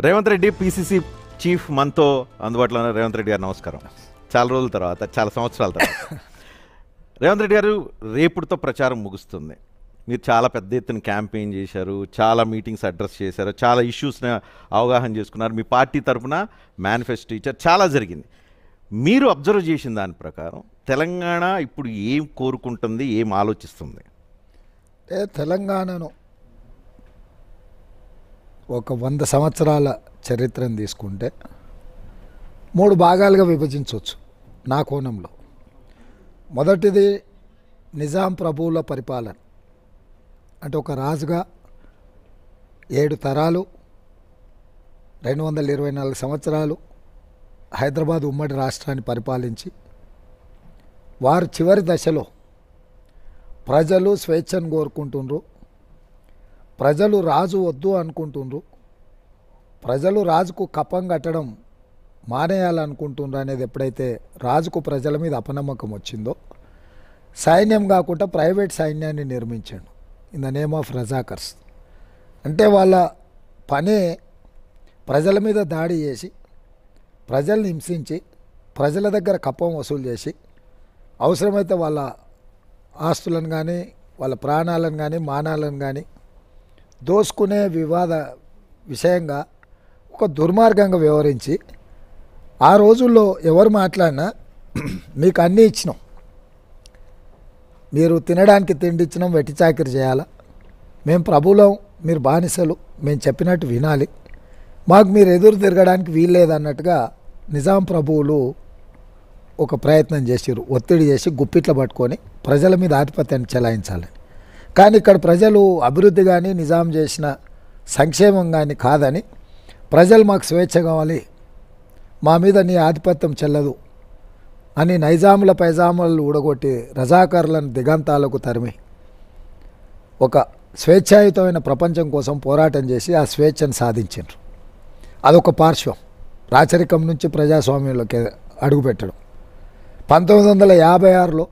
Revanth Reddy PCC chief మనతో అందుబాటులో ఉన్న రేవంత్ రెడ్డి గారు నమస్కారం. చాలా రోజుల తర్వాత చాలా సంవత్సరాల తర్వాత. రేవంత్ రెడ్డి గారు రేపుడుతో ప్రచారం ముగుస్తుంది. మీరు చాలా పెద్ద ఎత్తున క్యాంపెయిన్ చేశారు చాలా మీటింగ్స్ అడ్రస్ చేశారు చాలా ఇష్యూస్ని అవగాహన చేసుకున్నారు. మీ పార్టీ తరఫున మేనిఫెస్టో ఇచ్చారు చాలా జరిగింది. మీరు అబ్జర్వ్ చేసిన దాని ప్రకారం తెలంగాణ ఇప్పుడు ఏం కోరుకుంటుంది ఏం ఆలోచిస్తుంది? తెలంగాణను ఒక వంద సంవత్సరాల చరిత్రను తీసుకుంటే మూడు భాగాలుగా విభజించవచ్చు నా కోణంలో. మొదటిది నిజాం ప్రభువుల పరిపాలన. అంటే ఒక రాజుగా ఏడు తరాలు రెండు వందల ఇరవై నాలుగు సంవత్సరాలు హైదరాబాద్ ఉమ్మడి రాష్ట్రాన్ని పరిపాలించి వారు చివరి దశలో ప్రజలు స్వేచ్ఛను కోరుకుంటుండ్రు. ప్రజలు రాజు వద్దు అనుకుంటుండ్రు. ప్రజలు రాజుకు కప్పం కట్టడం మానేయాలనుకుంటుండ్రు అనేది ఎప్పుడైతే రాజుకు ప్రజల మీద అపనమ్మకం వచ్చిందో సైన్యం కాకుండా ప్రైవేట్ సైన్యాన్ని నిర్మించాడు in the name of Razakars. అంటే వాళ్ళ పనే ప్రజల మీద దాడి చేసి ప్రజల్ని హింసించి ప్రజల దగ్గర కప్పం వసూలు చేసి అవసరమైతే వాళ్ళ ఆస్తులను కానీ వాళ్ళ ప్రాణాలను కానీ మానాలను కానీ దోసుకునే వివాద విషయంగా ఒక దుర్మార్గంగా వ్యవహరించి ఆ రోజుల్లో ఎవరు మాట్లాడినా మీకు అన్నీ ఇచ్చినాం. మీరు తినడానికి తిండి ఇచ్చినాం వెట్టి చాకరి చేయాలా? మేము ప్రభులం మీరు బానిసలు మేము చెప్పినట్టు వినాలి. మాకు మీరు ఎదురు తిరగడానికి వీల్లేదన్నట్టుగా నిజాం ప్రభువులు ఒక ప్రయత్నం చేసిరు ఒత్తిడి చేసి గుప్పిట్లో పట్టుకొని ప్రజల మీద ఆధిపత్యాన్ని చెలాయించాలని. కానీ ఇక్కడ ప్రజలు అభివృద్ధి కానీ నిజాం చేసిన సంక్షేమం కానీ కాదని ప్రజలు మాకు స్వేచ్ఛ కావాలి. మా మీద నీ ఆధిపత్యం చెల్లదు అని నైజాముల పైజాములు ఊడగొట్టి రజాకారులను దిగంతాలకు తరిమి ఒక స్వేచ్ఛాయుతమైన ప్రపంచం కోసం పోరాటం చేసి ఆ స్వేచ్ఛను సాధించారు అదొక పార్శ్వం. రాచరికం నుంచి ప్రజాస్వామ్యంలోకి అడుగుపెట్టడం. పంతొమ్మిది వందల యాభై ఆరులో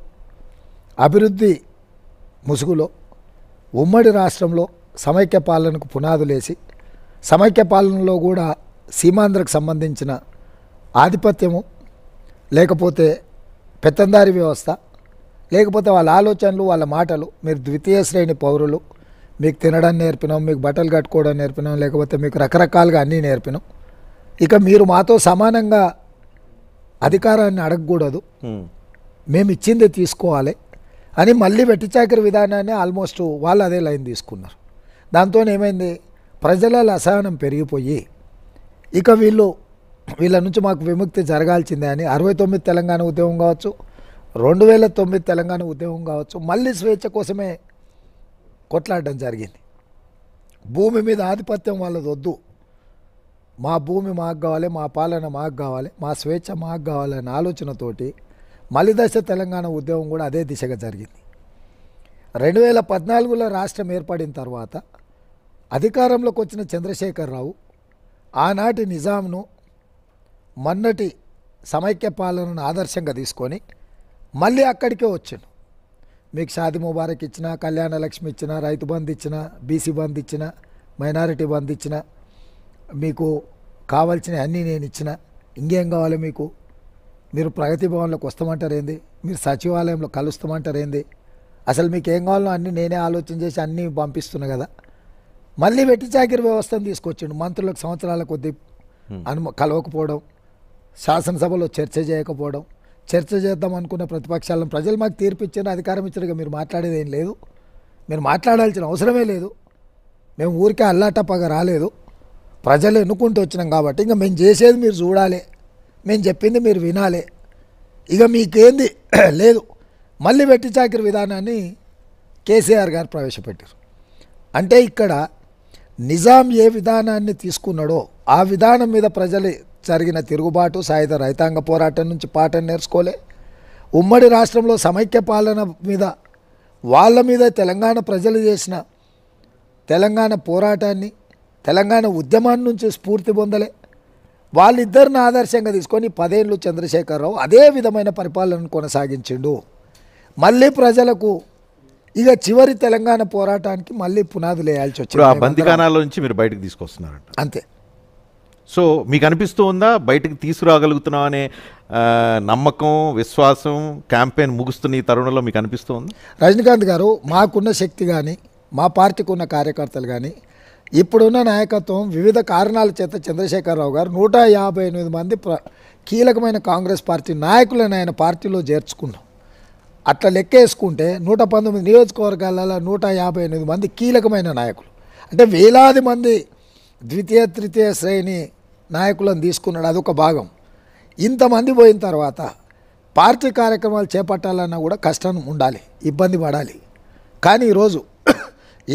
అభివృద్ధి ముసుగులో ఉమ్మడి రాష్ట్రంలో సమైక్య పాలనకు పునాదులేసి సమైక్య పాలనలో కూడా సీమాంధ్రకు సంబంధించిన ఆధిపత్యము లేకపోతే పెత్తందారి వ్యవస్థ లేకపోతే వాళ్ళ ఆలోచనలు వాళ్ళ మాటలు మీరు ద్వితీయ శ్రేణి పౌరులు మీకు తినడం నేర్పినాం మీకు బట్టలు కట్టుకోవడం నేర్పినాం లేకపోతే మీకు రకరకాలుగా అన్నీ నేర్పినాం. ఇక మీరు మాతో సమానంగా అధికారాన్ని అడగకూడదు. మేము ఇచ్చింది తీసుకోవాలి. అని మళ్ళీ వెట్టిచాకరి విధానాన్ని ఆల్మోస్ట్ వాళ్ళు అదే లైన్ తీసుకున్నారు. దాంతో ఏమైంది? ప్రజల అసహనం పెరిగిపోయి ఇక వీళ్ళు వీళ్ళ నుంచి మాకు విముక్తి జరగాల్సిందే అని అరవై తొమ్మిది తెలంగాణ ఉద్యమం కావచ్చు రెండు వేల తొమ్మిది తెలంగాణ ఉద్యమం కావచ్చు మళ్ళీ స్వేచ్ఛ కోసమే కొట్లాడడం జరిగింది. భూమి మీద ఆధిపత్యం వాళ్ళది వద్దు. మా భూమి మాకు కావాలి మా పాలన మాకు కావాలి మా స్వేచ్ఛ మాకు కావాలనే ఆలోచనతోటి మలిదశ తెలంగాణ ఉద్యమం కూడా అదే దిశగా జరిగింది. రెండు వేల పద్నాలుగులో రాష్ట్రం ఏర్పడిన తర్వాత అధికారంలోకి వచ్చిన చంద్రశేఖరరావు ఆనాటి నిజాంను మొన్నటి సమైక్య పాలనను ఆదర్శంగా తీసుకొని మళ్ళీ అక్కడికే వచ్చాను మీకు షాది ముబారక్ ఇచ్చిన కళ్యాణ లక్ష్మి ఇచ్చిన రైతు బంధు ఇచ్చిన బీసీ బంధు ఇచ్చిన మైనారిటీ బంధు ఇచ్చిన మీకు కావాల్సిన అన్నీ నేను ఇచ్చిన ఇంకేం కావాలి మీకు? మీరు ప్రగతి భవన్లోకి వస్తామంటారు ఏంది? మీరు సచివాలయంలో కలుస్తామంటారు ఏంది? అసలు మీకు ఏం కావాలో అన్నీ నేనే ఆలోచన చేసి అన్నీ పంపిస్తున్నా కదా. మళ్ళీ వెట్టి చాకిరి వ్యవస్థను తీసుకొచ్చిండు. మంత్రులకు సంవత్సరాల కొద్దీ అనుమ కలవకపోవడం శాసనసభలో చర్చ చేయకపోవడం చర్చ చేద్దాం అనుకున్న ప్రతిపక్షాలను ప్రజలు మాకు తీర్పు ఇచ్చారు అధికారం ఇచ్చారుగా మీరు మాట్లాడేది ఏం లేదు. మీరు మాట్లాడాల్సిన అవసరమే లేదు. మేము ఊరికే అల్లాటప్పగా రాలేదు. ప్రజలు ఎన్నుకుంటూ వచ్చినాం కాబట్టి ఇంకా మేము చేసేది మీరు చూడాలి. మేము చెప్పింది మీరు వినాలి. ఇక మీకేంది? లేదు. మళ్ళీ వెట్టి చాకిరి విధానాన్ని కేసీఆర్ గారు ప్రవేశపెట్టారు. అంటే ఇక్కడ నిజాం ఏ విధానాన్ని తీసుకున్నాడో ఆ విధానం మీద ప్రజలు జరిగిన తిరుగుబాటు సాయుధ రైతాంగ పోరాటం నుంచి పాఠం నేర్చుకోలే. ఉమ్మడి రాష్ట్రంలో సమైక్య పాలన మీద వాళ్ళ మీద తెలంగాణ ప్రజలు చేసిన తెలంగాణ పోరాటాన్ని తెలంగాణ ఉద్యమాన్ని నుంచి స్ఫూర్తి పొందలే. వాళ్ళిద్దరిని ఆదర్శంగా తీసుకొని పదేళ్ళు చంద్రశేఖరరావు అదే విధమైన పరిపాలనను కొనసాగించిండు. మళ్ళీ ప్రజలకు ఇక చివరి తెలంగాణ పోరాటానికి మళ్ళీ పునాదులు వేయాల్సి ఇప్పుడు ఆ వచ్చింది బందికానాల నుంచి మీరు బయటకు తీసుకొస్తున్నారంట. అంతే. సో మీకు అనిపిస్తూ ఉందా బయటకు తీసుకురాగలుగుతున్నాం అనే నమ్మకం విశ్వాసం క్యాంపెయిన్ ముగుస్తున్న ఈ తరుణంలో మీకు అనిపిస్తూ ఉందా? రజనీకాంత్ గారు మాకున్న శక్తి కానీ మా పార్టీకి ఉన్న కార్యకర్తలు కానీ ఇప్పుడున్న నాయకత్వం వివిధ కారణాల చేత చంద్రశేఖరరావు గారు నూట యాభై ఎనిమిది మంది ప్ర కీలకమైన కాంగ్రెస్ పార్టీ నాయకులను ఆయన పార్టీలో చేర్చుకున్నాం. అట్లా లెక్కేసుకుంటే నూట పంతొమ్మిది నియోజకవర్గాలలో నూట యాభై ఎనిమిది మంది కీలకమైన నాయకులు. అంటే వేలాది మంది ద్వితీయ తృతీయ శ్రేణి నాయకులను తీసుకున్నాడు అదొక భాగం. ఇంతమంది పోయిన తర్వాత పార్టీ కార్యక్రమాలు చేపట్టాలన్నా కూడా కష్టం ఉండాలి ఇబ్బంది పడాలి. కానీ ఈరోజు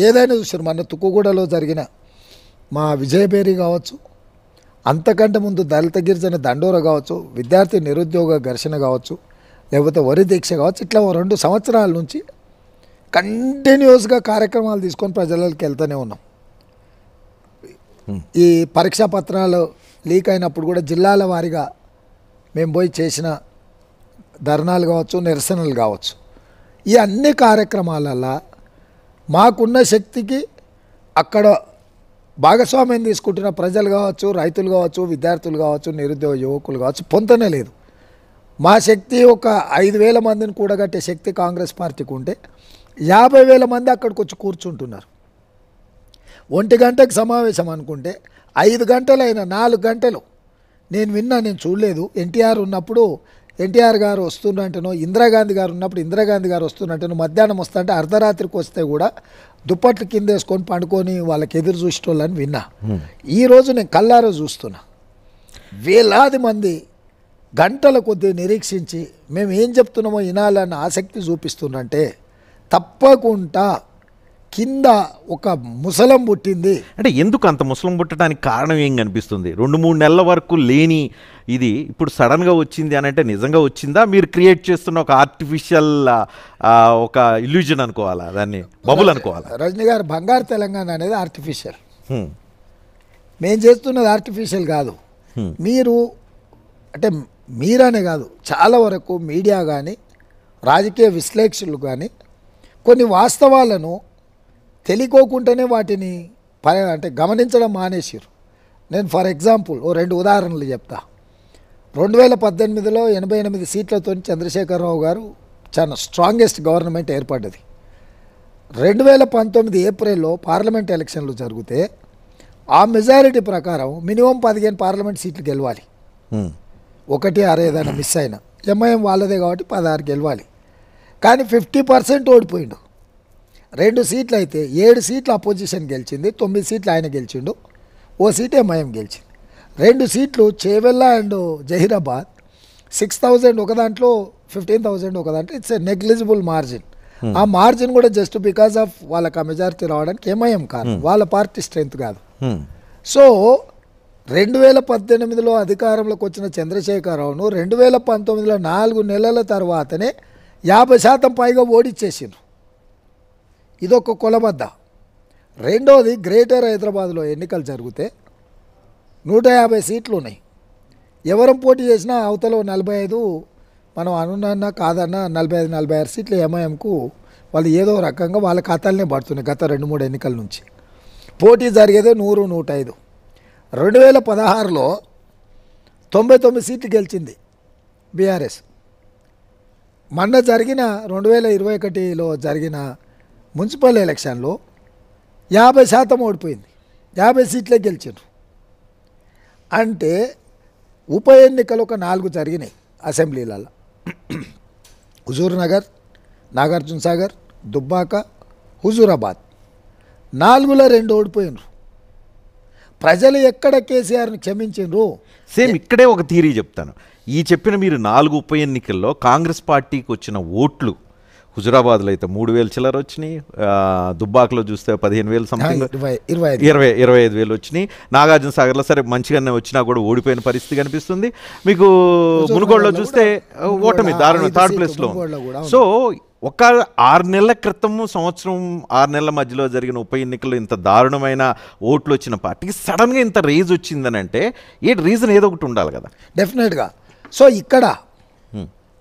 ఏదైనా చూసారు మన తుక్కుగూడలో జరిగిన మా విజయబేరి కావచ్చు అంతకంటే ముందు దళిత గిరిజన దండోర కావచ్చు విద్యార్థి నిరుద్యోగ ఘర్షణ కావచ్చు లేకపోతే వరి దీక్ష కావచ్చు ఇట్లా రెండు సంవత్సరాల నుంచి కంటిన్యూస్గా కార్యక్రమాలు తీసుకొని ప్రజలకి వెళ్తూనే ఉన్నాం. ఈ పరీక్షా పత్రాలు లీక్ అయినప్పుడు కూడా జిల్లాల వారీగా మేము పోయి చేసిన ధర్నాలు కావచ్చు నిరసనలు కావచ్చు. ఈ అన్ని కార్యక్రమాలల్లో మాకున్న శక్తికి అక్కడ భాగస్వామ్యం తీసుకుంటున్న ప్రజలు కావచ్చు రైతులు కావచ్చు విద్యార్థులు కావచ్చు నిరుద్యోగ యువకులు కావచ్చు పొంతనే లేదు. మా శక్తి ఒక ఐదు వేల మందిని కూడగట్టే శక్తి కాంగ్రెస్ పార్టీకి ఉంటే యాభై వేల మంది అక్కడికి వచ్చి కూర్చుంటున్నారు. ఒంటి గంటకు సమావేశం అనుకుంటే ఐదు గంటలైన నాలుగు గంటలు. నేను విన్నా నేను చూడలేదు. ఎన్టీఆర్ ఉన్నప్పుడు ఎన్టీఆర్ గారు వస్తున్నట్టునో ఇందిరాగాంధీ గారు ఉన్నప్పుడు ఇందిరాగాంధీ గారు వస్తున్నట్టునో మధ్యాహ్నం వస్తుంటే అర్ధరాత్రికి వస్తే కూడా దుప్పట్లు కింద వేసుకొని పండుకొని వాళ్ళకి ఎదురు చూసేటోళ్ళని విన్నా. ఈరోజు నేను కల్లారో చూస్తున్నా. వేలాది మంది గంటల కొద్దీ నిరీక్షించి మేము ఏం చెప్తున్నామో వినాలన్న ఆసక్తి చూపిస్తున్నంటే తప్పకుండా కింద ఒక ముసలం పుట్టింది. అంటే ఎందుకు అంత ముస్లిం పుట్టడానికి కారణం ఏం కనిపిస్తుంది? రెండు మూడు నెలల వరకు లేని ఇది ఇప్పుడు సడన్గా వచ్చింది అని అంటే నిజంగా వచ్చిందా? మీరు క్రియేట్ చేస్తున్న ఒక ఆర్టిఫిషియల్ ఒక ఇల్యూజన్ అనుకోవాలా? దాన్ని బబుల్ అనుకోవాలా? రజనీ గారు బంగారు తెలంగాణ అనేది ఆర్టిఫిషియల్. మేము చేస్తున్నది ఆర్టిఫిషియల్ కాదు. మీరు అంటే మీరనే కాదు చాలా వరకు మీడియా కానీ రాజకీయ విశ్లేషకులు కానీ కొన్ని వాస్తవాలను తెలియకోకుండానే వాటిని ప అంటే గమనించడం మానేసారు నేను ఫర్ ఎగ్జాంపుల్ ఓ రెండు ఉదాహరణలు చెప్తా. రెండు వేల పద్దెనిమిదిలో ఎనభై ఎనిమిది సీట్లతో చంద్రశేఖరరావు గారు చాలా స్ట్రాంగెస్ట్ గవర్నమెంట్ ఏర్పడ్డది. రెండు వేల పంతొమ్మిది ఏప్రిల్లో పార్లమెంట్ ఎలక్షన్లు జరిగితే ఆ మెజారిటీ ప్రకారం మినిమం పదిహేను పార్లమెంట్ సీట్లు గెలవాలి. ఒకటి ఆరు ఏదైనా మిస్ అయినా. ఎంఐఎం వాళ్ళదే కాబట్టి పదహారు గెలవాలి. కానీ ఫిఫ్టీ పర్సెంట్ ఓడిపోయిండు. రెండు సీట్లు అయితే ఏడు సీట్లు అపోజిషన్ గెలిచింది తొమ్మిది సీట్లు ఆయన గెలిచిండు ఓ సీట్ ఎంఐఎం గెలిచింది. రెండు సీట్లు Chevella and Zaheerabad six thousand ఒక దాంట్లో ఫిఫ్టీన్ థౌజండ్ ఒక దాంట్లో ఇట్స్ ఎ నెగ్లిజిబుల్ మార్జిన్ ఆ మార్జిన్ కూడా జస్ట్ బికాస్ ఆఫ్ వాళ్ళకి ఆ మెజారిటీ రావడానికి ఎంఐఎం కాదు. వాళ్ళ పార్టీ స్ట్రెంత్ కాదు. హ్మ్. సో రెండు వేల పద్దెనిమిదిలో అధికారంలోకి వచ్చిన చంద్రశేఖరరావును రెండు వేల పంతొమ్మిదిలో నాలుగు నెలల తర్వాతనే యాభై శాతం పైగా ఓడిచ్చేసిండ్రు. ఇదొక కొలబద్ద. రెండోది గ్రేటర్ హైదరాబాద్లో ఎన్నికలు జరిగితే నూట యాభై సీట్లు ఉన్నాయి ఎవరం పోటీ చేసినా అవతల నలభై ఐదు మనం అనున్నా కాదన్నా నలభై ఐదు నలభై ఆరు సీట్లు ఎంఐఎంకు వాళ్ళు ఏదో రకంగా వాళ్ళ ఖాతాలనే పడుతున్నాయి గత రెండు మూడు ఎన్నికల నుంచి. పోటీ జరిగేదే నూరు నూట ఐదు. రెండు వేల పదహారులో తొంభై తొమ్మిది సీట్లు గెలిచింది బీఆర్ఎస్. మొన్న జరిగిన రెండు వేల ఇరవై ఒకటిలో జరిగిన మున్సిపల్ ఎలక్షన్లో యాభై శాతం ఓడిపోయింది. యాభై సీట్లే గెలిచిండ్రు. అంటే ఉప ఎన్నికలు ఒక నాలుగు జరిగినాయి అసెంబ్లీలలో హుజూర్ నగర్ నాగార్జున సాగర్ దుబ్బాక హుజూరాబాద్. నాలుగులో రెండు ఓడిపోయినరు ప్రజలు ఎక్కడ కేసీఆర్ని క్షమించిండ్రు? సేమ్ ఇక్కడే ఒక థీరీ చెప్తాను. ఈ చెప్పిన మీరు నాలుగు ఉప ఎన్నికల్లో కాంగ్రెస్ పార్టీకి వచ్చిన ఓట్లు హుజురాబాద్లో అయితే మూడు వేలు చిల్లర వచ్చినాయి. దుబ్బాకలో చూస్తే పదిహేను వేలు సంథింగ్ ఇరవై ఇరవై ఐదు. ఇరవై ఇరవై ఐదు వేలు వచ్చినాయి. నాగార్జున సాగర్లో సరే మంచిగానే వచ్చినా కూడా ఓడిపోయిన పరిస్థితి కనిపిస్తుంది. మీకు మునుగోడులో చూస్తే ఓటమి దారుణ థర్డ్ ప్లేస్లో. సో ఒక ఆరు నెలల క్రితము సంవత్సరం ఆరు నెలల మధ్యలో జరిగిన ఉప ఎన్నికల్లో ఇంత దారుణమైన ఓట్లు వచ్చిన పార్టీకి సడన్గా ఇంత రేజ్ వచ్చిందని అంటే ఏ రీజన్ ఏదో ఒకటి ఉండాలి కదా. డెఫినెట్గా సో ఇక్కడ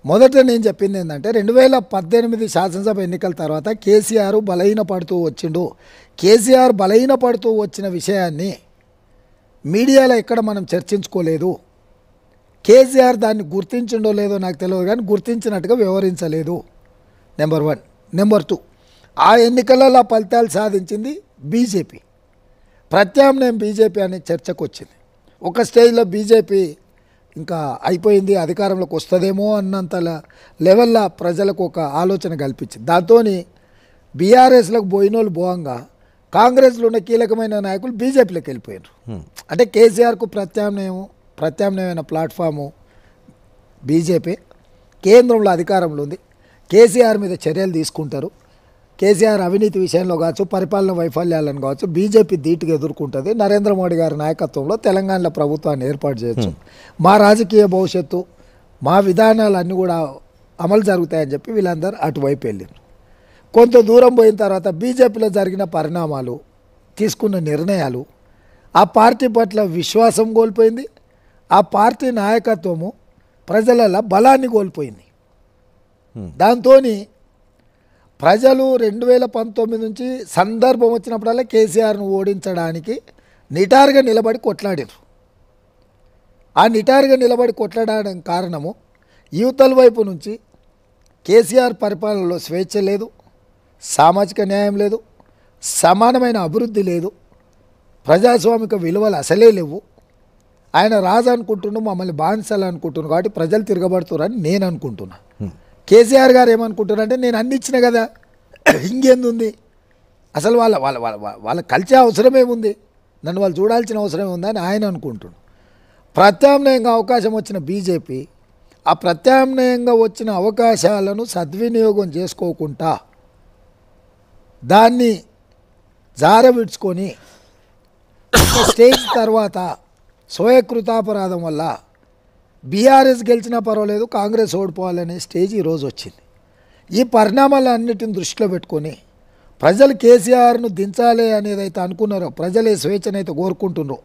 మొదట నేను చెప్పింది ఏంటంటే రెండు వేల పద్దెనిమిది శాసనసభ ఎన్నికల తర్వాత కేసీఆర్ బలహీన పడుతూ వచ్చిండు. కేసీఆర్ బలహీన పడుతూ వచ్చిన విషయాన్ని మీడియాలో ఎక్కడ మనం చర్చించుకోలేదు. కేసీఆర్ దాన్ని గుర్తించిండో లేదో నాకు తెలియదు కానీ గుర్తించినట్టుగా వ్యవహరించలేదు. నెంబర్ వన్ నెంబర్ టూ ఆ ఎన్నికలలో ఫలితాలు సాధించింది బీజేపీ. ప్రత్యామ్నాయం బీజేపీ అనే చర్చకు వచ్చింది. ఒక స్టేజ్లో బీజేపీ ఇంకా అయిపోయింది అధికారంలోకి వస్తుందేమో అన్నంత లెవెల్లో ప్రజలకు ఒక ఆలోచన కల్పించింది. దాంతో బీఆర్ఎస్లకు పోయిన వాళ్ళు పోవంగా కాంగ్రెస్లో ఉన్న కీలకమైన నాయకులు బీజేపీలోకి వెళ్ళిపోయారు అంటే కేసీఆర్కు ప్రత్యామ్నాయం ప్రత్యామ్నాయమైన ప్లాట్ఫాము బీజేపీ. కేంద్రంలో అధికారంలో ఉంది. కేసీఆర్ మీద చర్యలు తీసుకుంటారు. కేసీఆర్ అవినీతి విషయంలో కావచ్చు పరిపాలన వైఫల్యాలను కావచ్చు బీజేపీ ధీటుగా ఎదుర్కొంటుంది. నరేంద్ర మోడీ గారి నాయకత్వంలో తెలంగాణలో ప్రభుత్వాన్ని ఏర్పాటు చేయొచ్చు. మా రాజకీయ భవిష్యత్తు మా విధానాలు అన్నీ కూడా అమలు జరుగుతాయని చెప్పి వీళ్ళందరూ అటువైపు వెళ్ళారు కొంత దూరం పోయిన తర్వాత బీజేపీలో జరిగిన పరిణామాలు తీసుకున్న నిర్ణయాలు ఆ పార్టీ పట్ల విశ్వాసం కోల్పోయింది. ఆ పార్టీ నాయకత్వము ప్రజల బలాన్ని కోల్పోయింది. దాంతో ప్రజలు రెండు వేల పంతొమ్మిది నుంచి సందర్భం వచ్చినప్పుడల్లా కేసీఆర్ను ఓడించడానికి నిటారుగా నిలబడి కొట్లాడారు ఆ నిటారుగా నిలబడి కొట్లాడడం కారణము యువతల వైపు నుంచి కేసీఆర్ పరిపాలనలో స్వేచ్ఛ లేదు సామాజిక న్యాయం లేదు సమానమైన అభివృద్ధి లేదు ప్రజాస్వామిక విలువలు అసలే లేవు. ఆయన రాజు అనుకుంటున్నాడు మమ్మల్ని బానిసలు అనుకుంటున్నాడు కాబట్టి ప్రజలు తిరగబడుతున్నారని నేను అనుకుంటున్నా. కేసీఆర్ గారు ఏమనుకుంటున్నారంటే నేను అన్ని ఇచ్చిన కదా ఇంకేందుంది అసలు వాళ్ళ వాళ్ళ వాళ్ళ వాళ్ళ- కలిసే అవసరమేముంది నన్ను వాళ్ళు చూడాల్సిన అవసరం ఉందని ఆయన అనుకుంటున్నాడు. ప్రత్యామ్నాయంగా అవకాశం వచ్చిన బీజేపీ ఆ ప్రత్యామ్నాయంగా వచ్చిన అవకాశాలను సద్వినియోగం చేసుకోకుండా దాన్ని జారవిడ్చుకొని స్టేజ్ తర్వాత స్వయకృతాపరాధం వల్ల బీఆర్ఎస్ గెలిచినా పర్వాలేదు కాంగ్రెస్ ఓడిపోవాలనే స్టేజ్ ఈరోజు వచ్చింది. ఈ పరిణామాలన్నిటిని దృష్టిలో పెట్టుకొని ప్రజలు కేసీఆర్ను దించాలి అనేది అయితే అనుకున్నారో ప్రజలే స్వేచ్ఛనైతే కోరుకుంటున్నారో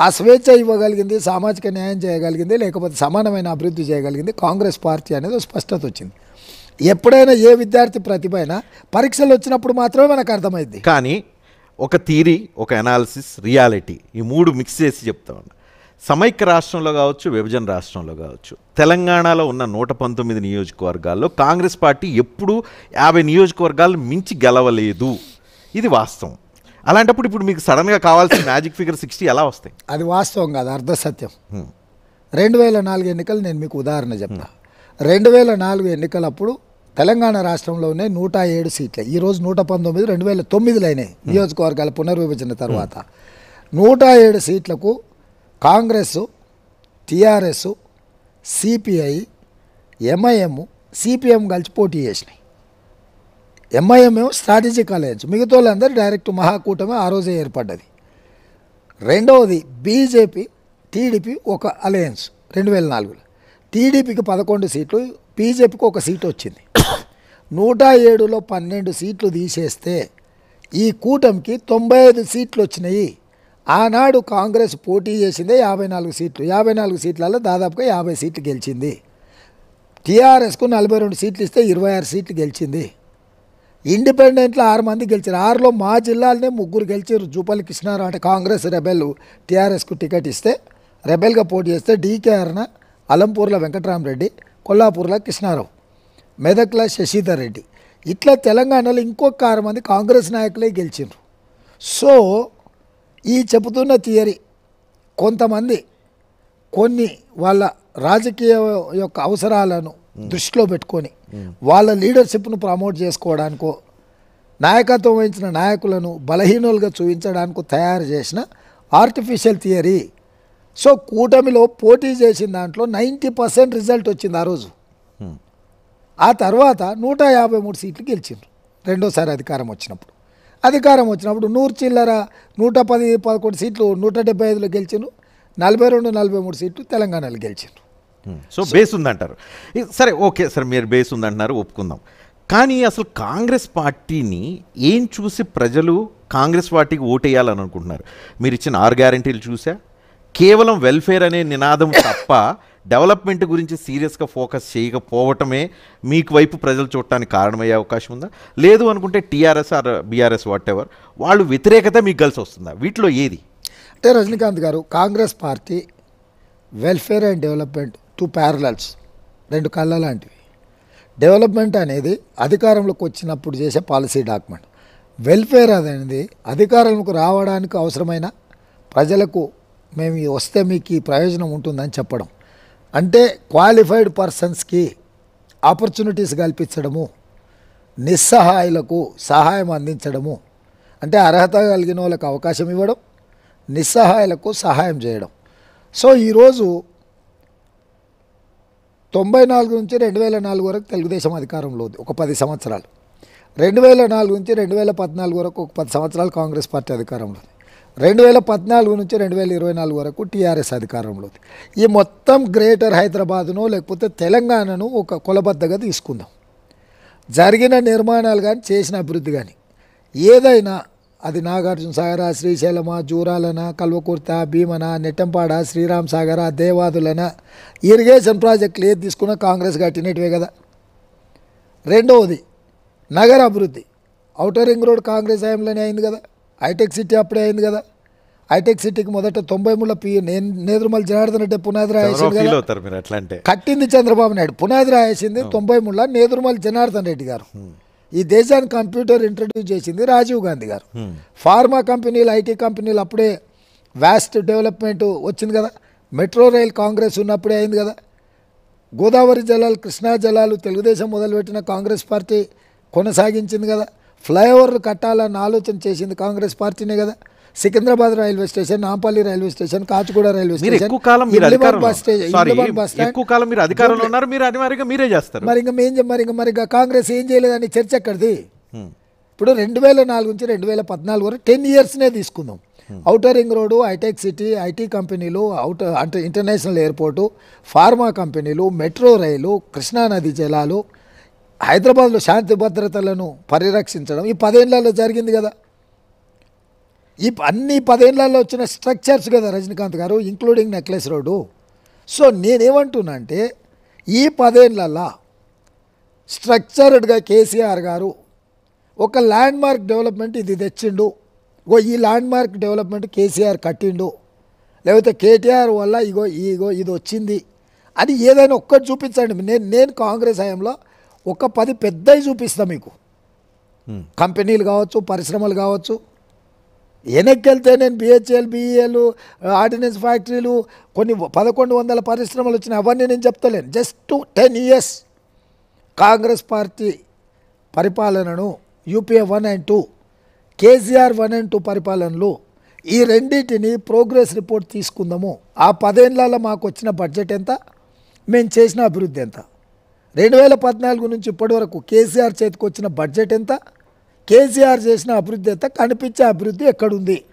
ఆ స్వేచ్ఛ ఇవ్వగలిగింది సామాజిక న్యాయం చేయగలిగింది లేకపోతే సమానమైన అభివృద్ధి చేయగలిగింది కాంగ్రెస్ పార్టీ అనేది స్పష్టత వచ్చింది. ఎప్పుడైనా ఏ విద్యార్థి ప్రతిభ అయినా పరీక్షలు వచ్చినప్పుడు మాత్రమే మనకు అర్థమైంది కానీ ఒక థీరీ ఒక అనాలిసిస్ రియాలిటీ ఈ మూడు మిక్స్ చేసి చెప్తా ఉన్నా సమైక్య రాష్ట్రంలో కావచ్చు విభజన రాష్ట్రంలో కావచ్చు. తెలంగాణలో ఉన్న నూట పంతొమ్మిది నియోజకవర్గాల్లో కాంగ్రెస్ పార్టీ ఎప్పుడూ యాభై నియోజకవర్గాలు మించి గెలవలేదు. ఇది వాస్తవం. అలాంటప్పుడు ఇప్పుడు మీకు సడన్గా కావాల్సిన మ్యాజిక్ ఫిగర్ సిక్స్టీ ఎలా వస్తాయి? అది వాస్తవం కాదు అర్ధ సత్యం. రెండు వేల నాలుగు ఎన్నికలు నేను మీకు ఉదాహరణ చెప్తా. రెండు వేల నాలుగు ఎన్నికలప్పుడు తెలంగాణ రాష్ట్రంలోనే నూట ఏడు సీట్లే. ఈరోజు నూట పంతొమ్మిది రెండు వేల తొమ్మిదిలో అయినాయి నియోజకవర్గాల పునర్విభజన తర్వాత. నూట ఏడు సీట్లకు Congress TRS CPI MIM CPM కలిసి పోటీ చేసినాయి. ఎంఐఎం ఏమో స్ట్రాటజిక్ అలయన్స్. మిగతా వాళ్ళందరూ డైరెక్ట్ మహాకూటమి ఆ రోజే ఏర్పడ్డది. రెండవది బీజేపీ టీడీపీ ఒక అలయన్స్ రెండు వేల నాలుగులో. టీడీపీకి పదకొండు సీట్లు బీజేపీకి ఒక సీటు వచ్చింది. నూట ఏడులో పన్నెండు సీట్లు తీసేస్తే ఈ కూటమికి తొంభై ఐదు సీట్లు వచ్చినాయి. ఆనాడు కాంగ్రెస్ పోటీ చేసిందే యాభై నాలుగు సీట్లు. యాభై నాలుగు సీట్లలో దాదాపుగా యాభై సీట్లు గెలిచింది. టీఆర్ఎస్కు నలభై రెండు సీట్లు ఇస్తే ఇరవై ఆరు సీట్లు గెలిచింది. ఇండిపెండెంట్లో ఆరు మంది గెలిచారు. ఆరులో మా జిల్లాలోనే ముగ్గురు గెలిచారు. జూపల్లి కృష్ణారావు అంటే కాంగ్రెస్ రెబెల్ టీఆర్ఎస్కు టికెట్ ఇస్తే రెబెల్గా పోటీ చేస్తే డీకే అరుణ అలంపూర్లో వెంకటరామరెడ్డి కొల్లాపూర్లో కృష్ణారావు మెదక్లో శశిధర్ రెడ్డి ఇట్లా తెలంగాణలో ఇంకొక ఆరు మంది కాంగ్రెస్ నాయకులే గెలిచిండ్రు. సో ఈ చెబుతున్న థియరీ కొంతమంది కొన్ని వాళ్ళ రాజకీయ యొక్క అవసరాలను దృష్టిలో పెట్టుకొని వాళ్ళ లీడర్షిప్ను ప్రమోట్ చేసుకోవడానికో నాయకత్వం వహించిన నాయకులను బలహీనులుగా చూపించడానికో తయారు చేసిన ఆర్టిఫిషియల్ థియరీ. సో కూటమిలో పోటీ చేసిన దాంట్లో నైంటీ పర్సెంట్ రిజల్ట్ వచ్చింది ఆ రోజు. ఆ తర్వాత నూట యాభై మూడు సీట్లు గెలిచిండ్రు. రెండోసారి అధికారం వచ్చినప్పుడు. అధికారం వచ్చినప్పుడు నూరు చిల్లర నూట పది పదకొండు సీట్లు నూట డెబ్బై ఐదులో గెలిచిను నలభై రెండు నలభై మూడు సీట్లు తెలంగాణలో గెలిచిండ్రు. Hmm. సో బేస్ ఉందంటారు. సరే ఓకే సార్ మీరు బేస్ ఉందంటున్నారు ఒప్పుకుందాం. కానీ అసలు కాంగ్రెస్ పార్టీని ఏం చూసి ప్రజలు కాంగ్రెస్ పార్టీకి ఓటేయాలని అనుకుంటున్నారు మీరు ఇచ్చిన ఆరు గ్యారంటీలు చూసా? కేవలం వెల్ఫేర్ అనే నినాదం తప్ప డెవలప్మెంట్ గురించి సీరియస్గా ఫోకస్ చేయకపోవటమే మీకు వైపు ప్రజలు చూడటానికి కారణమయ్యే అవకాశం ఉందా? లేదు అనుకుంటే TRS or BRS whatever వాళ్ళు వ్యతిరేకత మీకు కలిసి వస్తుందా? వీటిలో ఏది? అంటే రజనీకాంత్ గారు Congress party welfare and development two parallels రెండు కళ్ళ లాంటివి. డెవలప్మెంట్ అనేది అధికారంలోకి వచ్చినప్పుడు చేసే పాలసీ డాక్యుమెంట్ వెల్ఫేర్ అనేది అధికారంలోకి రావడానికి అవసరమైన ప్రజలకు మేము వస్తే మీకు ఈ ప్రయోజనం ఉంటుందని చెప్పడం. అంటే క్వాలిఫైడ్ పర్సన్స్కి ఆపర్చునిటీస్ కల్పించడము నిస్సహాయులకు సహాయం అందించడము అంటే అర్హత కలిగిన వాళ్ళకి అవకాశం ఇవ్వడం నిస్సహాయులకు సహాయం చేయడం. సో ఈరోజు తొంభై నాలుగు నుంచి రెండు వేల నాలుగు వరకు తెలుగుదేశం అధికారంలో ఉంది ఒక పది సంవత్సరాలు. రెండు వేల నాలుగు నుంచి రెండు వేల పద్నాలుగు వరకు ఒక పది సంవత్సరాలు కాంగ్రెస్ పార్టీ అధికారంలో ఉంది. రెండు వేల పద్నాలుగు నుంచి రెండు వేల ఇరవై నాలుగు వరకు టీఆర్ఎస్ అధికారంలో ఉంది. ఈ మొత్తం గ్రేటర్ హైదరాబాద్ను లేకపోతే తెలంగాణను ఒక కొలబద్దగా తీసుకుందాం. జరిగిన నిర్మాణాలు కానీ చేసిన అభివృద్ధి కానీ ఏదైనా అది నాగార్జున సాగర శ్రీశైలమ జూరాలన కల్వకుర్త భీమన నెట్టంపాడ శ్రీరామ్ సాగర దేవాదులన ఇరిగేషన్ ప్రాజెక్టులు ఏది తీసుకున్నా కాంగ్రెస్ కట్టినట్టువే కదా. రెండవది నగర అభివృద్ధి. ఔటర్ రింగ్ రోడ్ కాంగ్రెస్ హయాంలోనే అయింది కదా. హైటెక్ సిటీ అప్పుడే అయింది కదా. హైటెక్ సిటీకి మొదట తొంభై మూల పి నే- నేదురుమల్ జనార్దన్ రెడ్డి పునాది రాయేసింది కట్టింది చంద్రబాబు నాయుడు. పునాది రాయేసింది తొంభై మూడులో నేదురుమల్ జనార్దన్ రెడ్డి గారు. ఈ దేశానికి కంప్యూటర్ ఇంట్రడ్యూస్ చేసింది రాజీవ్ గాంధీ గారు. ఫార్మా కంపెనీలు ఐటీ కంపెనీలు అప్పుడే వ్యాస్ట్ డెవలప్మెంట్ వచ్చింది కదా. మెట్రో రైల్ కాంగ్రెస్ ఉన్నప్పుడే అయింది కదా. గోదావరి జలాలు కృష్ణా జలాలు తెలుగుదేశం మొదలుపెట్టిన కాంగ్రెస్ పార్టీ కొనసాగించింది కదా. ఫ్లైఓవర్లు కట్టాలన్న ఆలోచన చేసింది కాంగ్రెస్ పార్టీనే కదా. Secunderabad railway station Nampally railway station Kacheguda railway station ఎక్కువ కాలం బస్ స్టేషన్ బస్ ఎక్కువ కాలం మీరు అధికారంలో ఉన్నారు. మీరు అనివార్యంగా మీరే చేస్తారు. మరి ఇంకా మేం మరి ఇంకా మరి కాంగ్రెస్ ఏం చేయలేదని చర్చ ఎక్కడిది. ఇప్పుడు రెండు వేల నాలుగు నుంచి రెండు వేల పద్నాలుగు వరకు టెన్ ఇయర్స్నే తీసుకుందాం. Outer ring road hitech city IT కంపెనీలు అవుటర్ అంటే ఇంటర్నేషనల్ ఎయిర్పోర్టు ఫార్మా కంపెనీలు మెట్రో రైలు కృష్ణానది జలాలు హైదరాబాద్లో శాంతి భద్రతలను పరిరక్షించడం ఈ పదేళ్ళలో జరిగింది కదా. ఈ ప- అన్ని పదేళ్ళలో వచ్చిన స్ట్రక్చర్స్ కదా రజనీకాంత్ గారు ఇంక్లూడింగ్ నెక్లెస్ రోడ్డు. సో నేనేమంటున్నా అంటే ఈ పదేళ్ళలో స్ట్రక్చర్డ్గా కేసీఆర్ గారు ఒక ల్యాండ్ మార్క్ డెవలప్మెంట్ ఇది తెచ్చిండు. ఇగో ఈ ల్యాండ్ మార్క్ డెవలప్మెంట్ కేసీఆర్ కట్టిండు. లేకపోతే కేటీఆర్ వల్ల ఇగో ఇగో ఇది వచ్చింది. అని ఏదైనా ఒక్కటి చూపించండి. నేను నేను కాంగ్రెస్ హయాంలో ఒక పది పెద్దవి చూపిస్తా మీకు. హ్మ్. కంపెనీలు కావచ్చు పరిశ్రమలు కావచ్చు. వెనక్కి వెళ్తే నేను బిహెచ్ఎల్ బిఈఎల్ ఆర్డినెన్స్ ఫ్యాక్టరీలు కొన్ని పదకొండు వందల పరిశ్రమలు వచ్చినాయి. అవన్నీ నేను చెప్తలేను. Just ten years Congress party పరిపాలనను UPA one and two KCR one and two పరిపాలనలు ఈ రెండింటిని ప్రోగ్రెస్ రిపోర్ట్ తీసుకుందాము. ఆ పదేళ్ళలో మాకు వచ్చిన బడ్జెట్ ఎంత? మేము చేసిన అభివృద్ధి ఎంత? రెండు వేల పద్నాలుగు నుంచి ఇప్పటి వరకు కేసీఆర్ చేతికి వచ్చిన బడ్జెట్ ఎంత? కేసీఆర్ చేసిన అభివృద్ధి ఎంత? కనిపించే అభివృద్ధి ఎక్కడుంది?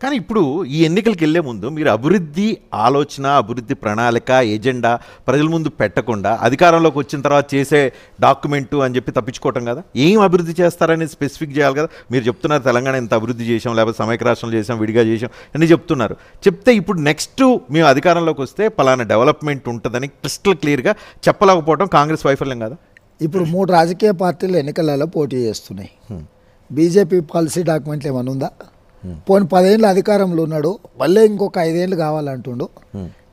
కానీ ఇప్పుడు ఈ ఎన్నికలకు వెళ్ళే ముందు మీరు అభివృద్ధి ఆలోచన అభివృద్ధి ప్రణాళిక ఎజెండా ప్రజల ముందు పెట్టకుండా అధికారంలోకి వచ్చిన తర్వాత చేసే డాక్యుమెంటు అని చెప్పి తప్పించుకోవటం కదా? ఏం అభివృద్ధి చేస్తారని స్పెసిఫిక్ చేయాలి కదా? మీరు చెప్తున్నారు తెలంగాణ ఇంత అభివృద్ధి చేసాం లేకపోతే సమైక్య రాష్ట్రంలో చేసాం విడిగా చేసాం అని చెప్తున్నారు. చెప్తే ఇప్పుడు నెక్స్ట్ మేము అధికారంలోకి వస్తే పలానా డెవలప్మెంట్ ఉంటుందని క్రిస్టల్ క్లియర్గా చెప్పలేకపోవడం కాంగ్రెస్ వైఫల్యం కదా? ఇప్పుడు మూడు రాజకీయ పార్టీలు ఎన్నికలలో పోటీ చేస్తున్నాయి. బీజేపీ పాలసీ డాక్యుమెంట్లు ఏమైనా ఉందా? పోనీ పదేళ్ళు అధికారంలో ఉన్నాడు మళ్ళీ ఇంకొక ఐదేళ్ళు కావాలంటుండు.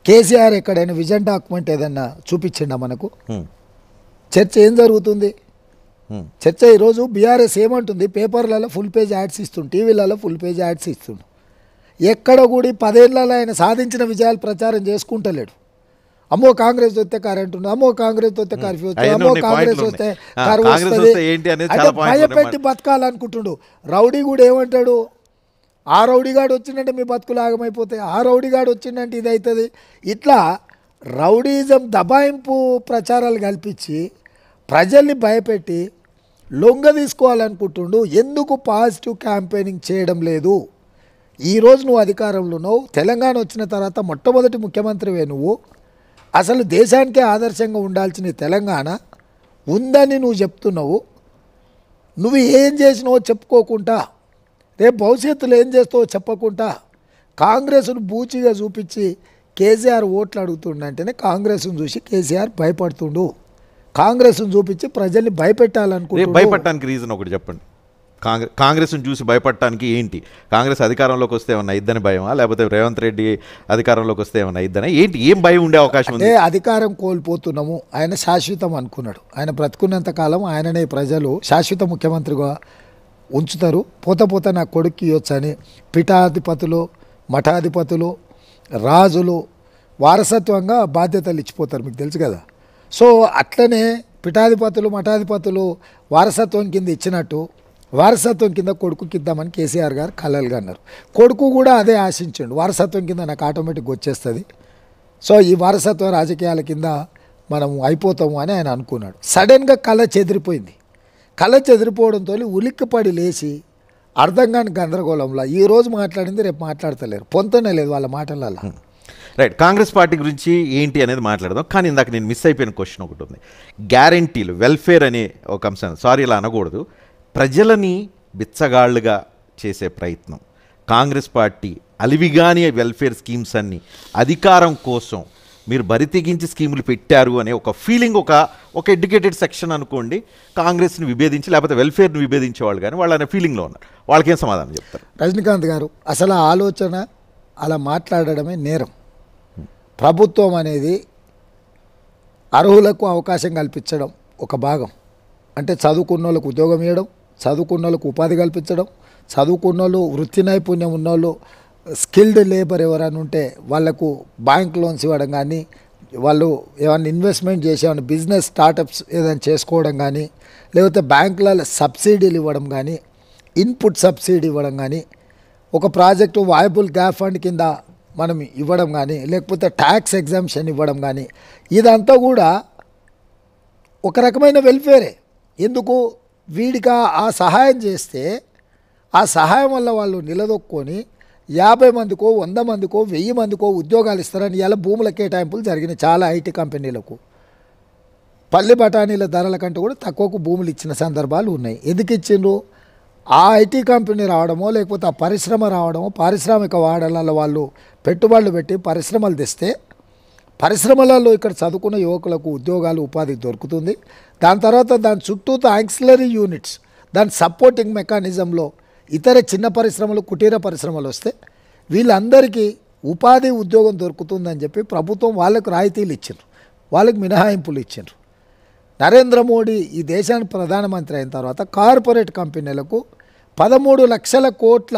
కేసీఆర్ ఎక్కడైనా విజన్ డాక్యుమెంట్ ఏదన్నా చూపించిండా మనకు. చర్చ ఏం జరుగుతుంది. చర్చ ఈరోజు బీఆర్ఎస్ ఏమంటుంది? పేపర్లలో ఫుల్ పేజ్ యాడ్స్ ఇస్తుంది టీవీలలో ఫుల్ పేజ్ యాడ్స్ ఇస్తుండు. ఎక్కడ కూడా పదేళ్ళలో ఆయన సాధించిన విజయాలు ప్రచారం చేసుకుంటలేడు. అమ్మో కాంగ్రెస్ వస్తే కరెంట్ ఉంది అమ్మో కాంగ్రెస్ వస్తే కర్ఫ్యూ వస్తుంది అమ్మో కాంగ్రెస్ వస్తే కరువు వస్తుంది. భయపెట్టి బతకాలనుకుంటుండు. రౌడీ కూడా ఏమంటాడు? ఆ రౌడీగాడు వచ్చిందంటే మీ బతుకులు ఆగమైపోతాయి ఆ రౌడీగాడు వచ్చిందంటే ఇది అవుతుంది ఇట్లా రౌడీజం దబాయింపు ప్రచారాలు కల్పించి ప్రజల్ని భయపెట్టి లొంగ తీసుకోవాలనుకుంటుండు. ఎందుకు పాజిటివ్ క్యాంపెయినింగ్ చేయడం లేదు? ఈరోజు నువ్వు అధికారంలో ఉన్నావు తెలంగాణ వచ్చిన తర్వాత మొట్టమొదటి ముఖ్యమంత్రివే నువ్వు. అసలు దేశానికే ఆదర్శంగా ఉండాల్సిన తెలంగాణ ఉందని నువ్వు చెప్తున్నావు. నువ్వు ఏం చేసినావో చెప్పుకోకుండా రేపు భవిష్యత్తులో ఏం చేస్తావో చెప్పకుండా కాంగ్రెస్ను బూచిగా చూపించి కేసీఆర్ ఓట్లు అడుగుతుండంటేనే కాంగ్రెస్ను చూసి కేసీఆర్ భయపడుతుండు. కాంగ్రెస్ను చూపించి ప్రజల్ని రేపు భయపెట్టాలనుకుంటున్నాడు భయపడటానికి రీజన్ ఒకటి చెప్పండి. కాంగ్రెస్ కాంగ్రెస్ను చూసి భయపడటానికి ఏంటి? కాంగ్రెస్ అధికారంలోకి వస్తే ఏమన్నా ఇద్దని భయమా? లేకపోతే రేవంత్ రెడ్డి అధికారంలోకి వస్తే ఏమన్నా ఇద్దనా? ఏంటి ఏం భయం ఉండే అవకాశం ఉంది? అధికారం కోల్పోతున్నాము. ఆయన శాశ్వతం అనుకున్నాడు. ఆయన బ్రతుకున్నంత కాలం ఆయననే ప్రజలు శాశ్వత ముఖ్యమంత్రిగా ఉంచుతారు. పోత పోత నా కొడుక్కి ఇవ్వచ్చని పీఠాధిపతులు మఠాధిపతులు రాజులు వారసత్వంగా బాధ్యతలు ఇచ్చిపోతారు మీకు తెలుసు కదా. సో అట్లనే పీఠాధిపతులు మఠాధిపతులు వారసత్వం కింద ఇచ్చినట్టు వారసత్వం కింద కొడుకుకి ఇద్దామని కేసీఆర్ గారు కలలుగా అన్నారు కొడుకు కూడా అదే ఆశించండు. వారసత్వం కింద నాకు ఆటోమేటిక్గా వచ్చేస్తుంది. సో ఈ వారసత్వ రాజకీయాల కింద మనం అయిపోతాము అని ఆయన అనుకున్నాడు. సడన్గా కళ చెదిరిపోయింది కళ చెదిరిపోవడంతో ఉలిక్కిపడి లేచి అర్థం కాని గందరగోళంలో ఈ రోజు మాట్లాడింది రేపు మాట్లాడతలేరు. పొంతనే లేదు వాళ్ళ మాటలలో రైట్ కాంగ్రెస్ పార్టీ గురించి ఏంటి అనేది మాట్లాడదాం. కానీ ఇందాక నేను మిస్ అయిపోయిన క్వశ్చన్ ఒకటి ఉంది. గ్యారంటీలు వెల్ఫేర్ అనే ఒక అంశం. సారీ ఇలా అనకూడదు. ప్రజలని బిచ్చగాళ్ళుగా చేసే ప్రయత్నం. కాంగ్రెస్ పార్టీ అలివిగాని వెల్ఫేర్ స్కీమ్స్ అన్ని అధికారం కోసం మీరు బరి తెగించి స్కీములు పెట్టారు అనే ఒక ఫీలింగ్ ఒక ఒక ఎడ్యుకేటెడ్ సెక్షన్ అనుకోండి కాంగ్రెస్ని విభేదించి లేకపోతే వెల్ఫేర్ని విభేదించే వాళ్ళు కానీ వాళ్ళు అనే ఫీలింగ్లో ఉన్నారు. వాళ్ళకేం సమాధానం చెప్తారు? రజనీకాంత్ గారు అసలు ఆలోచన అలా మాట్లాడడమే నేరం. ప్రభుత్వం అనేది అర్హులకు అవకాశం కల్పించడం ఒక భాగం. అంటే చదువుకున్న వాళ్ళకు ఉద్యోగం ఇవ్వడం చదువుకున్న వాళ్ళకు ఉపాధి కల్పించడం చదువుకున్న వాళ్ళు వృత్తి నైపుణ్యం ఉన్నోళ్ళు స్కిల్డ్ లేబర్ ఎవరైనా ఉంటే వాళ్ళకు బ్యాంక్ లోన్స్ ఇవ్వడం కానీ వాళ్ళు ఏమైనా ఇన్వెస్ట్మెంట్ చేసి ఏమైనా బిజినెస్ స్టార్టప్స్ ఏదైనా చేసుకోవడం కానీ లేకపోతే బ్యాంకులలో సబ్సిడీలు ఇవ్వడం కానీ ఇన్పుట్ సబ్సిడీ ఇవ్వడం కానీ ఒక ప్రాజెక్టు వాయబుల్ గ్యాప్ ఫండ్ కింద మనం ఇవ్వడం కానీ లేకపోతే ట్యాక్స్ ఎగ్జామ్షన్ ఇవ్వడం కానీ ఇదంతా కూడా ఒక రకమైన వెల్ఫేరే. ఎందుకు? వీడికి ఆ- ఆ సహాయం చేస్తే ఆ సహాయం వల్ల వాళ్ళు నిలదొక్కొని యాభై మందికో వంద మందికో వెయ్యి మందికో ఉద్యోగాలు ఇస్తారని ఇలా భూముల కేటాయింపులు జరిగినాయి చాలా ఐటీ కంపెనీలకు. పల్లి బఠానీల ధరల కంటే కూడా తక్కువకు భూములు ఇచ్చిన సందర్భాలు ఉన్నాయి. ఎందుకు ఇచ్చిండ్రు? ఆ ఐటీ కంపెనీ రావడమో లేకపోతే ఆ పరిశ్రమ రావడమో పారిశ్రామిక వాడలలో వాళ్ళు పెట్టుబడులు పెట్టి పరిశ్రమలు తెస్తే పరిశ్రమలలో ఇక్కడ చదువుకున్న యువకులకు ఉద్యోగాలు ఉపాధి దొరుకుతుంది. దాని తర్వాత దాని చుట్టూతో యాంక్సిలరీ యూనిట్స్ దాని సపోర్టింగ్ మెకానిజంలో ఇతర చిన్న పరిశ్రమలు కుటీర పరిశ్రమలు వస్తే వీళ్ళందరికీ ఉపాధి ఉద్యోగం దొరుకుతుందని చెప్పి ప్రభుత్వం వాళ్ళకు రాయితీలు ఇచ్చిండ్రు. వాళ్ళకి మినహాయింపులు ఇచ్చిండ్రు. నరేంద్ర మోడీ ఈ దేశానికి ప్రధానమంత్రి అయిన తర్వాత కార్పొరేట్ కంపెనీలకు పదమూడు లక్షల కోట్ల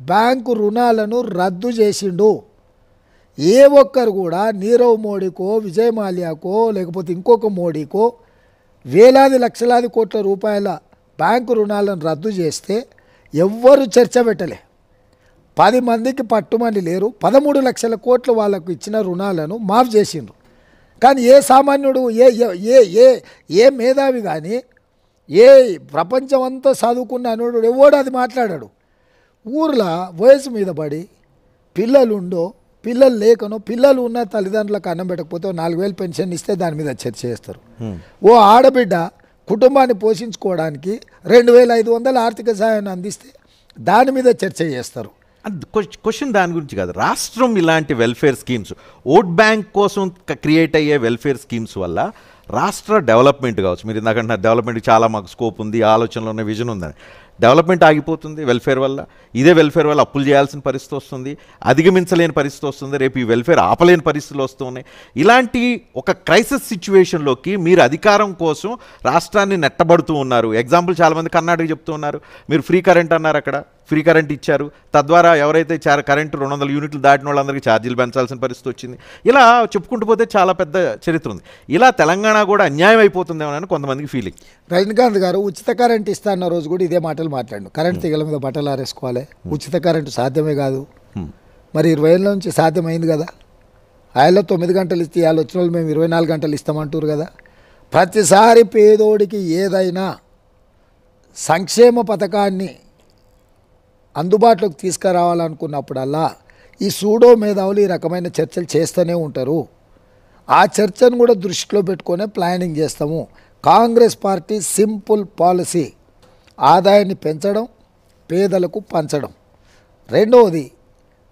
బ్యాంకు రుణాలను రద్దు చేసిండు. ఏ ఒక్కరు కూడా నీరవ్ మోడీకో విజయ్ మాల్యాకో లేకపోతే ఇంకొక మోడీకో వేలాది లక్షలాది కోట్ల రూపాయల బ్యాంకు రుణాలను రద్దు చేస్తే ఎవ్వరు చర్చ పెట్టలే. పది మందికి పట్టుమని లేరు. పదమూడు లక్షల కోట్లు వాళ్ళకు ఇచ్చిన రుణాలను మాఫ్ చేసిండ్రు. కానీ ఏ సామాన్యుడు ఏ ఏ- ఏ ఏ మేధావి కానీ ఏ ప్రపంచం అంతా చదువుకున్న అనుడు ఎవడు అది మాట్లాడాడు? ఊర్లో వయసు మీద పడి పిల్లలుండో పిల్లలు లేకనో పిల్లలు ఉన్న తల్లిదండ్రులకు అన్నం పెట్టకపోతే నాలుగు వేలు పెన్షన్ ఇస్తే దాని మీద చర్చ చేస్తారు. ఓ ఆడబిడ్డ కుటుంబాన్ని పోషించుకోవడానికి రెండు వేల ఐదు వందల ఆర్థిక సహాయాన్ని అందిస్తే దాని మీద చర్చ చేస్తారు. క్వశ్చన్ దాని గురించి కాదు. రాష్ట్రం ఇలాంటి వెల్ఫేర్ స్కీమ్స్ ఓట్ బ్యాంక్ కోసం క్రియేట్ అయ్యే వెల్ఫేర్ స్కీమ్స్ వల్ల రాష్ట్ర డెవలప్మెంట్ కావచ్చు. మీరు ఇందాకంటే డెవలప్మెంట్ చాలా మాకు స్కోప్ ఉంది ఆలోచనలో ఉన్న విజన్ ఉందని. డెవలప్మెంట్ ఆగిపోతుంది వెల్ఫేర్ వల్ల. ఇదే వెల్ఫేర్ వల్ల అప్పులు చేయాల్సిన పరిస్థితి వస్తుంది. అధిగమించలేని పరిస్థితి వస్తుంది. రేపు ఈ వెల్ఫేర్ ఆపలేని పరిస్థితులు వస్తున్నాయి ఇలాంటి ఒక క్రైసిస్ సిచ్యువేషన్లోకి మీరు అధికారం కోసం రాష్ట్రాన్ని నెట్టబడుతూ ఉన్నారు. ఎగ్జాంపుల్ చాలామంది కర్ణాటక చెప్తూ ఉన్నారు. మీరు ఫ్రీ కరెంట్ అన్నారు అక్కడ. ఫ్రీ కరెంట్ ఇచ్చారు. తద్వారా ఎవరైతే చార్ కరెంటు రెండు వందల యూనిట్లు దాటిన వాళ్ళందరికీ ఛార్జీలు పెంచాల్సిన పరిస్థితి వచ్చింది. ఇలా చెప్పుకుంటూ పోతే చాలా పెద్ద చరిత్ర ఉంది. ఇలా తెలంగాణ కూడా అన్యాయం అయిపోతుందేమో అని కొంతమందికి ఫీలింగ్ రజనీకాంత్ గారు ఉచిత కరెంట్ ఇస్తా అన్న రోజు కూడా ఇదే మాటలు మాట్లాడు కరెంట్ తీగల మీద బట్టలు ఆరేసుకోవాలి. ఉచిత కరెంటు సాధ్యమే కాదు. మరి ఇరవై ఏళ్ళ నుంచి సాధ్యమైంది కదా. ఆయనలో తొమ్మిది గంటలు ఇస్తే వాళ్ళు వచ్చిన వాళ్ళు మేము ఇరవై నాలుగు గంటలు ఇస్తామంటారు కదా. ప్రతిసారి పేదోడికి ఏదైనా సంక్షేమ పథకాన్ని అందుబాటులోకి తీసుకురావాలనుకున్నప్పుడల్లా ఈ సూడో మేధావులు ఈ రకమైన చర్చలు చేస్తూనే ఉంటారు. ఆ చర్చను కూడా దృష్టిలో పెట్టుకునే ప్లానింగ్ చేస్తాము. కాంగ్రెస్ పార్టీ సింపుల్ పాలసీ ఆదాయాన్ని పెంచడం పేదలకు పంచడం. రెండవది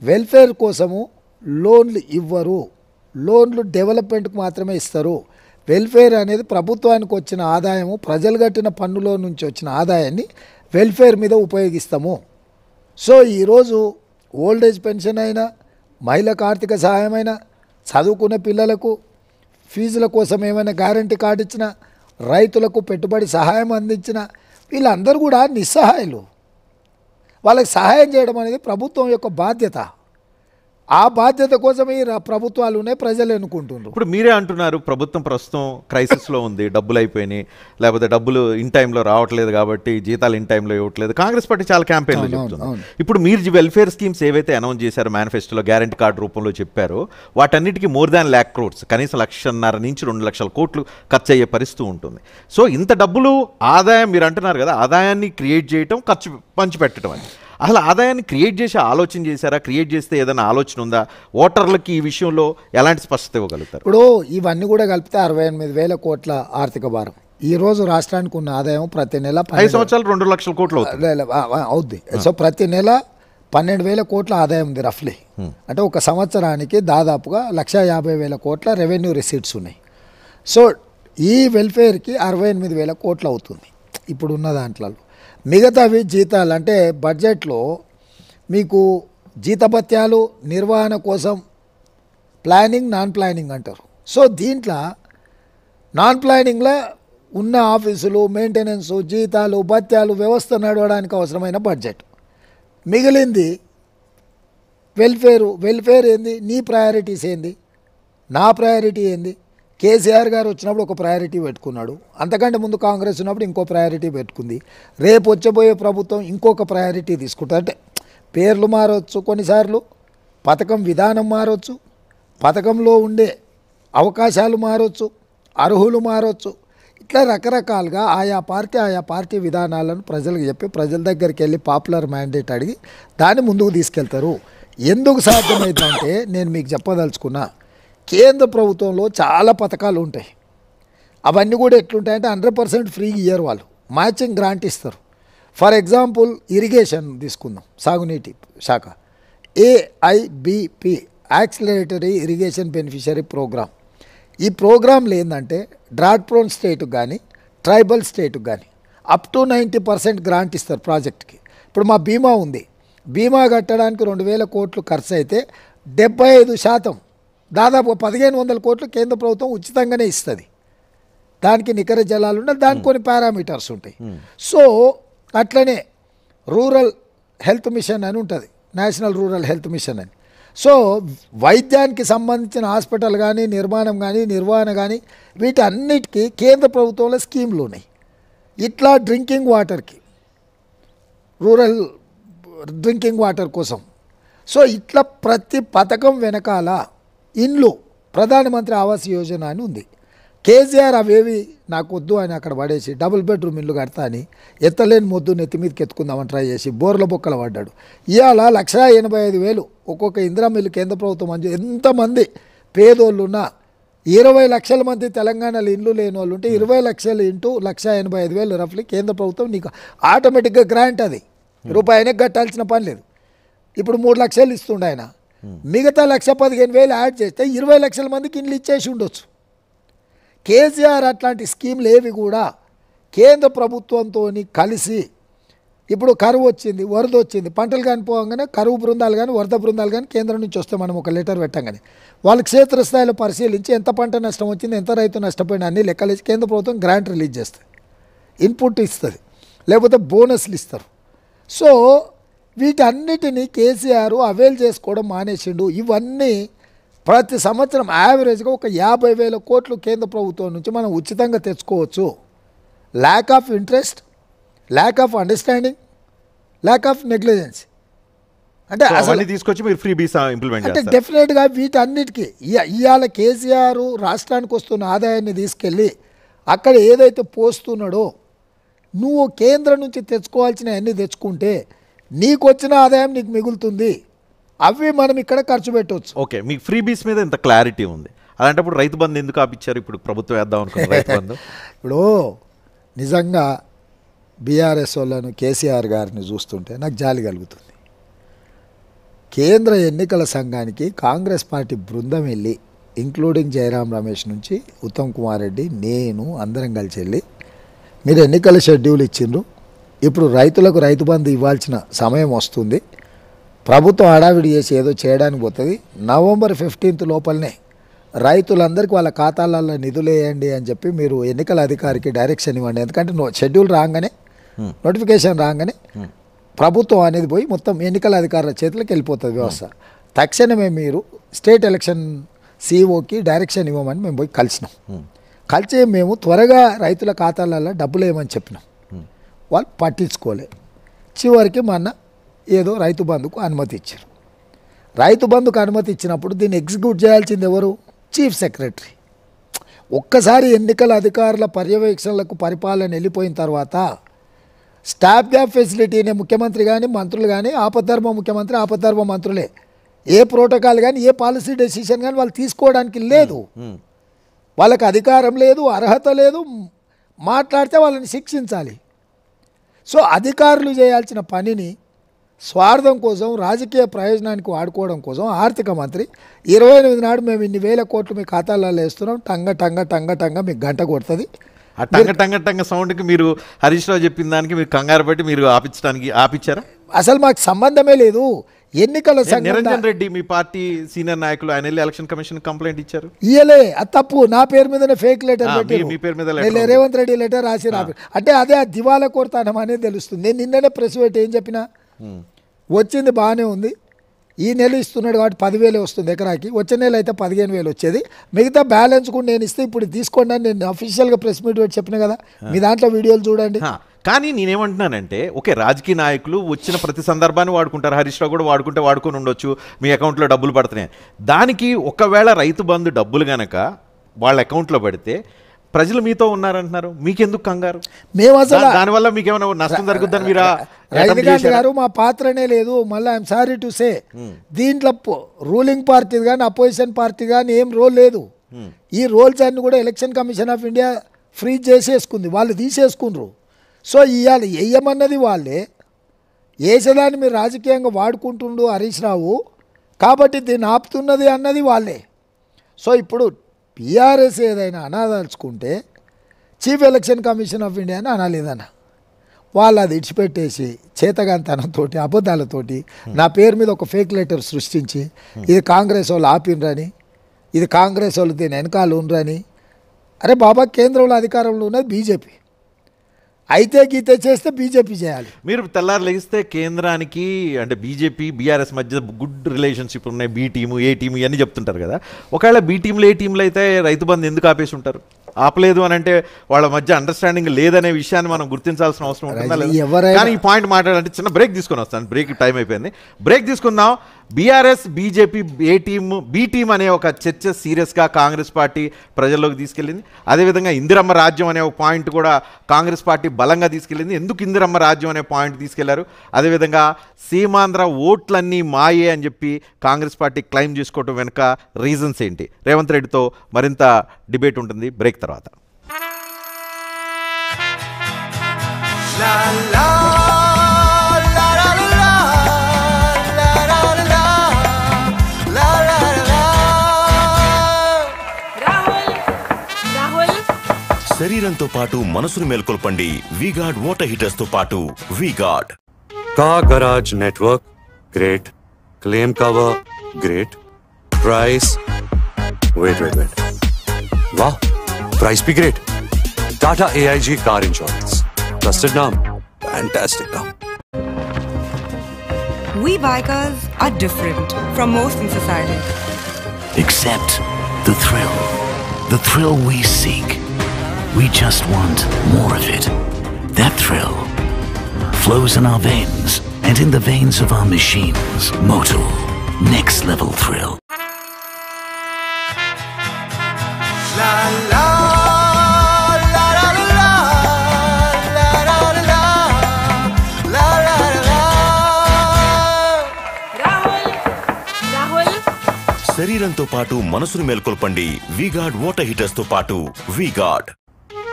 వెల్ఫేర్ కోసము లోన్లు ఇవ్వరు. లోన్లు డెవలప్మెంట్కి మాత్రమే ఇస్తారు. వెల్ఫేర్ అనేది ప్రభుత్వానికి వచ్చిన ఆదాయము ప్రజలు కట్టిన పన్నులో నుంచి వచ్చిన ఆదాయాన్ని వెల్ఫేర్ మీద ఉపయోగిస్తాము. సో ఈరోజు ఓల్డ్ ఏజ్ పెన్షన్ అయినా మహిళకు ఆర్థిక సహాయమైనా చదువుకున్న పిల్లలకు ఫీజుల కోసం ఏమైనా గ్యారంటీ కార్డు ఇచ్చిన రైతులకు పెట్టుబడి సహాయం అందించిన వీళ్ళందరూ కూడా నిస్సహాయులు. వాళ్ళకి సహాయం చేయడం అనేది ప్రభుత్వం యొక్క బాధ్యత. ఆ బాధ్యత కోసం ఈ రా- ప్రభుత్వాలు ఉన్నాయి ప్రజలు ఎన్నుకుంటున్నారు ఇప్పుడు మీరే అంటున్నారు ప్రభుత్వం ప్రస్తుతం క్రైసిస్లో ఉంది డబ్బులు అయిపోయినాయి లేకపోతే డబ్బులు ఇన్ టైంలో రావట్లేదు కాబట్టి జీతాలు ఇన్ టైంలో ఇవ్వట్లేదు. కాంగ్రెస్ పార్టీ చాలా క్యాంపెయిన్లు చెప్తుంది. ఇప్పుడు మీరు వెల్ఫేర్ స్కీమ్స్ ఏవైతే అనౌన్స్ చేశారో మేనిఫెస్టోలో గ్యారంటీ కార్డు రూపంలో చెప్పారో వాటన్నిటికీ మోర్ దాన్ ల్యాక్ క్రోడ్స్ కనీసం లక్షన్నర నుంచి రెండు లక్షల కోట్లు ఖర్చు అయ్యే పరిస్థితి ఉంటుంది. సో ఇంత డబ్బులు ఆదాయం మీరు అంటున్నారు కదా ఆదాయాన్ని క్రియేట్ చేయటం ఖర్చు పంచిపెట్టడం అని. అసలు ఆదాయాన్ని క్రియేట్ చేసి ఆలోచన చేశారా? క్రియేట్ చేస్తే ఏదైనా ఆలోచన ఉందా? ఓటర్లకి ఈ విషయంలో ఎలాంటి స్పష్టత ఇవ్వగలుగుతారు? ఇప్పుడు ఇవన్నీ కూడా కలిపితే అరవై ఎనిమిది వేల కోట్ల ఆర్థిక భారం. ఈ రోజు రాష్ట్రానికి ఉన్న ఆదాయం ప్రతి నెల ఐదు పన్నెండు- సంవత్సరాలు రెండు లక్షల కోట్లు అవుద్ది. సో ప్రతి నెల పన్నెండు వేల కోట్ల ఆదాయం ఉంది రఫ్లీ అంటే ఒక సంవత్సరానికి దాదాపుగా లక్ష యాభై వేల కోట్ల రెవెన్యూ రిసీట్స్ ఉన్నాయి. సో ఈ వెల్ఫేర్కి అరవై ఎనిమిది వేల కోట్లు అవుతుంది. ఇప్పుడున్న దాంట్లో మిగతావి జీతాలు అంటే బడ్జెట్లో మీకు జీతభత్యాలు నిర్వహణ కోసం ప్లానింగ్ నాన్ ప్లానింగ్ అంటారు. సో దీంట్లో నాన్ ప్లానింగ్లో ఉన్న ఆఫీసులు మెయింటెనెన్స్ జీతాలు భత్యాలు వ్యవస్థ నడవడానికి అవసరమైన బడ్జెట్. మిగిలింది వెల్ఫేరు వెల్ఫేర్ ఏంది? నీ ప్రయారిటీస్ ఏంది? నా ప్రయారిటీ ఏంది? కేసీఆర్ గారు వచ్చినప్పుడు ఒక ప్రయారిటీ పెట్టుకున్నాడు. అంతకంటే ముందు కాంగ్రెస్ ఉన్నప్పుడు ఇంకో ప్రయారిటీ పెట్టుకుంది. రేపు వచ్చబోయే ప్రభుత్వం ఇంకొక ప్రయారిటీ తీసుకుంటుంది. అంటే పేర్లు మారవచ్చు కొన్నిసార్లు పథకం విధానం మారవచ్చు పథకంలో ఉండే అవకాశాలు మారవచ్చు అర్హులు మారవచ్చు ఇట్లా రకరకాలుగా ఆయా పార్టీ ఆయా పార్టీ విధానాలను ప్రజలకు చెప్పి ప్రజల దగ్గరికి వెళ్ళి పాపులర్ మ్యాండేట్ అడిగి దాన్ని ముందుకు తీసుకెళ్తారు. ఎందుకు సాధ్యమైందంటే నేను మీకు చెప్పదలుచుకున్నా కేంద్ర ప్రభుత్వంలో చాలా పథకాలు ఉంటాయి. అవన్నీ కూడా ఎట్లుంటాయంటే హండ్రెడ్ పర్సెంట్ ఫ్రీ ఇయ్యరు వాళ్ళు. మ్యాచింగ్ గ్రాంట్ ఇస్తారు. ఫర్ ఎగ్జాంపుల్ ఇరిగేషన్ తీసుకుందాం సాగునీటి శాఖ. AIBP acceleratory irrigation beneficiary programme ఈ ప్రోగ్రాంలు ఏంటంటే డ్రాట్ ప్రోన్ స్టేట్కి కానీ ట్రైబల్ స్టేట్కి కానీ up to ninety percent grant ఇస్తారు ప్రాజెక్ట్కి. ఇప్పుడు మా బీమా ఉంది. బీమా కట్టడానికి రెండు వేల కోట్లు ఖర్చు అయితే డెబ్బై ఐదు శాతం దాదాపు పదిహేను వందల కోట్లు కేంద్ర ప్రభుత్వం ఉచితంగానే ఇస్తుంది. దానికి నికర జలాలు ఉన్నాయి దానికి కొన్ని పారామీటర్స్ ఉంటాయి. సో అట్లనే రూరల్ హెల్త్ మిషన్ అని ఉంటుంది నేషనల్ రూరల్ హెల్త్ మిషన్ అని. సో వైద్యానికి సంబంధించిన హాస్పిటల్ కానీ నిర్మాణం కానీ నిర్వహణ కానీ వీటన్నిటికీ కేంద్ర ప్రభుత్వంలో స్కీమ్లు ఉన్నాయి. ఇట్లా డ్రింకింగ్ వాటర్కి రూరల్ డ్రింకింగ్ వాటర్ కోసం. సో ఇట్లా ప్రతి పథకం వెనకాల ఇండ్లు ప్రధానమంత్రి ఆవాస్ యోజన అని ఉంది. కేసీఆర్ అవేవి నాకు వద్దు అని అక్కడ పడేసి డబుల్ బెడ్రూమ్ ఇల్లు కడతా అని ఎత్తలేని మొద్దు నెత్తి మీదకి ఎత్తుకుందామని ట్రై చేసి బోర్ల బొక్కల పడ్డాడు. ఇవాళ లక్ష ఎనభై ఐదు వేలు ఒక్కొక్క ఇందిరా మిల్లు కేంద్ర ప్రభుత్వం మంచి ఎంతమంది పేదోళ్ళు ఉన్నా ఇరవై లక్షల మంది తెలంగాణలో ఇండ్లు లేని వాళ్ళు ఉంటే ఇరవై లక్షలు ఇంటూ లక్ష ఎనభై ఐదు వేలు రఫ్లీ కేంద్ర ప్రభుత్వం నీకు ఆటోమేటిక్గా గ్రాంట్ అది. రూపాయినే కట్టాల్సిన పని లేదు. ఇప్పుడు మూడు లక్షలు ఇస్తుండే ఆయన. మిగతా లక్ష పదిహేను వేలు యాడ్ చేస్తే ఇరవై లక్షల మందికి ఇండ్లు ఇచ్చేసి ఉండొచ్చు. కేసీఆర్ అట్లాంటి స్కీమ్లు ఏవి కూడా కేంద్ర ప్రభుత్వంతో కలిసి ఇప్పుడు కరువు వచ్చింది వరద వచ్చింది పంటలు కానిపోగానే కరువు బృందాలు కానీ వరద బృందాలు కానీ కేంద్రం నుంచి వస్తే మనం ఒక లెటర్ పెట్టంగానే. వాళ్ళు క్షేత్రస్థాయిలో పరిశీలించి ఎంత పంట నష్టం వచ్చింది ఎంత రైతు నష్టపోయిన అన్ని లెక్కలేసి కేంద్ర ప్రభుత్వం గ్రాంట్ రిలీజ్ చేస్తుంది. ఇన్పుట్ ఇస్తుంది. లేకపోతే బోనస్లు ఇస్తారు. సో వీటన్నిటిని కేసీఆర్ అవైల్ చేసుకోవడం మానేసిండు. ఇవన్నీ ప్రతి సంవత్సరం యావరేజ్గా ఒక యాభై వేల కోట్లు కేంద్ర ప్రభుత్వం నుంచి మనం ఉచితంగా తెచ్చుకోవచ్చు. Lack of interest lack of understanding lack of negligence అంటే అసలు తీసుకొచ్చి మీరు ఫ్రీ బీసా ఇంప్లిమెంట్ అంటే డెఫినెట్గా వీటన్నిటికీ ఇవాళ కేసీఆర్ రాష్ట్రానికి వస్తున్న ఆదాయాన్ని తీసుకెళ్ళి అక్కడ ఏదైతే పోస్తున్నాడో నువ్వు కేంద్రం నుంచి తెచ్చుకోవాల్సిన అన్ని తెచ్చుకుంటే నీకు వచ్చిన ఆదాయం నీకు మిగులుతుంది. అవి మనం ఇక్కడ ఖర్చు పెట్టవచ్చు ఓకే మీకు ఫ్రీ బీస్ మీద ఇంత క్లారిటీ ఉంది. అలాంటప్పుడు రైతు బంధు ఎందుకు ఆపిచ్చారు? ఇప్పుడు ప్రభుత్వం వేద్దాం బంధు. ఇప్పుడు నిజంగా బీఆర్ఎస్ వాళ్ళను కేసీఆర్ గారిని చూస్తుంటే నాకు జాలి కలుగుతుంది. కేంద్ర ఎన్నికల సంఘానికి కాంగ్రెస్ పార్టీ బృందం వెళ్ళి ఇంక్లూడింగ్ జయరాం రమేష్ నుంచి ఉత్తమ్ కుమార్ రెడ్డి నేను అందరం కలిసి వెళ్ళి మీరు ఎన్నికల షెడ్యూల్ ఇచ్చిండ్రు. ఇప్పుడు రైతులకు రైతు బంధు ఇవ్వాల్సిన సమయం వస్తుంది. ప్రభుత్వం హడావిడి చేసి ఏదో చేయడానికి పోతుంది. నవంబర్ ఫిఫ్టీన్త్ లోపలనే రైతులందరికీ వాళ్ళ ఖాతాలలో నిధులు వేయండి అని చెప్పి మీరు ఎన్నికల అధికారికి డైరెక్షన్ ఇవ్వండి. ఎందుకంటే నో షెడ్యూల్ రాగానే నోటిఫికేషన్ రాగానే ప్రభుత్వం అనేది పోయి మొత్తం ఎన్నికల అధికారుల చేతులకు వెళ్ళిపోతుంది వ్యవస్థ. తక్షణమే మీరు స్టేట్ ఎలక్షన్ సీఓకి డైరెక్షన్ ఇవ్వమని మేము పోయి కలిసినాం. కలిసి మేము త్వరగా రైతుల ఖాతాలలో డబ్బులు వేయమని చెప్పినాం. వాళ్ళు పట్టించుకోలే. చివరికి మొన్న ఏదో రైతు బంధుకు అనుమతి ఇచ్చారు. రైతు బంధుకు అనుమతి ఇచ్చినప్పుడు దీన్ని ఎగ్జిక్యూట్ చేయాల్సింది ఎవరు? Chief secretary. ఒక్కసారి ఎన్నికల అధికారుల పర్యవేక్షణలకు పరిపాలన వెళ్ళిపోయిన తర్వాత స్టాఫ్ గ్యాప్ ఫెసిలిటీని ముఖ్యమంత్రి కానీ మంత్రులు కానీ ఆపద్ధర్మ ముఖ్యమంత్రి ఆపద్ధర్మ మంత్రులే. ఏ ప్రోటోకాల్ కానీ ఏ పాలసీ డెసిషన్ కానీ వాళ్ళు తీసుకోవడానికి లేదు. వాళ్ళకి అధికారం లేదు అర్హత లేదు. మాట్లాడితే వాళ్ళని శిక్షించాలి. సో అధికారులు చేయాల్సిన పనిని స్వార్థం కోసం రాజకీయ ప్రయోజనానికి వాడుకోవడం కోసం ఆర్థిక మంత్రి ఇరవై ఎనిమిది నాడు మేము ఇన్ని వేల కోట్లు మీ ఖాతాలలో వేస్తున్నాం టంగ టంగ టంగ టంగ మీకు గంట కొడుతుంది. ఆ టంగ టంగ టంగ సౌండ్కి మీరు హరీష్ రావు చెప్పిన దానికి మీరు కంగారు పెట్టి మీరు ఆపించడానికి ఆపించారా? అసలు మాకు సంబంధమే లేదు. ఎన్నికల నిరంజన్ రెడ్డి మీ పార్టీ సీనియర్ నాయకులు ఆయన వెళ్ళి ఎలక్షన్ కమిషన్ కంప్లైంట్ ఇచ్చారు? ఇయ్యలే అది తప్పు. నా పేరు మీదనే ఫేక్ లెటర్ మీ- పేరు మీద. రేవంత్ రెడ్డి లెటర్ రాసి అంటే అదే ఆ దివాలా కోరుతానం అనేది తెలుస్తుంది. నేను నిన్ననే ప్రెస్ పెట్టి ఏం చెప్పినా? వచ్చింది బాగానే ఉంది. ఈ నెల ఇస్తున్నాడు కాబట్టి పదివేలు వస్తుంది ఎకరాకి. వచ్చే నెల అయితే పదిహేను వేలు వచ్చేది. మిగతా బ్యాలెన్స్ కూడా నేను ఇస్తే ఇప్పుడు తీసుకోండి అని నేను అఫీషియల్గా ప్రెస్ మీట్ పెట్టి చెప్పిన కదా. మీ దాంట్లో వీడియోలు చూడండి. కానీ నేనేమంటున్నానంటే ఓకే రాజకీయ నాయకులు వచ్చిన ప్రతి సందర్భాన్ని వాడుకుంటారు. హరీష్ రావు కూడా వాడుకుంటే వాడుకొని ఉండొచ్చు. మీ అకౌంట్లో డబ్బులు పడుతున్నాయి. దానికి ఒకవేళ రైతు బంధు డబ్బులు గనక వాళ్ళ అకౌంట్లో పడితే ప్రజలు మీతో ఉన్నారంటున్నారు. మీకెందుకు కంగారు? మేము అసలు దానివల్ల మీకు ఏమైనా నష్టం జరుగుతుందని మీరు రజనీకాంత్? గారు మా పాత్రనే లేదు. మళ్ళీ ఐఎమ్ సారీ టు సే దీంట్లో రూలింగ్ పార్టీ కానీ అపోజిషన్ పార్టీ కానీ ఏం రోల్ లేదు. ఈ రోల్స్ అన్ని కూడా election commission of India freeze చేసేసుకుంది. వాళ్ళు తీసేసుకుండ్రు. సో ఇవాళ వేయమన్నది వాళ్ళే. వేసేదాన్ని మీరు రాజకీయంగా వాడుకుంటుండు హరీష్ రావు కాబట్టి దీన్ని ఆపుతున్నది అన్నది వాళ్ళే. సో ఇప్పుడు పిఆర్ఎస్ ఏదైనా అనదలుచుకుంటే chief election commission of India అని అనలేదన్న. వాళ్ళు అది ఇడిచిపెట్టేసి చేతగాంతనంతోటి అబద్ధాలతోటి నా పేరు మీద ఒక ఫేక్ లెటర్ సృష్టించి ఇది కాంగ్రెస్ వాళ్ళు ఆపినరని ఇది కాంగ్రెస్ వాళ్ళు దీని వెనకాల ఉండరని. అరే బాబా కేంద్రంలో అధికారంలో ఉన్నది బీజేపీ. అయితే గీతే చేస్తే బీజేపీ చేయాలి. మీరు తెల్లారు లెగిస్తే కేంద్రానికి అంటే బీజేపీ బీఆర్ఎస్ మధ్య గుడ్ రిలేషన్షిప్ ఉన్నాయి బీ టీము ఏ టీము ఇవన్నీ చెప్తుంటారు కదా. ఒకవేళ బీ టీంలు ఏ టీంలు అయితే రైతు బంధు ఎందుకు ఆపేసి ఉంటారు? ఆపలేదు అని అంటే వాళ్ళ మధ్య అండర్స్టాండింగ్ లేదనే విషయాన్ని మనం గుర్తించాల్సిన అవసరం ఉంటుందా కానీ ఈ పాయింట్ మాట్లాడాలంటే చిన్న బ్రేక్ తీసుకొని వస్తాను. బ్రేక్ టైం అయిపోయింది. బ్రేక్ తీసుకుందాం. BRS BJP A team B team అనే ఒక చర్చ సీరియస్గా కాంగ్రెస్ పార్టీ ప్రజల్లోకి తీసుకెళ్ళింది. అదేవిధంగా ఇందిరమ్మ రాజ్యం అనే ఒక పాయింట్ కూడా కాంగ్రెస్ పార్టీ బలంగా తీసుకెళ్ళింది. ఎందుకు ఇందిరమ్మ రాజ్యం అనే పాయింట్ తీసుకెళ్ళారు? అదేవిధంగా సీమాంధ్ర ఓట్లన్నీ మాయే అని చెప్పి కాంగ్రెస్ పార్టీ క్లెయిమ్ చేసుకోవటం వెనుక రీజన్స్ ఏంటి? రేవంత్ రెడ్డితో మరింత డిబేట్ ఉంటుంది. బ్రేక్ తర్వాత. శరీరంతో పాటు మనసును మేల్కొల్పండి వీగార్డ్ వాటర్ హీటర్స్తో పాటు వీగార్డ్ కా garage network great claim cover great price wait wait wait wow price be great. Tata AIG Car Insurance. Trusted name. Fantastic name. We bikers are different from most in society. Accept the thrill. The thrill we seek. We just want more of it. That thrill flows in our veins and in the veins of our machines. Motul. Next level thrill. La la la శరీరంతో పాటు మనసును మేల్కొల్పండి V-Guard water హీటర్స్తో పాటు. వీగార్డ్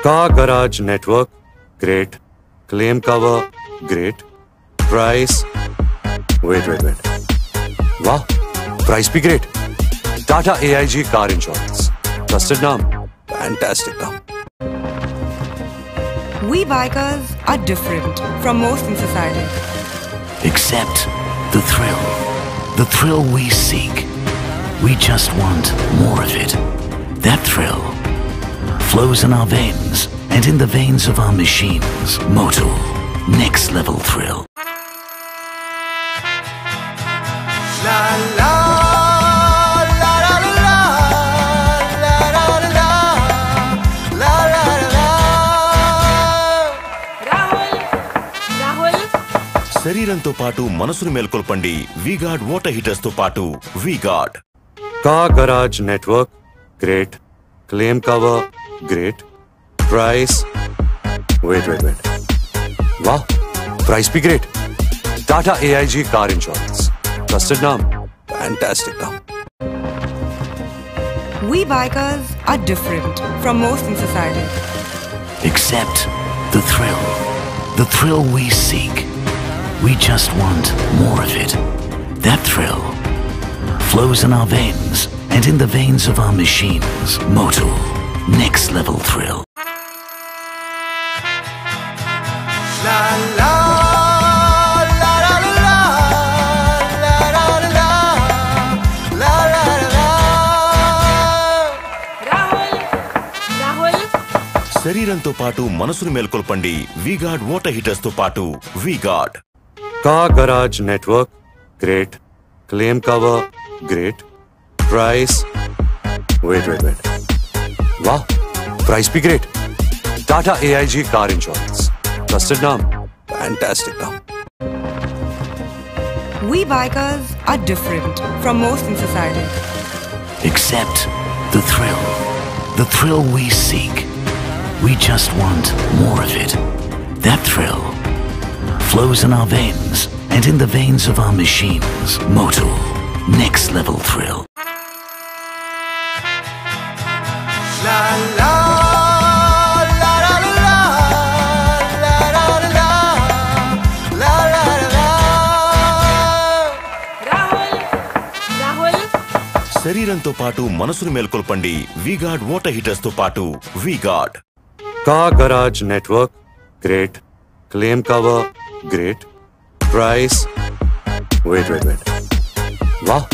కా garage network great claim cover great price wait wait wait wow price be great Tata AIG car insurance trusted NAM fantastic నామ్ We bikers are different from most in society. Except the thrill. The thrill we seek. We just want more of it. That thrill flows in our veins and in the veins of our machines. Motul, next level thrill. La, la. శరీరంతో పాటు మనసును మేల్కొల్పండి వీగాడ్ water హీటర్స్తో పాటు వీగాడ్ Car Garage Network, great. Claim cover, great. Price, wait, wait, wait. Wow, price be great. Tata AIG Car Insurance. Trusted name, fantastic name. We bikers are different from most in society. Accept the thrill. The thrill we seek. We just want more of it. That thrill flows in our veins and in the veins of our machines. Motul, next level thrill. La, la. శరీరంతో పాటు మనసును మేల్కొల్పండి V-Guard water హీటర్స్తో పాటు వీగార్డ్ కా garage network great claim cover great. Price, wait, wait, wait. Wow, price be great. Tata AIG Car Insurance. Trusted name, fantastic name. We bikers are different from most in society. Accept the thrill. The thrill we seek. We just want more of it. That thrill flows in our veins and in the veins of our machines. Motul. next level thrill. La, la. శరీరంతో పాటు మనసును మేల్కొల్పండి V-Guard water హీటర్స్తో పాటు వీగార్డ్ కా garage network great claim cover great price wait wait wait Wow,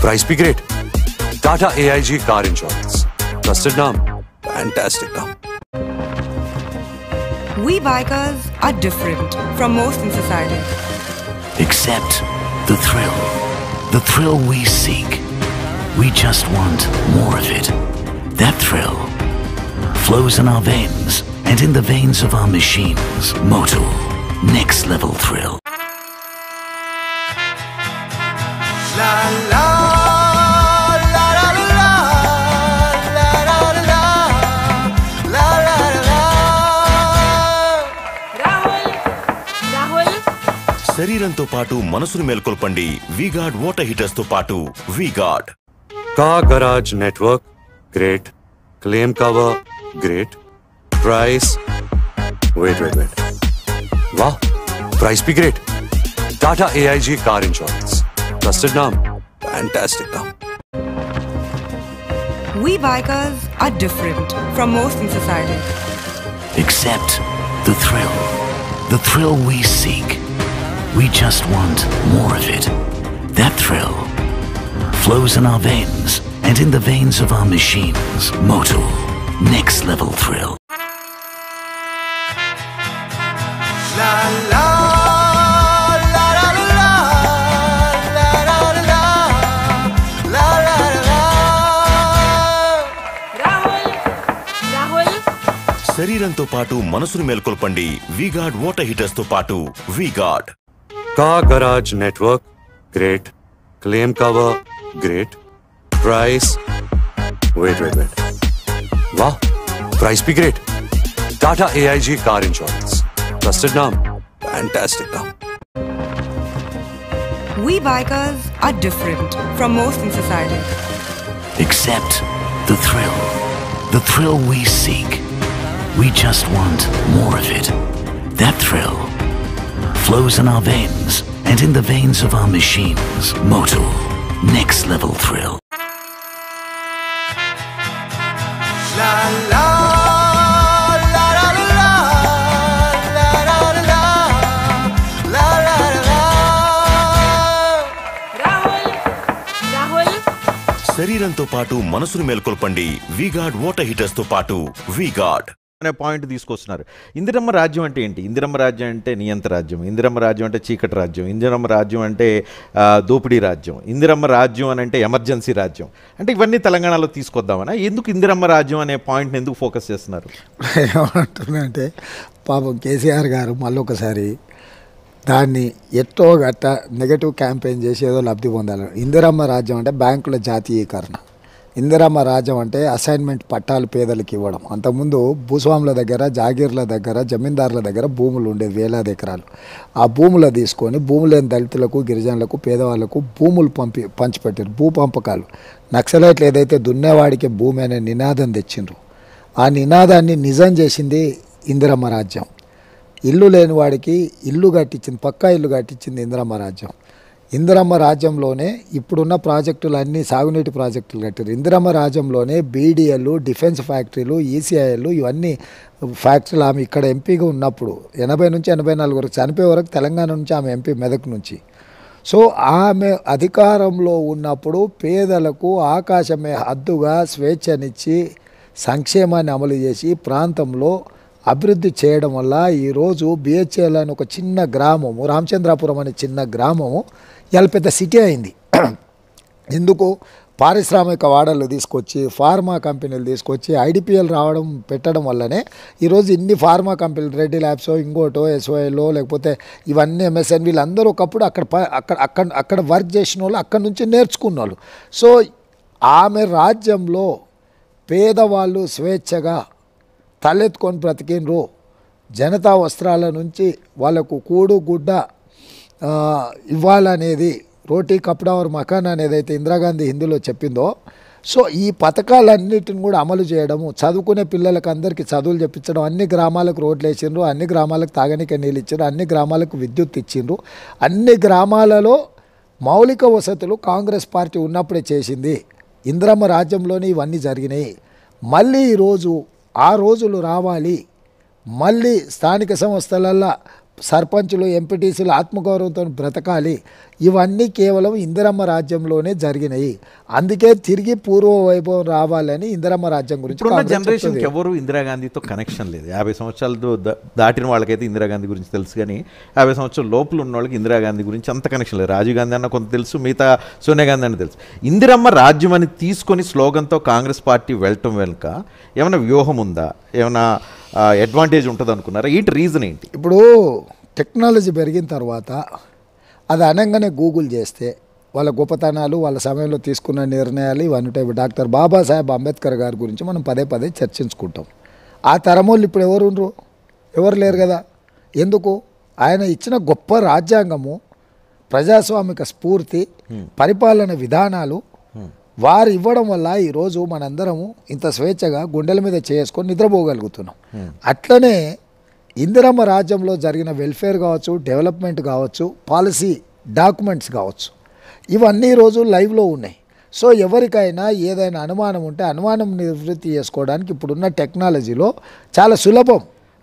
price be great. Tata AIG Car Insurance. Trusted name, fantastic name. We bikers are different from most in society. Accept the thrill. The thrill we seek. We just want more of it. That thrill flows in our veins and in the veins of our machines. Motul. Next level thrill. శరీరంతో పాటు మనసును మేల్కొల్పండి V-Guard water హీటర్స్తో పాటు వీగార్డ్ కా garage network great claim cover great price wait wait wait wow price be great Tata AIG car insurance Trusted name, fantastic name. We bikers are different from most in society. Accept the thrill. The thrill we seek. We just want more of it. That thrill flows in our veins and in the veins of our machines. Motul. Next level thrill. la la la శరీరంతో పాటు మనసును మేల్కొల్పండి V-Guard water హీటర్స్తో పాటు. వీగార్డ్ కా garage network great claim cover great price wait wait wait wow price be great Tata AIG car insurance trusted NAM fantastic నామ్ We bikers are different from most in society. Except the thrill. The thrill we seek. We just want more of it. That thrill flows in our veins and in the veins of our machines. Motul, next level thrill. La, la. శరీరంతో పాటు మనసును మేల్కొల్పండి వీగాడ్ water హీటర్స్తో పాటు వీగాడ్ అనే point తీసుకొస్తున్నారు. ఇందిరమ్మ రాజ్యం అంటే ఏంటి? ఇందిరమ్మ రాజ్యం అంటే నియంత రాజ్యం. ఇందిరమ్మ రాజ్యం అంటే చీకటి రాజ్యం. ఇందిరమ్మ రాజ్యం అంటే దోపిడీ రాజ్యం. ఇందిరమ్మ రాజ్యం అని అంటే ఎమర్జెన్సీ రాజ్యం. అంటే ఇవన్నీ తెలంగాణలో తీసుకొద్దామనా? ఎందుకు ఇందిరమ్మ రాజ్యం అనే పాయింట్ని ఎందుకు ఫోకస్ చేస్తున్నారు? ఏమంటున్నానంటే పాపం కేసీఆర్ గారు మళ్ళొకసారి దాన్ని ఎట్టో గట్ట నెగటివ్ క్యాంపెయిన్ చేసి ఏదో లబ్ధి పొందాలి ఇందిరమ్మ రాజ్యం అంటే బ్యాంకుల జాతీయీకరణ. ఇందిరమ్మ రాజ్యం అంటే అసైన్మెంట్ పట్టాలు పేదలకు ఇవ్వడం. అంతకుముందు భూస్వాముల దగ్గర జాగీర్ల దగ్గర జమీందారుల దగ్గర భూములు ఉండేవి వేలాది ఎకరాలు. ఆ భూములు తీసుకొని భూములు లేని దళితులకు గిరిజనులకు పేదవాళ్ళకు భూములు పంపి పంచిపెట్టారు. భూ పంపకాలు నక్సలైట్లు ఏదైతే దున్నేవాడికి భూమి అనే నినాదం తెచ్చిండ్రు ఆ నినాదాన్ని నిజం చేసింది ఇందిరమ్మ రాజ్యం. ఇల్లు లేని వాడికి ఇల్లు కట్టించింది పక్కా ఇల్లు కట్టించింది ఇందిరమ్మ రాజ్యం. ఇందిరమ్మ రాజ్యంలోనే ఇప్పుడున్న ప్రాజెక్టులు అన్నీ సాగునీటి ప్రాజెక్టులు కట్టారు. ఇందిరమ్మ రాజ్యంలోనే బీడీఎల్లు డిఫెన్స్ ఫ్యాక్టరీలు ఈసీఐలు ఇవన్నీ ఫ్యాక్టరీలు ఆమె ఇక్కడ ఎంపీగా ఉన్నప్పుడు ఎనభై నుంచి ఎనభై నాలుగు వరకు చనిపోయే వరకు తెలంగాణ నుంచి ఆమె ఎంపీ మెదక్ నుంచి. సో ఆమె అధికారంలో ఉన్నప్పుడు పేదలకు ఆకాశమే హద్దుగా స్వేచ్ఛనిచ్చి సంక్షేమాన్ని అమలు చేసి ప్రాంతంలో అభివృద్ధి చేయడం వల్ల ఈరోజు బిహెచ్ఎల్ అని ఒక చిన్న గ్రామము రామచంద్రాపురం అనే చిన్న గ్రామము ఇవాళ పెద్ద సిటీ అయింది. ఎందుకు? పారిశ్రామిక వాడలు తీసుకొచ్చి ఫార్మా కంపెనీలు తీసుకొచ్చి ఐడిపిఎల్ రావడం పెట్టడం వల్లనే ఈరోజు ఇన్ని ఫార్మా కంపెనీలు రెడ్డి ల్యాబ్స్ ఇంకోటో ఎస్ఓఐలో లేకపోతే ఇవన్నీ ఎంఎస్ఎన్ వీళ్ళందరూ ఒకప్పుడు అక్కడ అక్కడ అక్కడ అక్కడ వర్క్ చేసిన వాళ్ళు అక్కడ నుంచి నేర్చుకున్న వాళ్ళు సో ఆమె రాజ్యంలో పేదవాళ్ళు స్వేచ్ఛగా తలెత్తుకొని బ్రతికినరు జనతా వస్త్రాల నుంచి వాళ్ళకు కూడు గుడ్డ ఇవ్వాలనేది రోటీ కప్డా और మకాన్ అనేది అయితే ఇందిరాగాంధీ హిందీలో చెప్పిందో. సో ఈ పథకాలన్నిటిని కూడా అమలు చేయడము చదువుకునే పిల్లలకు అందరికీ చదువులు చెప్పించడం అన్ని గ్రామాలకు రోడ్లు వేసిండ్రు అన్ని గ్రామాలకు తాగనీకి నీళ్ళు ఇచ్చిండ్రు అన్ని గ్రామాలకు విద్యుత్ ఇచ్చిండ్రు అన్ని గ్రామాలలో మౌలిక వసతులు కాంగ్రెస్ పార్టీ ఉన్నప్పుడే చేసింది. ఇంద్రమ్మ రాజ్యంలోనే ఇవన్నీ జరిగినాయి. మళ్ళీ ఈరోజు ఆ రోజులు రావాలి. మళ్ళీ స్థానిక సంస్థలల్లో సర్పంచులు ఎంపీటీసీలు ఆత్మగౌరవంతో బ్రతకాలి. ఇవన్నీ కేవలం ఇందిరమ్మ రాజ్యంలోనే జరిగినాయి. అందుకే తిరిగి పూర్వ వైభవం రావాలని ఇందిరమ్మ రాజ్యం గురించి చెప్తుంది. ఎవరు ఇందిరాగాంధీతో కనెక్షన్ లేదు. యాభై సంవత్సరాలు దాటిన వాళ్ళకైతే ఇందిరాగాంధీ గురించి తెలుసు కానీ యాభై సంవత్సరాల లోపల ఉన్న వాళ్ళకి ఇందిరాగాంధీ గురించి అంత కనెక్షన్ లేదు. రాజీవ్ గాంధీ అన్న కొంత తెలుసు మిగతా సోనియా గాంధీ అన్న తెలుసు. ఇందిరమ్మ రాజ్యం అని తీసుకొని స్లోగన్తో కాంగ్రెస్ పార్టీ వెళ్ళటం వెనుక ఏమైనా వ్యూహం ఉందా? ఏమైనా అడ్వాంటేజ్ ఉంటుంది అనుకున్నారా? ఏంటి రీజన్ ఏంటి? ఇప్పుడు టెక్నాలజీ పెరిగిన తర్వాత అది అనగానే గూగుల్ చేస్తే వాళ్ళ గొప్పతనాలు వాళ్ళ సమయంలో తీసుకున్న నిర్ణయాలు ఇవన్నీ డాక్టర్ బాబాసాహెబ్ అంబేద్కర్ గారి గురించి మనం పదే పదే చర్చించుకుంటాం. ఆ తరమోళ్ళు ఇప్పుడు ఎవరు ఉండరు? ఎవరు లేరు కదా? ఎందుకు? ఆయన ఇచ్చిన గొప్ప రాజ్యాంగము ప్రజాస్వామిక స్ఫూర్తి పరిపాలన విధానాలు వారు ఇవ్వడం వల్ల ఈరోజు మనందరము ఇంత స్వేచ్ఛగా గుండెల మీద చేసుకొని నిద్రపోగలుగుతున్నాం. అట్లనే ఇందిరమ్మ రాజ్యంలో జరిగిన వెల్ఫేర్ కావచ్చు డెవలప్మెంట్ కావచ్చు పాలసీ డాక్యుమెంట్స్ కావచ్చు ఇవన్నీ ఈరోజు లైవ్లో ఉన్నాయి. సో ఎవరికైనా ఏదైనా అనుమానం ఉంటే అనుమానం నివృత్తి చేసుకోవడానికి ఇప్పుడున్న టెక్నాలజీలో చాలా సులభం.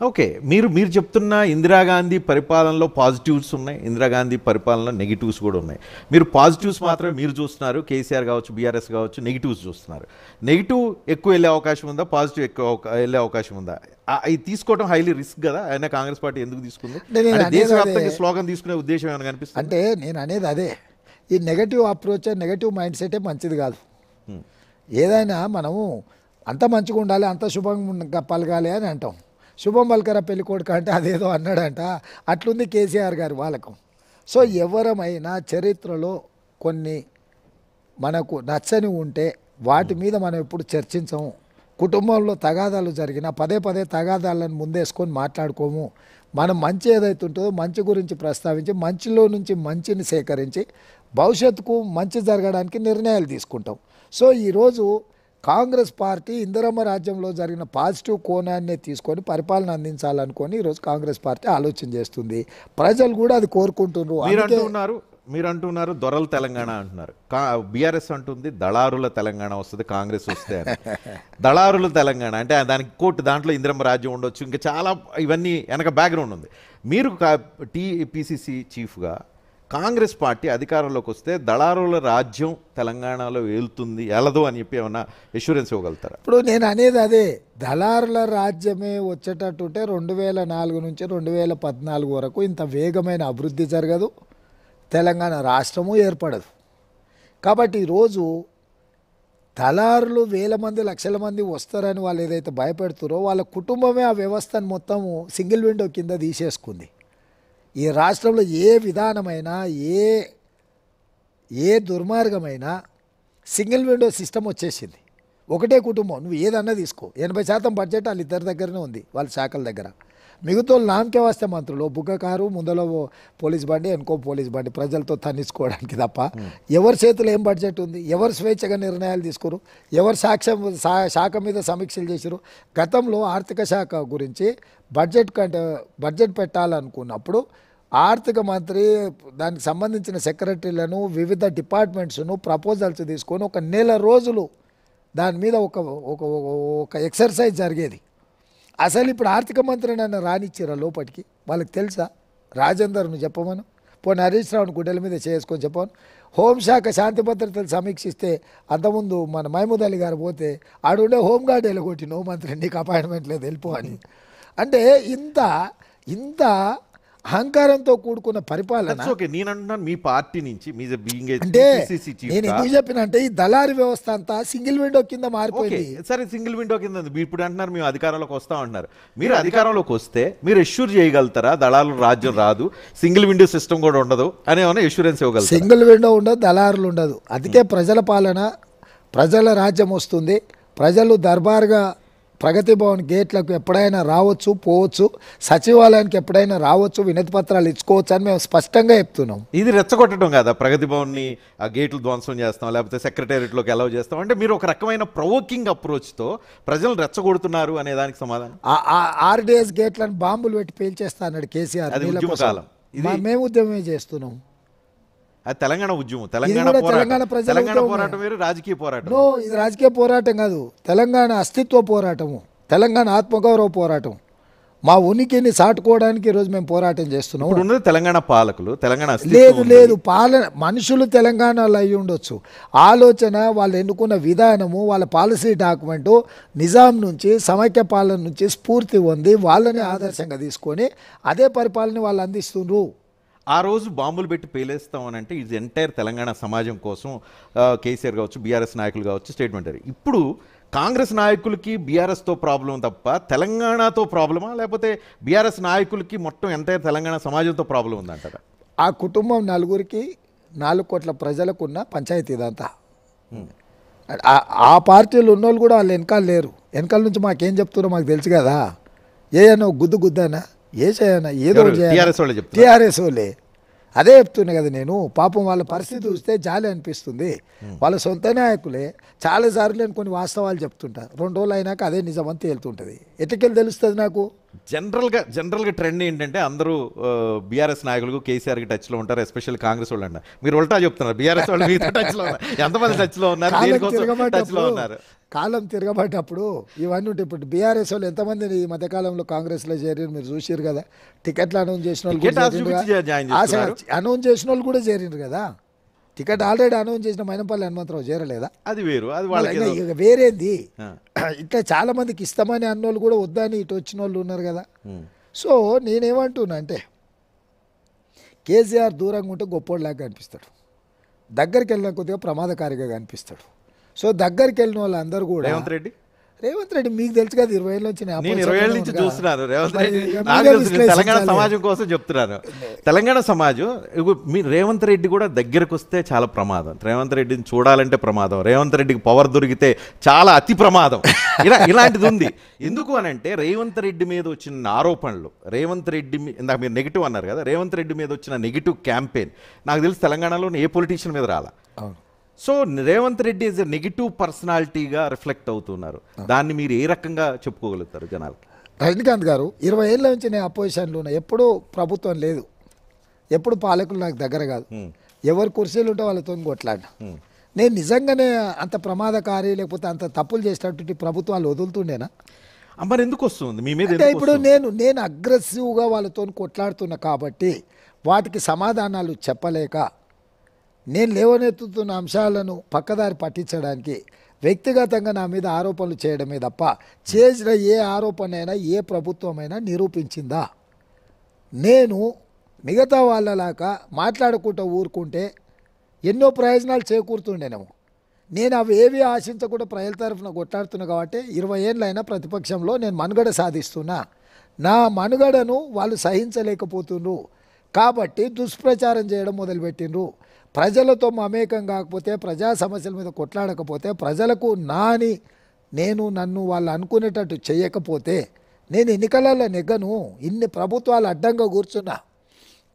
ఓకే మీరు మీరు చెప్తున్న ఇందిరాగాంధీ పరిపాలనలో పాజిటివ్స్ ఉన్నాయి ఇందిరాగాంధీ పరిపాలనలో నెగిటివ్స్ కూడా ఉన్నాయి. మీరు పాజిటివ్స్ మాత్రమే మీరు చూస్తున్నారు కేసీఆర్ కావచ్చు బీఆర్ఎస్ కావచ్చు నెగిటివ్స్ చూస్తున్నారు. నెగిటివ్ ఎక్కువ వెళ్ళే అవకాశం ఉందా పాజిటివ్ ఎక్కువ వెళ్ళే అవకాశం ఉందా? ఇది తీసుకోవడం హైలీ రిస్క్ కదా అయినా కాంగ్రెస్ పార్టీ ఎందుకు తీసుకుంది? దేశవ్యాప్తంగా. స్లోగన్ తీసుకునే ఉద్దేశం ఏమైనా కనిపిస్తుంది? అంటే నేను అనేది అదే. ఈ నెగటివ్ అప్రోచ్ నెగటివ్ మైండ్ సెటే మంచిది కాదు. ఏదైనా మనము అంత మంచిగా ఉండాలి అంత శుభంగా పలకాలి అని అంటాం. శుభం పలకరా పెళ్ళి కొడుకు అంటే అదేదో అన్నాడంట. అట్లుంది కేసీఆర్ గారి వాళ్ళకం సో ఎవరమైనా చరిత్రలో కొన్ని మనకు నచ్చని ఉంటే వాటి మీద మనం ఎప్పుడు చర్చించము. కుటుంబంలో తగాదాలు జరిగిన పదే పదే తగాదాలను ముందేసుకొని మాట్లాడుకోము. మనం మంచి ఏదైతే ఉంటుందో మంచి గురించి ప్రస్తావించి మంచిలో నుంచి మంచిని సేకరించి భవిష్యత్తుకు మంచి జరగడానికి నిర్ణయాలు తీసుకుంటాం. సో ఈరోజు కాంగ్రెస్ పార్టీ ఇందిరమ్మ రాజ్యంలో జరిగిన పాజిటివ్ కోణాన్ని తీసుకొని పరిపాలన అందించాలనుకొని ఈరోజు కాంగ్రెస్ పార్టీ ఆలోచన చేస్తుంది. ప్రజలు కూడా అది కోరుకుంటున్నారు. మీరు అంటున్నారు మీరు అంటున్నారు దొరల తెలంగాణ అంటున్నారు. బీఆర్ఎస్ అంటుంది దళారుల తెలంగాణ వస్తుంది కాంగ్రెస్ వస్తే దళారుల తెలంగాణ అంటే దానికి కోర్టు దాంట్లో ఇందిరమ్మ రాజ్యం ఉండొచ్చు. ఇంకా చాలా ఇవన్నీ వెనక బ్యాక్గ్రౌండ్ ఉంది. మీరు టీపీసీసీ చీఫ్గా కాంగ్రెస్ పార్టీ అధికారంలోకి వస్తే దళారుల రాజ్యం తెలంగాణలో వెళ్తుంది వెళ్ళదు అని చెప్పి ఏమన్నా ఎష్యూరెన్స్ ఇవ్వగలుగుతారు? ఇప్పుడు నేను అనేది అదే దళారుల రాజ్యమే వచ్చేటట్టుంటే రెండు వేల నాలుగు నుంచి రెండు వేల పద్నాలుగు వరకు ఇంత వేగమైన అభివృద్ధి జరగదు తెలంగాణ రాష్ట్రము ఏర్పడదు. కాబట్టి ఈరోజు దళారులు వేల మంది లక్షల మంది వస్తారని వాళ్ళు ఏదైతే భయపెడుతురో వాళ్ళ కుటుంబమే ఆ వ్యవస్థను మొత్తము సింగిల్ విండో కింద తీసేసుకుంది. ఈ రాష్ట్రంలో ఏ విధానమైనా ఏ ఏ దుర్మార్గమైనా సింగిల్ విండో సిస్టమ్ వచ్చేసింది. ఒకటే కుటుంబం. నువ్వు ఏదన్నా తీసుకో. ఎనభై శాతం బడ్జెట్ వాళ్ళ ఇద్దరి దగ్గరనే ఉంది వాళ్ళ శాఖల దగ్గర. మిగతా నామకే వస్తే మంత్రులు బుగ్గ కారు ముందలో పోలీస్ బండి వెనుకో పోలీస్ బండి. ప్రజలతో తన్నించుకోవడానికి తప్ప ఎవరి చేతిలో ఏం బడ్జెట్ ఉంది? ఎవరు స్వేచ్ఛగా నిర్ణయాలు తీసుకోరు? ఎవరు సాక్ష్యం శాఖ మీద సమీక్షలు చేశారు గతంలో ఆర్థిక శాఖ గురించి బడ్జెట్ కంటే బడ్జెట్ పెట్టాలనుకున్నప్పుడు ఆర్థిక మంత్రి దానికి సంబంధించిన సెక్రటరీలను వివిధ డిపార్ట్మెంట్స్ను ప్రపోజల్స్ తీసుకొని ఒక నెల రోజులు దాని మీద ఒక ఒక ఎక్సర్సైజ్ జరిగేది. అసలు ఇప్పుడు ఆర్థిక మంత్రి నన్ను రానిచ్చిరా లోపలికి వాళ్ళకి తెలుసా? రాజేందర్ను చెప్పమను. పోనీ హరీష్ రావుని గుడ్డల మీద చేసుకొని చెప్పాను హోంశాఖ శాంతి భద్రతలు సమీక్షిస్తే అంతకుముందు మన మహమూద్ అలీ గారు పోతే ఆడుండే హోంగార్డ్ వెళ్ళగొట్టి నో మంత్రి నీకు అపాయింట్మెంట్ లేదు వెళ్ళిపో అని. అంటే ఇంత ఇంత అహంకారంతో కూడుకున్న పరిపాలన ఓకే నేను అంటున్నాను మీ పార్టీ నుంచి మీ బీయింగ్ అంటే నేను ఎందుకు చెప్పిన అంటే ఈ దళారి వ్యవస్థ అంతా సింగిల్ విండో కింద మారిపోయింది. సరే సింగిల్ విండో కింద ఇప్పుడు అంటున్నారు మేము అధికారంలోకి వస్తాం అంటున్నారు. మీరు అధికారంలోకి వస్తే మీరు ఎష్యూర్ చేయగలుగుతారా? దళాలు రాజ్యం రాదు. సింగిల్ విండో సిస్టమ్ కూడా ఉండదు అని ఏమైనా ఎష్యూరెన్స్ ఇవ్వగలుగుతారా? సింగిల్ విండో ఉండదు దళారులు ఉండదు. అందుకే ప్రజల పాలన ప్రజల రాజ్యం వస్తుంది. ప్రజలు దర్బార్గా ప్రగతి భవన్ గేట్లకు ఎప్పుడైనా రావచ్చు పోవచ్చు సచివాలయానికి ఎప్పుడైనా రావచ్చు వినతి పత్రాలు ఇచ్చుకోవచ్చు అని మేము స్పష్టంగా చెప్తున్నాం. ఇది రెచ్చగొట్టడం కదా? ప్రగతి భవన్ని ఆ గేట్లు ధ్వంసం చేస్తాం లేకపోతే సెక్రటేరియట్లోకి అలౌ చేస్తాం. అంటే మీరు ఒక రకమైన ప్రొవోకింగ్ అప్రోచ్తో ప్రజలు రెచ్చగొడుతున్నారు అనే దానికి సమాధానం. ఆర్డీఎస్ గేట్లను బాంబులు పెట్టి పేల్చేస్తా అన్నాడు కేసీఆర్ మేము ఉద్యమమే చేస్తున్నాం. తెలంగాణ ఉద్యమం తెలంగాణ తెలంగాణ ప్రజల తెలంగాణ. పోరాటం వేరు రాజకీయ పోరాటం. ఇది రాజకీయ పోరాటం కాదు. తెలంగాణ అస్తిత్వ పోరాటము తెలంగాణ ఆత్మగౌరవ పోరాటం. మా ఉనికిని సాటుకోవడానికి ఈరోజు మేము పోరాటం చేస్తున్నాం. తెలంగాణ పాలకులు తెలంగాణ లేదు ఉంది. లేదు పాలన మనుషులు తెలంగాణలో అయి ఉండొచ్చు. ఆలోచన వాళ్ళు ఎన్నుకున్న విధానము వాళ్ళ పాలసీ డాక్యుమెంటు నిజాం నుంచి సమైక్య పాలన నుంచి స్ఫూర్తి పొంది వాళ్ళని ఆదర్శంగా తీసుకొని అదే పరిపాలన వాళ్ళు అందిస్తుండ్రు. ఆ రోజు బాంబులు పెట్టి పేలేస్తాం అని అంటే ఇది ఎంటైర్ తెలంగాణ సమాజం కోసం కేసీఆర్ కావచ్చు బీఆర్ఎస్ నాయకులు కావచ్చు స్టేట్మెంట్ అది. ఇప్పుడు కాంగ్రెస్ నాయకులకి బీఆర్ఎస్తో ప్రాబ్లం తప్ప తెలంగాణతో ప్రాబ్లమా లేకపోతే బీఆర్ఎస్ నాయకులకి మొత్తం ఎంటైర్ తెలంగాణ సమాజంతో ప్రాబ్లం ఉందంటారా? ఆ కుటుంబం నలుగురికి నాలుగు కోట్ల ప్రజలకు ఉన్న పంచాయతీ ఇదంతా. ఆ- ఆ పార్టీలు ఉన్నోళ్ళు కూడా వాళ్ళు వెనకాల లేరు. వెనకాల నుంచి మాకేం చెప్తున్నారో మాకు తెలుసు కదా. ఏ అన్న గుద్దు గుద్దనా ఏ చేయనా ఏదో. టీఆర్ఎస్ వాళ్ళే అదే చెప్తున్నా కదా నేను పాపం వాళ్ళ పరిస్థితి చూస్తే జాలి అనిపిస్తుంది. వాళ్ళ సొంత నాయకులే చాలాసార్లు నేను కొన్ని వాస్తవాలు చెప్తుంటా. రెండు రోజులు అయినాక అదే నిజమని తేలుతుంటుంది. ఎట్లకెళ్ళి తెలుస్తుంది నాకు? జనరల్గా జనరల్గా ట్రెండ్ ఏంటంటే అందరూ బీఆర్ఎస్ నాయకులకు కేసీఆర్కి టచ్లో ఉంటారు ఎస్పెషల్లీ కాంగ్రెస్ వాళ్ళు అన్నారు మీరు ఉల్టా చెప్తున్నారు బీఆర్ఎస్ వాళ్ళు మీతో టచ్లో ఉన్నారు. ఎంతమంది టచ్లో ఉన్నారు? టచ్లో ఉన్నారు? కాలం తిరగబడ్డప్పుడు ఇవన్నీ ఉంటాయి ఇప్పుడు బీఆర్ఎస్ వాళ్ళు ఎంతమంది ఈ మధ్యకాలంలో కాంగ్రెస్లో చేరిన మీరు చూసారు కదా? టికెట్లు అనౌన్స్ చేసిన వాళ్ళు. అనౌన్స్ చేసిన వాళ్ళు కూడా చేరిండ్రు కదా? టికెట్ ఆల్రెడీ అనౌన్స్ చేసిన మైనంపల్లి హనుమంతరావు చేరలేదా? అది వేరు అది వేరేంది. ఇట్లా చాలా మందికి ఇస్తామని అన్నోళ్ళు కూడా వద్దని ఇటు వచ్చిన వాళ్ళు ఉన్నారు కదా. సో నేనేమంటున్నా అంటే కేసీఆర్ దూరంగా ఉంటే గొప్పోళ్ళలాగా కనిపిస్తాడు. దగ్గరికి వెళ్ళిన కొద్దిగా ప్రమాదకారిగా కనిపిస్తాడు. సో దగ్గరికి వెళ్ళిన వాళ్ళందరూ కూడా రేవంత్ రెడ్డి? రేవంత్ రెడ్డి మీకు తెలుసు కదా ఇరవై ఏళ్ళ నుంచి నేను ఇరవై ఏళ్ళ నుంచి చూస్తున్నాను. రేవంత్ రెడ్డి తెలంగాణ. సమాజం కోసం చెప్తున్నాను. తెలంగాణ సమాజం మీ రేవంత్ రెడ్డి కూడా దగ్గరకు వస్తే చాలా ప్రమాదం. రేవంత్ రెడ్డిని చూడాలంటే ప్రమాదం. రేవంత్ రెడ్డికి పవర్ దొరికితే చాలా అతి ప్రమాదం. ఇలా ఇలాంటిది ఉంది. ఎందుకు అని అంటే రేవంత్ రెడ్డి మీద వచ్చిన ఆరోపణలు రేవంత్ రెడ్డి ఇందాక మీరు నెగిటివ్ అన్నారు కదా రేవంత్ రెడ్డి మీద వచ్చిన నెగిటివ్ క్యాంపెయిన్ నాకు తెలిసి తెలంగాణలో ఏ పొలిటీషియన్ మీద రాలా? So Revanth Reddy is a negative పర్సనాలిటీగా reflect అవుతున్నారు. దాన్ని మీరు ఏ రకంగా చెప్పుకోగలుగుతారు జనాలకి? రజనీకాంత్ గారు ఇరవై ఏళ్ళ నుంచి నేను అపోజిషన్లో ఉన్నా ఎప్పుడూ ప్రభుత్వం లేదు. ఎప్పుడు పాలకులు నాకు దగ్గర కాదు. ఎవరు కుర్చీలు ఉంటే వాళ్ళతో కొట్లాడినా. నేను నిజంగానే అంత ప్రమాదకారి లేకపోతే అంత తప్పులు చేసినటువంటి ప్రభుత్వాలు వదులుతుండేనా? మరి ఎందుకు వస్తుంది? మీ మీద ఇప్పుడు? నేను నేను అగ్రెసివ్గా వాళ్ళతో కొట్లాడుతున్నా కాబట్టి వాటికి సమాధానాలు చెప్పలేక నేను లేవనెత్తుతున్న అంశాలను పక్కదారి పట్టించడానికి వ్యక్తిగతంగా నా మీద ఆరోపణలు చేయడమే తప్ప చేసిన ఏ ఆరోపణ అయినా ఏ ప్రభుత్వమైనా నిరూపించిందా? నేను మిగతా వాళ్ళలాగా మాట్లాడకుండా ఊరుకుంటే ఎన్నో ప్రయోజనాలు చేకూరుతుండేనేమో. నేను అవి ఏవి ఆశించకుండా ప్రజల తరఫున కొట్లాడుతున్నా కాబట్టి ఇరవై ఏళ్ళైనా ప్రతిపక్షంలో నేను మనుగడ సాధిస్తున్నా. నా మనుగడను వాళ్ళు సహించలేకపోతుండ్రు కాబట్టి దుష్ప్రచారం చేయడం మొదలుపెట్టిండ్రు. ప్రజలతో మమేకం కాకపోతే ప్రజా సమస్యల మీద కొట్లాడకపోతే ప్రజలకు నాని నేను నన్ను వాళ్ళు అనుకునేటట్టు చేయకపోతే నేను ఎన్నికలలో నెగ్గను ఇన్ని ప్రభుత్వాలు అడ్డంగా కూర్చున్నా.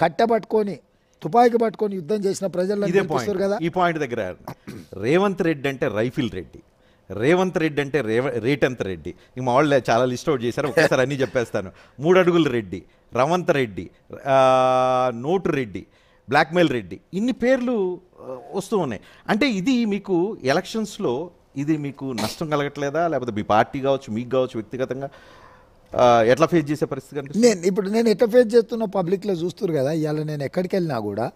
కట్టబట్టుకొని తుపాకీ పట్టుకొని యుద్ధం చేసిన పాయింట్ కదా. ఈ పాయింట్ దగ్గర రేవంత్ రెడ్డి అంటే రైఫిల్ రెడ్డి. రేవంత్ రెడ్డి అంటే రేవ రేటంత్ రెడ్డి. ఇంక మా వాళ్ళు చాలా లిస్ట్ అవుట్ చేశారు ఒకసారి అన్నీ చెప్పేస్తాను. మూడు అడుగుల రెడ్డి రవంత్ రెడ్డి నోటు రెడ్డి బ్లాక్మెయిల్ రెడ్డి. ఇన్ని పేర్లు వస్తూ ఉన్నాయి. అంటే ఇది మీకు ఎలక్షన్స్లో ఇది మీకు నష్టం కలగట్లేదా? లేకపోతే మీ పార్టీ కావచ్చు మీకు కావచ్చు వ్యక్తిగతంగా ఎట్లా ఫేస్ చేసే పరిస్థితి నేను ఇప్పుడు నేను ఎట్లా ఫేస్ చేస్తున్న పబ్లిక్లో చూస్తున్నారు కదా ఇవాళ నేను ఎక్కడికి వెళ్ళినా కూడా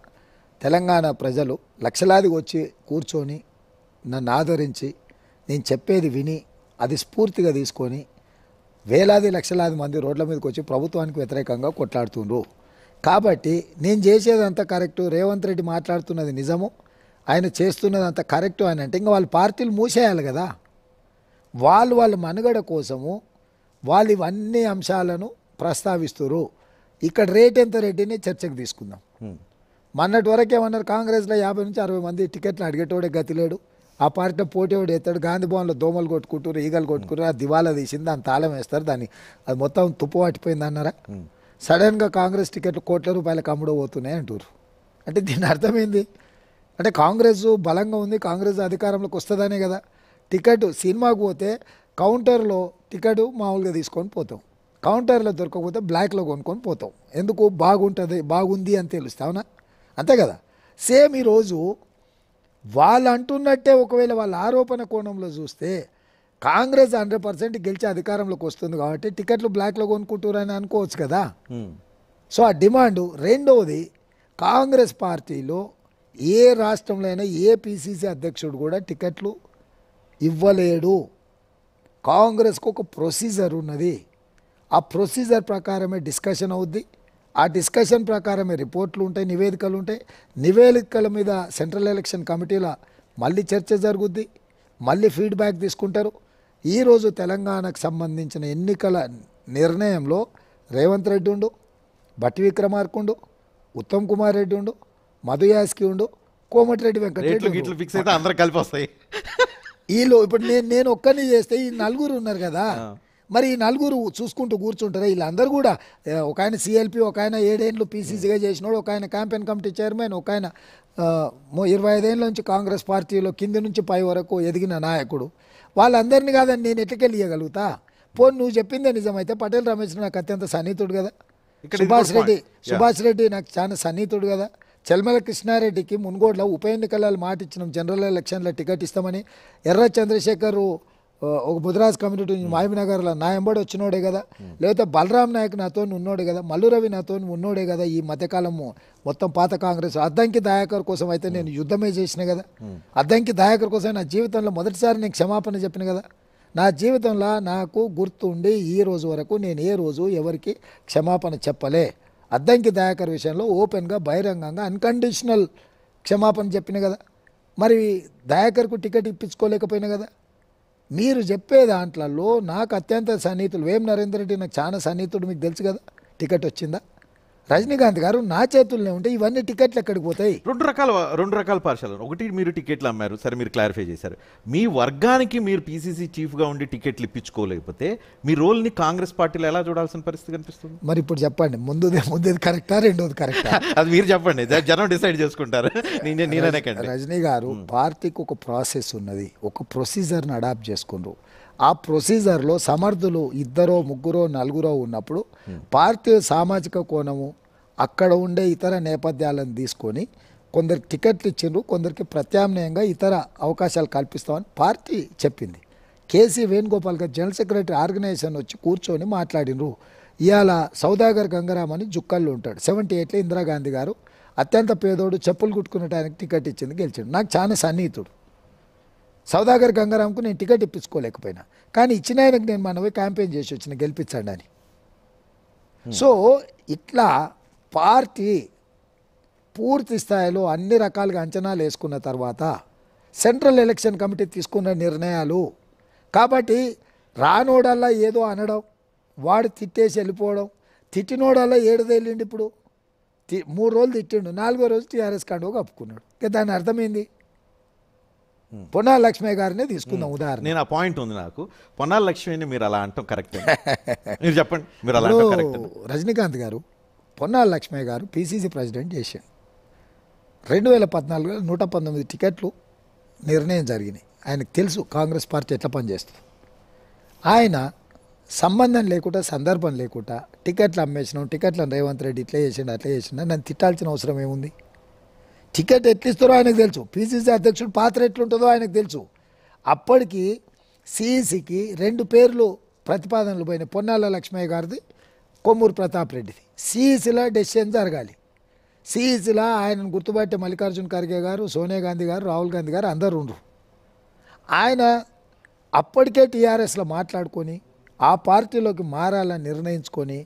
తెలంగాణ ప్రజలు లక్షలాది వచ్చి కూర్చొని నన్ను ఆదరించి నేను చెప్పేది విని అది స్ఫూర్తిగా తీసుకొని వేలాది లక్షలాది మంది రోడ్ల మీదకి వచ్చి ప్రభుత్వానికి వ్యతిరేకంగా కొట్లాడుతుండ్రు. కాబట్టి నేను చేసేదంతా కరెక్టు. రేవంత్ రెడ్డి మాట్లాడుతున్నది నిజము. ఆయన చేస్తున్నది అంత కరెక్టు అని అంటే ఇంకా వాళ్ళ పార్టీలు మూసేయాలి కదా. వాళ్ళు వాళ్ళ మనుగడ కోసము వాళ్ళు ఇవన్నీ అంశాలను ప్రస్తావిస్తున్నారు ఇక్కడ రేట్ ఎంత రెడ్డిని చర్చకు తీసుకుందాం. మొన్నటి వరకు ఏమన్నారు కాంగ్రెస్లో యాభై నుంచి అరవై మంది టికెట్లు అడిగేటోడే గతి లేడు. ఆ పార్టీలో పోటీవాడు ఎత్తాడు. గాంధీ భవన్లో దోమలు కొట్టుకుంటారు ఈగలు కొట్టుకుంటారు ఆ దివాలా తీసింది దాన్ని తాళం వేస్తారు దాన్ని అది మొత్తం తుప్పు పట్టిపోయింది అన్నారా? సడన్గా కాంగ్రెస్ టికెట్లు కోట్ల రూపాయలకు అమ్ముడబోతున్నాయి అంటారు అంటే దీని అర్థమైంది? అంటే కాంగ్రెస్ బలంగా ఉంది కాంగ్రెస్ అధికారంలోకి వస్తుందనే కదా. టికెట్ సినిమాకు పోతే కౌంటర్లో టికెట్ మామూలుగా తీసుకొని పోతాం. కౌంటర్లో దొరకకపోతే బ్లాక్లో కొనుక్కొని పోతాం. ఎందుకు? బాగుంటుంది బాగుంది అని తెలుస్తా అవునా? అంతే కదా. సేమ్ ఈరోజు వాళ్ళు అంటున్నట్టే ఒకవేళ వాళ్ళ ఆరోపణ కోణంలో చూస్తే కాంగ్రెస్ హండ్రెడ్ పర్సెంట్ గెలిచి అధికారంలోకి వస్తుంది కాబట్టి టికెట్లు బ్లాక్లో కొనుక్కుంటారని అనుకోవచ్చు కదా. సో ఆ డిమాండ్. రెండవది కాంగ్రెస్ పార్టీలో ఏ రాష్ట్రంలో అయినా ఏ పిసిసి అధ్యక్షుడు కూడా టికెట్లు ఇవ్వలేడు. కాంగ్రెస్కు ఒక ప్రొసీజర్ ఉన్నది. ఆ ప్రొసీజర్ ప్రకారమే డిస్కషన్ అవుద్ది. ఆ డిస్కషన్ ప్రకారమే రిపోర్ట్లు ఉంటాయి నివేదికలు ఉంటాయి. నివేదికల మీద సెంట్రల్ ఎలక్షన్ కమిటీలో మళ్ళీ చర్చ జరుగుద్ది. మళ్ళీ ఫీడ్బ్యాక్ తీసుకుంటారు. ఈరోజు తెలంగాణకు సంబంధించిన ఎన్నికల నిర్ణయంలో రేవంత్ రెడ్డి ఉండు బట్టి విక్రమార్క ఉండు ఉత్తమ్ కుమార్ రెడ్డి ఉండు మధు యాస్కి ఉండు కోమటిరెడ్డి వెంకటరెడ్డి రేట్లు ఉండు. గిట్లు ఫిక్స్ అయితే అందరం కలిపి వస్తాయి వీళ్ళు ఇప్పుడు నేను నేను ఒక్కరిని చేస్తే ఈ నలుగురు ఉన్నారు కదా. మరి ఈ నలుగురు చూసుకుంటూ కూర్చుంటారా? వీళ్ళందరూ కూడా ఒక ఆయన సిఎల్పి ఒక ఆయన ఏడేళ్ళు పీసీసీగా చేసినాడు ఒక ఆయన క్యాంపెయిన్ కమిటీ చైర్మన్ ఒక ఆయన ఇరవై ఐదేళ్ళ నుంచి కాంగ్రెస్ పార్టీలో కింది నుంచి పై వరకు ఎదిగిన నాయకుడు. వాళ్ళందరినీ కాదని నేను ఎట్లకెళ్ళి ఇవ్వగలుగుతా పోనీ నువ్వు చెప్పిందే నిజమైతే పటేల్ రమేష్ నాకు అత్యంత సన్నిహితుడు కదా. సుభాష్ రెడ్డి. సుభాష్ రెడ్డి నాకు చాలా సన్నిహితుడు కదా. చెల్మల కృష్ణారెడ్డికి మున్గోడ్లో ఉప ఎన్నికలలో మాట ఇచ్చినాం జనరల్ ఎలక్షన్లో టికెట్ ఇస్తామని. ఎర్ర చంద్రశేఖర్ ఒక ముదిరాజ్ కమ్యూనిటీ నుంచి మహబూబ్నగర్లో నా ఎంబడి వచ్చినోడే కదా. లేకపోతే బలరాం నాయక్ నాతో ఉన్నోడే కదా. మల్లు రవి నాతో ఉన్నోడే కదా ఈ మధ్యకాలము మొత్తం పాత కాంగ్రెస్. అద్దంకి దయాకర్ కోసం అయితే నేను యుద్ధమే చేసిన కదా. అద్దంకి దయాకర్ కోసం నా జీవితంలో మొదటిసారి నేను క్షమాపణ చెప్పిన కదా. నా జీవితంలో నాకు గుర్తుండి ఈ రోజు వరకు నేను ఏ రోజు ఎవరికి క్షమాపణ చెప్పలే. అద్దంకి దయాకర్ విషయంలో ఓపెన్గా బహిరంగంగా అన్కండిషనల్ క్షమాపణ చెప్పిన కదా. మరి దయాకర్కు టికెట్ ఇప్పించుకోలేకపోయినా కదా. మీరు చెప్పే దాంట్లలో నాకు అత్యంత సన్నిహితులు వేం నరేందర్ రెడ్డి నాకు చాలా సన్నిహితుడు మీకు తెలుసు కదా. టికెట్ వచ్చిందా? రజనీకాంత్ గారు నా చేతుల్లోనే ఉంటే ఇవన్నీ టికెట్లు ఎక్కడికి పోతాయి? రెండు రకాల రెండు రకాల పాఠశాలలు. ఒకటి మీరు టికెట్లు అమ్మారు. సరే మీరు క్లారిఫై చేశారు. మీ వర్గానికి మీరు పీసీసీ చీఫ్గా ఉండి టికెట్లు ఇప్పించుకోలేకపోతే మీ రోల్ని కాంగ్రెస్ పార్టీలో ఎలా చూడాల్సిన పరిస్థితి కనిపిస్తుంది? మరి ఇప్పుడు చెప్పండి. ముందుది ముందుది కరెక్టా రెండోది కరెక్టా? అది మీరు చెప్పండి. జనం డిసైడ్ చేసుకుంటారు. నేనే రజనీ గారు పార్టీకి ఒక ప్రాసెస్ ఉన్నది. ఒక ప్రొసీజర్ని అడాప్ట్ చేసుకున్నారు ఆ ప్రొసీజర్లో సమర్థులు ఇద్దరో ముగ్గురో నలుగురో ఉన్నప్పుడు పార్టీ సామాజిక కోణము అక్కడ ఉండే ఇతర నేపథ్యాలను తీసుకొని కొందరికి టికెట్లు ఇచ్చిండ్రు కొందరికి ప్రత్యామ్నాయంగా ఇతర అవకాశాలు కల్పిస్తామని పార్టీ చెప్పింది. కేసీ వేణుగోపాల్ గారు జనరల్ సెక్రటరీ ఆర్గనైజేషన్ వచ్చి కూర్చొని మాట్లాడినరు ఇవాళ సౌదాగర్ గంగారాం అని జుక్కల్లో ఉంటాడు. సెవెంటీ ఎయిట్లో ఇందిరాగాంధీ గారు అత్యంత పేదోడు చెప్పులు కుట్టుకునే టికెట్ ఇచ్చింది గెలిచాడు. నాకు చాలా సన్నిహితుడు. సౌదాగర్ గంగారాంకు నేను టికెట్ ఇప్పించుకోలేకపోయినా. కానీ ఇచ్చిన ఆయనకు నేను మనవి క్యాంపెయిన్ చేసి వచ్చిన గెలిపించండి అని. సో ఇట్లా పార్టీ పూర్తి స్థాయిలో అన్ని రకాలుగా అంచనాలు వేసుకున్న తర్వాత సెంట్రల్ ఎలక్షన్ కమిటీ తీసుకున్న నిర్ణయాలు. కాబట్టి రానోడల్లా ఏదో అనడం వాడు తిట్టేసి వెళ్ళిపోవడం తిట్టినోడల్లా ఏడుదేళ్ళిండి ఇప్పుడు. తి- మూడు రోజులు తిట్టిండు నాలుగో రోజు టీఆర్ఎస్ కండువ కప్పుకున్నాడు దాని అర్థమైంది? పొన్నాల లక్ష్మయ్య గారినే తీసుకుందాం ఉదాహరణ. నేను ఆ పాయింట్ ఉంది నాకు. పొన్నాల లక్ష్మిని మీరు అలా అంటాం కరెక్ట్ మీరు చెప్పండి. మీరు అలా రజనీకాంత్ గారు పొన్నాల లక్ష్మయ్య గారు పీసీసీ ప్రెసిడెంట్ చేశాడు రెండు వేల పద్నాలుగులో నూట పంతొమ్మిది టికెట్లు నిర్ణయం జరిగినాయి. ఆయనకు తెలుసు కాంగ్రెస్ పార్టీ ఎట్లా పనిచేస్తుంది. ఆయన సంబంధం లేకుండా సందర్భం లేకుండా టికెట్లు అమ్మేసినాం టికెట్లను రేవంత్ రెడ్డి ఇట్లా చేసిండు అట్లా చేసిండు నన్ను తిట్టాల్సిన అవసరం ఏముంది? టికెట్ ఎట్లిస్తారో ఆయనకు తెలుసు. పీసీసీ అధ్యక్షుడు పాత్ర ఎట్లుంటుందో ఆయనకు తెలుసు. అప్పటికి సిఈసికి రెండు పేర్లు ప్రతిపాదనలు పోయినాయి. పొన్నాల లక్ష్మయ్య గారిది కొమ్మూరు ప్రతాప్ రెడ్డిది. సిఈసిలో డెసిషన్ జరగాలి. సిఈసిలో ఆయనను గుర్తుపట్టే మల్లికార్జున ఖర్గే గారు సోనియా గాంధీ గారు రాహుల్ గాంధీ గారు అందరు ఉండరు. ఆయన అప్పటికే టీఆర్ఎస్లో మాట్లాడుకొని ఆ పార్టీలోకి మారాలని నిర్ణయించుకొని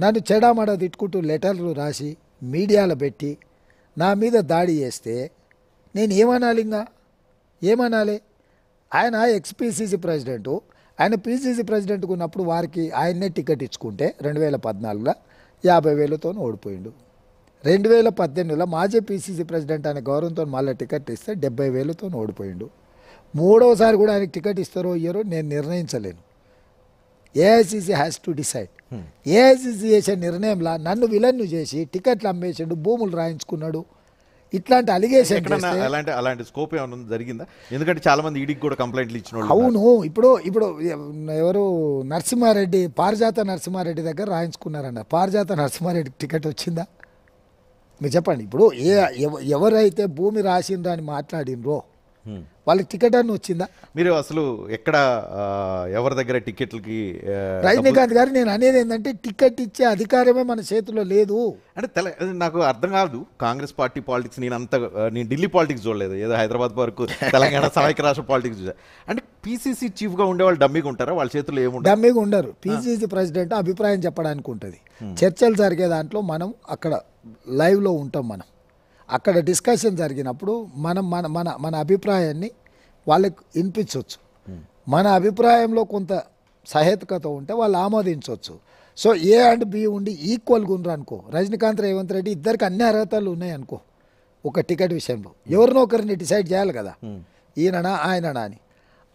నన్ను చెడామడ తిట్టుకుంటూ లెటర్లు రాసి మీడియాలో పెట్టి నా మీద దాడి చేస్తే నేను ఏమనాలి ఇంకా? ఏమనాలి? ఆయన ఎక్స్పీసీసీ ప్రెసిడెంటు. ఆయన పీసీసీ ప్రెసిడెంట్కి ఉన్నప్పుడు వారికి ఆయన్నే టికెట్ ఇచ్చుకుంటే రెండు వేల పద్నాలుగులో యాభై వేలతో ఓడిపోయిండు. రెండు వేల పద్దెనిమిదిలో మాజీ పీసీసీ ప్రెసిడెంట్ అనే గౌరవంతో మళ్ళీ టికెట్ ఇస్తే డెబ్బై వేలతో ఓడిపోయిండు. మూడవసారి కూడా ఆయనకి టికెట్ ఇస్తారో ఇయ్యరో నేను నిర్ణయించలేను. AICC has to decide AICC చేసే నిర్ణయంలా నన్ను విలన్ను చేసి టికెట్లు అమ్మేసిండు భూములు రాయించుకున్నాడు. ఇట్లాంటి అలిగేషన్ అలాంటి అలాంటి స్కోప్ ఏమైనా? జరిగిందా? ఎందుకంటే చాలా మంది ఈడికి కూడా కంప్లైంట్లు ఇచ్చిన. అవును ఇప్పుడు ఇప్పుడు ఎవరు నరసింహారెడ్డి పారిజాత నరసింహారెడ్డి దగ్గర రాయించుకున్నారన్న. పారిజాత నరసింహారెడ్డికి టికెట్ వచ్చిందా? మీరు చెప్పండి. ఇప్పుడు ఏ ఎవ- ఎవరైతే భూమి రాసిండ్రో అని మాట్లాడినరో వాళ్ళకి టికెట్ అని వచ్చిందా? మీరు అసలు ఎక్కడ ఎవరి దగ్గర టికెట్లకి రజనీకాంత్ గారు నేను అనేది ఏంటంటే టికెట్ ఇచ్చే అధికారమే మన చేతిలో లేదు. అంటే తెల నాకు అర్థం కాదు. కాంగ్రెస్ పార్టీ పాలిటిక్స్ నేను అంత నేను ఢిల్లీ పాలిటిక్స్ చూడలేదు. ఏదో హైదరాబాద్ వరకు తెలంగాణ సమైక్య రాష్ట్ర పాలిటిక్స్ చూసా. అంటే పీసీసీ చీఫ్గా ఉండే వాళ్ళు డమ్మీగా ఉంటారా? వాళ్ళ చేతుల్లో ఏముంటారు డమ్మీగా ఉండరు. పీసీసీ ప్రెసిడెంట్ అభిప్రాయం చెప్పడానికి ఉంటుంది. చర్చలు జరిగే దాంట్లో మనం అక్కడ లైవ్లో ఉంటాం మనం. అక్కడ డిస్కషన్ జరిగినప్పుడు మనం మన మన మన అభిప్రాయాన్ని వాళ్ళకి వినిపించవచ్చు. మన అభిప్రాయంలో కొంత సహేతుకత ఉంటే వాళ్ళు ఆమోదించవచ్చు. సో ఏ అండ్ బి ఉండి ఈక్వల్గా ఉండరు అనుకో. రజనీకాంత్ రేవంత్ రెడ్డి ఇద్దరికి అన్ని అర్హతలు ఉన్నాయి అనుకో. ఒక టికెట్ విషయంలో. ఎవరినో ఒకరిని డిసైడ్ చేయాలి కదా. ఈయననా ఆయననా అని.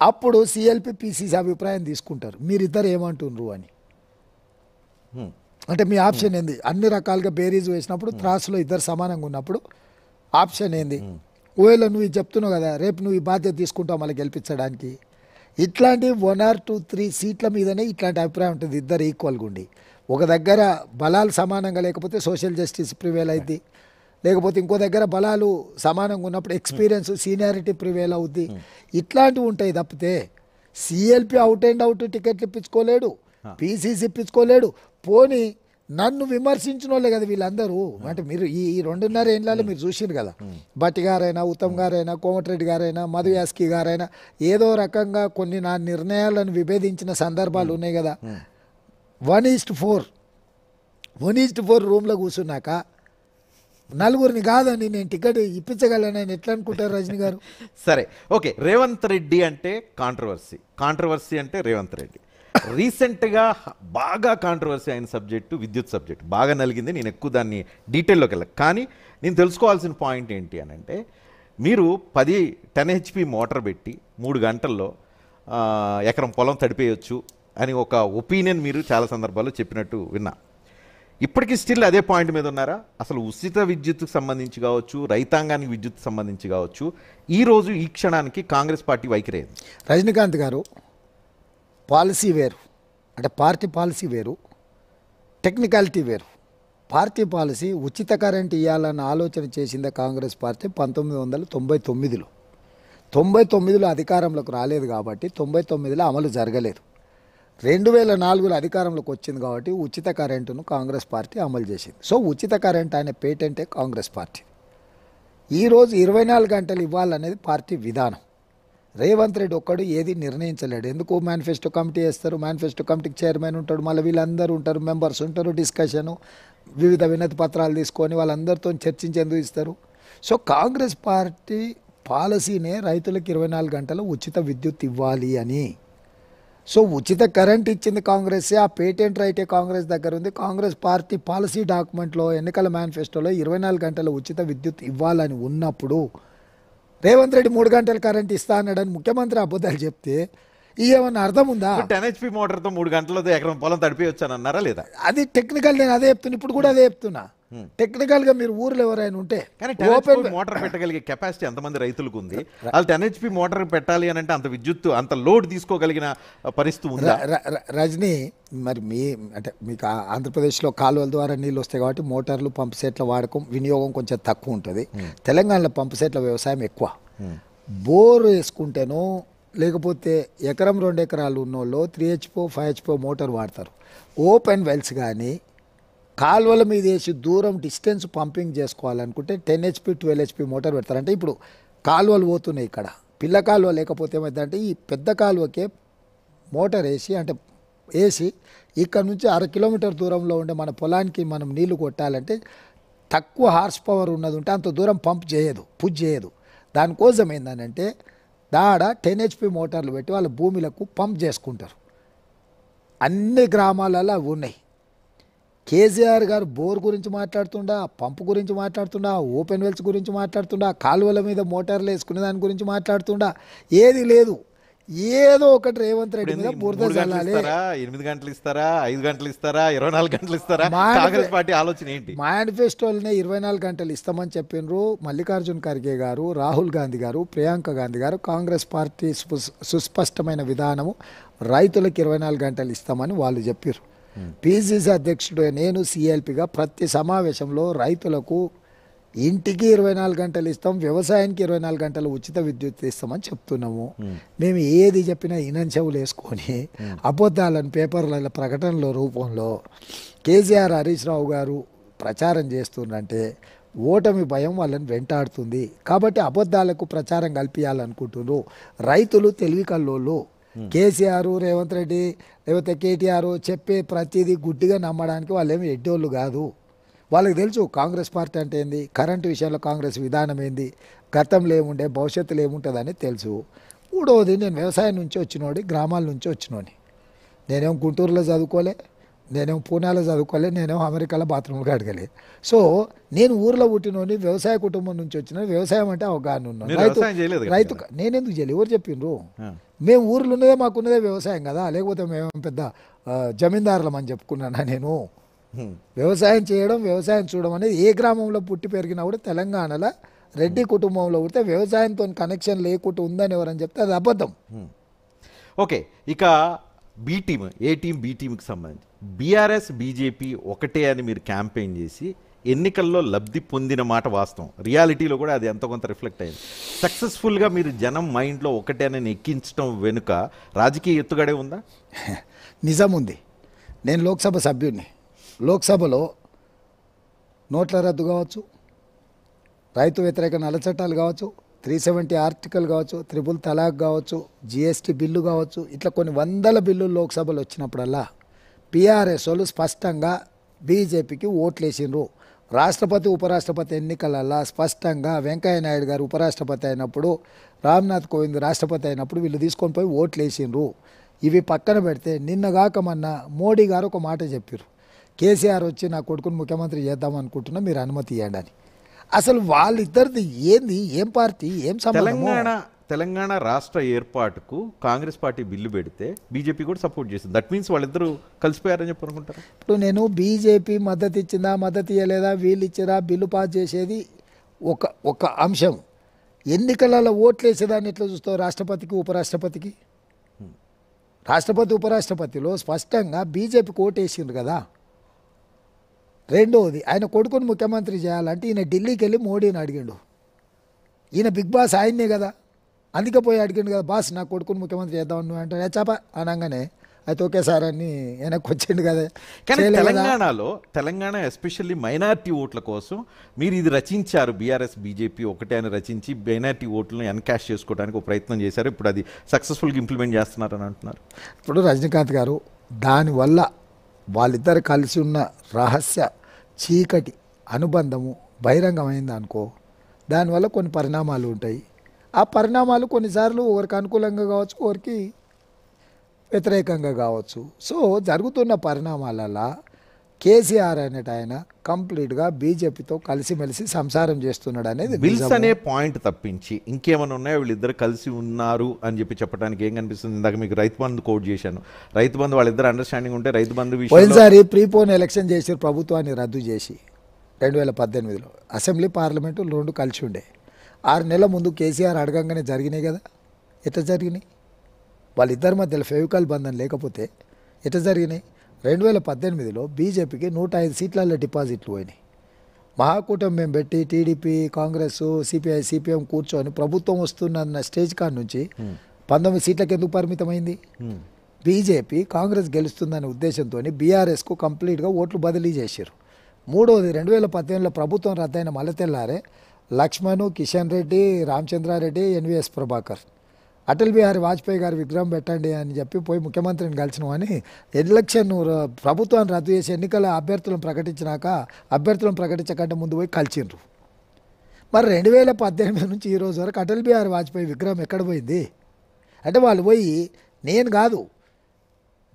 అప్పుడు సిఎల్పి పిసిసి అభిప్రాయం తీసుకుంటారు. మీరిద్దరు ఏమంటున్నారు అని. అంటే మీ ఆప్షన్ ఏంది? అన్ని రకాలుగా బేరీజ్ వేసినప్పుడు త్రాసులో ఇద్దరు సమానంగా ఉన్నప్పుడు ఆప్షన్ ఏంది? ఒకవేళ నువ్వు చెప్తున్నావు కదా రేపు నువ్వు ఈ బాధ్యత తీసుకుంటావు మళ్ళీ గెలిపించడానికి. ఇట్లాంటి వన్ ఆర్ టూ త్రీ సీట్ల మీదనే ఇట్లాంటి అభిప్రాయం ఉంటుంది ఇద్దరు ఈక్వల్గా ఉండి ఒక దగ్గర బలాలు సమానంగా లేకపోతే సోషల్ జస్టిస్ ప్రివేల్ అయింది లేకపోతే ఇంకో దగ్గర బలాలు సమానంగా ఉన్నప్పుడు ఎక్స్పీరియన్స్ సీనియారిటీ ప్రివేల్ అవుద్ది. ఇట్లాంటివి ఉంటాయి తప్పితే సిఎల్పి అవుట్ అండ్ అవుట్ టికెట్లు ఇప్పించుకోలేడు పీసీసీ ఇప్పించుకోలేడు. పోనీ నన్ను విమర్శించిన వాళ్ళే కదా వీళ్ళందరూ. అంటే మీరు ఈ రెండున్నర ఏళ్ళలో మీరు చూసిండ్రు కదా. భట్టి గారైనా ఉత్తమ్ గారైనా కోమటిరెడ్డి గారైనా మధు యాస్కి గారైనా ఏదో రకంగా కొన్ని నా నిర్ణయాలను విభేదించిన సందర్భాలు ఉన్నాయి కదా. One east four. One east four రూమ్లో కూర్చున్నాక నలుగురిని కాదండి నేను టికెట్ ఇప్పించగలను ఎట్లా అనుకుంటారు రజనీ గారు? సరే ఓకే. రేవంత్ రెడ్డి అంటే కాంట్రవర్సీ. కాంట్రవర్సీ అంటే రేవంత్ రెడ్డి. రీసెంట్గా బాగా కాంట్రవర్సీ అయిన సబ్జెక్టు విద్యుత్ సబ్జెక్ట్ బాగా నలిగింది నేను ఎక్కువ దాన్ని డీటెయిల్లోకి వెళ్ళను కానీ నేను తెలుసుకోవాల్సిన పాయింట్ ఏంటి అని అంటే మీరు పది టెన్ హెచ్పి మోటార్ పెట్టి మూడు గంటల్లో ఎకరం పొలం తడిపేయొచ్చు అని ఒక ఒపీనియన్ మీరు చాలా సందర్భాల్లో చెప్పినట్టు విన్నా. ఇప్పటికీ స్టిల్ అదే పాయింట్ మీద ఉన్నారా? అసలు ఉచిత విద్యుత్కు సంబంధించి కావచ్చు రైతాంగానికి విద్యుత్ సంబంధించి కావచ్చు ఈరోజు ఈ క్షణానికి కాంగ్రెస్ పార్టీ వైఖరి రజనీకాంత్ గారు పాలసీ వేరు. అంటే పార్టీ పాలసీ వేరు. టెక్నికాలిటీ వేరు. పార్టీ పాలసీ ఉచిత కరెంట్ ఇవ్వాలన్న ఆలోచన చేసిందే కాంగ్రెస్ పార్టీ పంతొమ్మిది వందల తొంభై తొమ్మిదిలో. తొంభై తొమ్మిదిలో అధికారంలోకి రాలేదు కాబట్టి తొంభై తొమ్మిదిలో అమలు జరగలేదు. రెండు వేల నాలుగులో అధికారంలోకి వచ్చింది కాబట్టి ఉచిత కరెంటును కాంగ్రెస్ పార్టీ అమలు చేసింది. సో ఉచిత కరెంట్ అనే పేటెంటే కాంగ్రెస్ పార్టీ. ఈరోజు ఇరవై నాలుగు గంటలు ఇవ్వాలనేది పార్టీ విధానం. రేవంత్ రెడ్డి ఒక్కడు ఏది నిర్ణయించలేడు. ఎందుకు మేనిఫెస్టో కమిటీ వేస్తారు? మేనిఫెస్టో కమిటీకి చైర్మన్ ఉంటాడు. మళ్ళీ వీళ్ళందరూ ఉంటారు మెంబర్స్ ఉంటారు డిస్కషను వివిధ వినతి పత్రాలు తీసుకొని వాళ్ళందరితో చర్చించేందుకు ఇస్తారు. సో కాంగ్రెస్ పార్టీ పాలసీనే రైతులకు ఇరవై నాలుగు గంటలు ఉచిత విద్యుత్ ఇవ్వాలి అని. సో ఉచిత కరెంట్ ఇచ్చింది కాంగ్రెస్ ఆ పేటెంట్ రైటే కాంగ్రెస్ దగ్గర ఉంది. కాంగ్రెస్ పార్టీ పాలసీ డాక్యుమెంట్లో ఎన్నికల మేనిఫెస్టోలో ఇరవై నాలుగు గంటల ఉచిత విద్యుత్ ఇవ్వాలని ఉన్నప్పుడు రేవంత్ రెడ్డి మూడు గంటల కరెంట్ ఇస్తా అన్నాడని ముఖ్యమంత్రి అబద్ధాలు చెప్తే ఈ ఏమన్నా అర్థం ఉందా? టెన్ హెచ్పి మోటార్తో మూడు గంటలతో ఎకరం పొలం తడిపి వచ్చానన్నారా లేదా? అది టెక్నికల్ నేను అదే చెప్తున్నా ఇప్పుడు కూడా అదే చెప్తున్నా. టెక్నికల్గా మీరు ఊర్లో ఎవరైనా ఉంటే కానీ ఓపెన్ మోటార్ పెట్టగలిగే కెపాసిటీ ఎంతమంది రైతులకు ఉంది? వాళ్ళు టెన్ హెచ్పి మోటార్ పెట్టాలి అని అంటే అంత విద్యుత్ అంత లోడ్ తీసుకోగలిగిన పరిస్థితి ఉందా? రజనీ మరి మీ అంటే మీకు ఆ- ఆంధ్రప్రదేశ్లో కాలువల ద్వారా నీళ్ళు వస్తాయి కాబట్టి మోటార్లు పంప్ సెట్ల వాడకం వినియోగం కొంచెం తక్కువ ఉంటుంది. తెలంగాణలో పంప్ సెట్ల వ్యవసాయం ఎక్కువ. బోర్ వేసుకుంటేనో లేకపోతే ఎకరం రెండు ఎకరాలు ఉన్నోళ్ళు three HP five HP motor వాడతారు. ఓపెన్ వెల్స్ కానీ కాలువల మీద వేసి దూరం డిస్టెన్స్ పంపింగ్ చేసుకోవాలనుకుంటే ten HP twelve HP motor పెడతారంటే ఇప్పుడు కాలువలు పోతున్నాయి ఇక్కడ. పిల్ల కాలువ లేకపోతే ఏమైందంటే ఈ పెద్ద కాలువకే మోటార్ వేసి అంటే వేసి ఇక్కడ నుంచి అర కిలోమీటర్ దూరంలో ఉండే మన పొలానికి మనం నీళ్ళు కొట్టాలంటే తక్కువ హార్స్ పవర్ ఉన్నది ఉంటే అంత దూరం పంప్ చేయదు పుజ్ చేయదు. దానికోసం ఏంటంటే దాడ టెన్ హెచ్పి మోటార్లు పెట్టి వాళ్ళ భూమిలకు పంప్ చేసుకుంటారు. అన్ని గ్రామాలలో అవి ఉన్నాయి. కేసీఆర్ గారు బోర్ గురించి మాట్లాడుతుండా పంపు గురించి మాట్లాడుతుండా ఓపెన్ వెల్స్ గురించి మాట్లాడుతుండా కాలువల మీద మోటార్లు వేసుకునే దాని గురించి మాట్లాడుతుండా? ఏది లేదు. ఏదో ఒకటి రేవంత్ రెడ్డి మీద బురద చల్లాలి ఎనిమిది గంటలు ఇస్తారా? ఐదు గంటలు ఇస్తారా? ఇరవై నాలుగు గంటలు ఇస్తారా? కాంగ్రెస్ పార్టీ ఆలోచన ఏంటి? మేనిఫెస్టోలనే ఇరవై నాలుగు గంటలు ఇస్తామని చెప్పినారు మల్లికార్జున్ ఖర్గే గారు రాహుల్ గాంధీ గారు ప్రియాంక గాంధీ గారు. కాంగ్రెస్ పార్టీ సుస్పష్టమైన విధానము రైతులకు ఇరవై నాలుగు గంటలు ఇస్తామని వాళ్ళు చెప్పారు పిసిసి అధ్యక్షుడు నేను సిఎల్పిగా ప్రతి సమావేశంలో రైతులకు ఇంటికి ఇరవై నాలుగు గంటలు ఇస్తాం వ్యవసాయానికి ఇరవై నాలుగు గంటలు ఉచిత విద్యుత్ ఇస్తామని చెప్తున్నాము. మేము. ఏది చెప్పినా ఇనం చెవులు వేసుకొని అబద్ధాలను పేపర్ల ప్రకటనల రూపంలో కేసీఆర్ హరీష్ రావు గారు ప్రచారం చేస్తుందంటే ఓటమి భయం వాళ్ళని వెంటాడుతుంది. కాబట్టి అబద్ధాలకు ప్రచారం కల్పించాలనుకుంటున్నారు రైతులు తెలివి కల్లోళ్ళు. కేసీఆర్ రేవంత్ రెడ్డి లేకపోతే కేటీఆర్ చెప్పే ప్రతిదీ గుడ్డిగా నమ్మడానికి వాళ్ళేమి ఎడ్డోళ్ళు కాదు. వాళ్ళకి తెలుసు కాంగ్రెస్ పార్టీ అంటే ఏంది? కరెంటు విషయంలో కాంగ్రెస్ విధానం ఏంది? గతంలో ఏముండే భవిష్యత్తులో ఏముంటుందని తెలుసు. మూడవది నేను వ్యవసాయం నుంచి వచ్చినోడి గ్రామాల నుంచి వచ్చినోని నేనేం గుంటూరులో చదువుకోలే? నేనేం పూణేలో చదువుకోలే నేనేం అమెరికాలో బాత్రూమ్లో అడగలే. సో నేను ఊర్లో పుట్టినోని వ్యవసాయ కుటుంబం నుంచి వచ్చిన వ్యవసాయం అంటే అవగాహన ఉన్నాను. రైతు రైతు కదా? నేనెందుకు చేయలేదు? ఎవరు చెప్పిండ్రు. మేము ఊర్లో ఉన్నదే మాకున్నదే వ్యవసాయం కదా. లేకపోతే మేము పెద్ద జమీందారులం అని చెప్పుకున్నానా నేను? వ్యవసాయం చేయడం వ్యవసాయం చూడడం అనేది ఏ గ్రామంలో పుట్టి పెరిగినా కూడా తెలంగాణలో రెడ్డి కుటుంబంలో పుడితే వ్యవసాయంతో కనెక్షన్ లేకుండా ఉందని ఎవరని చెప్తే అది అబద్ధం. ఓకే. ఇక B team A team B టీంకి సంబంధించి? బీఆర్ఎస్ బీజేపీ ఒకటే అని మీరు క్యాంపెయిన్ చేసి ఎన్నికల్లో లబ్ధి పొందిన మాట వాస్తవం. రియాలిటీలో కూడా అది ఎంతో కొంత రిఫ్లెక్ట్ అయింది సక్సెస్ఫుల్గా మీరు జనం మైండ్లో ఒకటే అని ఎక్కించడం వెనుక రాజకీయ ఎత్తుగడే ఉందా? నిజం ఉంది నేను లోక్సభ సభ్యుడిని. లోక్సభలో నోట్ల రద్దు కావచ్చు రైతు వ్యతిరేక నల్ల చట్టాలు కావచ్చు త్రీ సెవెంటీ ఆర్టికల్ కావచ్చు త్రిబుల్ తలాక్ కావచ్చు జిఎస్టీ బిల్లు కావచ్చు ఇట్లా కొన్ని వందల బిల్లులు లోక్సభలో వచ్చినప్పుడల్లా పిఆర్ఎస్ వాళ్ళు స్పష్టంగా బీజేపీకి ఓట్లేసిండ్రు. రాష్ట్రపతి ఉపరాష్ట్రపతి ఎన్నికలలో స్పష్టంగా వెంకయ్య నాయుడు గారు ఉపరాష్ట్రపతి అయినప్పుడు రామ్నాథ్ కోవింద్ రాష్ట్రపతి అయినప్పుడు వీళ్ళు తీసుకొని పోయి ఓట్లేసిండ్రు. ఇవి పక్కన పెడితే నిన్నగాక మొన్న మోడీ గారు ఒక మాట చెప్పారు కేసీఆర్ వచ్చి నా కొడుకుని ముఖ్యమంత్రి చేద్దాం అనుకుంటున్నా మీరు అనుమతి ఇవ్వండి అని. అసలు వాళ్ళిద్దరిది ఏంది? ఏం పార్టీ? ఏం సంబంధం తెలంగాణ రాష్ట్ర ఏర్పాటుకు కాంగ్రెస్ పార్టీ బిల్లు పెడితే బీజేపీ కూడా సపోర్ట్ చేసింది దట్ మీన్స్ వాళ్ళిద్దరూ కలిసిపోయారని చెప్పి అనుకుంటారు ఇప్పుడు నేను బీజేపీ మద్దతు ఇచ్చిందా మద్దతు ఇవ్వలేదా వీళ్ళు ఇచ్చారా బిల్లు పాస్ చేసేది ఒక ఒక అంశం. ఎన్నికలలో ఓట్లు వేసేదాన్ని ఎట్లా చూస్తావు రాష్ట్రపతికి ఉపరాష్ట్రపతికి? రాష్ట్రపతి ఉపరాష్ట్రపతిలో స్పష్టంగా బీజేపీకి ఓటు వేసిండ్రు కదా. రెండవది ఆయన కొడుకుని ముఖ్యమంత్రి చేయాలంటే ఈయన ఢిల్లీకి వెళ్ళి మోడీని అడిగిండు. ఈయన బిగ్ బాస్ ఆయన్నే కదా. అందుకే పోయి అడిగిండు కదా బాస్ నా కొడుకుని ముఖ్యమంత్రి చేద్దామని నువ్వు అంటే చాప? అనగానే అయితే ఓకే సార్ అని వెనక్కి వచ్చిండు కదా. కానీ. తెలంగాణలో తెలంగాణ ఎస్పెషల్లీ మైనారిటీ ఓట్ల కోసం మీరు ఇది రచించారు. బీఆర్ఎస్ బీజేపీ ఒకటే అని రచించి మైనారిటీ ఓట్లను ఎన్కాష్ చేసుకోవడానికి ఒక ప్రయత్నం చేశారు. ఇప్పుడు అది సక్సెస్ఫుల్గా ఇంప్లిమెంట్ చేస్తున్నారని అంటున్నారు. ఇప్పుడు రజనీకాంత్ గారు దానివల్ల వాళ్ళిద్దరు కలిసి ఉన్న రహస్య చీకటి అనుబంధము బహిరంగమైంది అనుకో దానివల్ల కొన్ని పరిణామాలు ఉంటాయి. ఆ పరిణామాలు కొన్నిసార్లు ఒకరికి అనుకూలంగా కావచ్చు ఒకరికి వ్యతిరేకంగా కావచ్చు. సో జరుగుతున్న పరిణామాలలో కేసీఆర్ అనేట ఆయన కంప్లీట్గా బీజేపీతో కలిసిమెలిసి సంసారం చేస్తున్నాడు అనేది బిల్స్. అనే పాయింట్ తప్పించి ఇంకేమైనా ఉన్నాయో? వీళ్ళిద్దరు కలిసి ఉన్నారు అని చెప్పి చెప్పడానికి ఏం కనిపిస్తుంది? ఇందాక మీకు రైతు బంధు కోట్ చేశాను. రైతు బంధు వాళ్ళిద్దరు అండర్స్టాండింగ్ ఉంటే రైతు బంధు పోయినసారి ప్రీపోన్ ఎలక్షన్ చేసి ప్రభుత్వాన్ని రద్దు చేసి రెండు వేల పద్దెనిమిదిలో అసెంబ్లీ పార్లమెంటు రెండు కలిసి ఉండే. ఆరు నెలల ముందు కేసీఆర్ అడగంగానే జరిగినాయి కదా. ఎట్లా జరిగినాయి? వాళ్ళిద్దరి మధ్యలో ఫెవికాల్ బంధం లేకపోతే ఎట్లా జరిగినాయి? రెండు వేల పద్దెనిమిదిలో బీజేపీకి నూట ఐదు సీట్లలో డిపాజిట్లు పోయినాయి. మహాకూటమి మేము పెట్టి టీడీపీ కాంగ్రెస్ సిపిఐ సిపిఎం కూర్చొని ప్రభుత్వం వస్తున్న స్టేజ్ కాడ నుంచి పంతొమ్మిది సీట్లకు ఎందుకు పరిమితమైంది? బీజేపీ కాంగ్రెస్ గెలుస్తుందనే ఉద్దేశంతో బీఆర్ఎస్కు కంప్లీట్గా ఓట్లు బదిలీ చేశారు మూడోది రెండు వేల పద్దెనిమిదిలో ప్రభుత్వం రద్దయిన మల్ల తెల్లారే లక్ష్మణ్ కిషన్ రెడ్డి రామచంద్రారెడ్డి ఎన్విఎస్ ప్రభాకర్. అటల్ బిహారీ వాజ్పేయి గారి విగ్రహం పెట్టండి అని చెప్పి పోయి ముఖ్యమంత్రిని కలిసినాం అని ఎలక్షన్ ప్రభుత్వాన్ని రద్దు చేసి ఎన్నికల అభ్యర్థులను ప్రకటించినాక అభ్యర్థులను ప్రకటించకంటే ముందు పోయి కలిసిండ్రు. మరి రెండు వేల పద్దెనిమిది నుంచి ఈ రోజు వరకు అటల్ బిహారీ వాజ్పేయి విగ్రహం ఎక్కడ పోయింది? అంటే వాళ్ళు పోయి నేను కాదు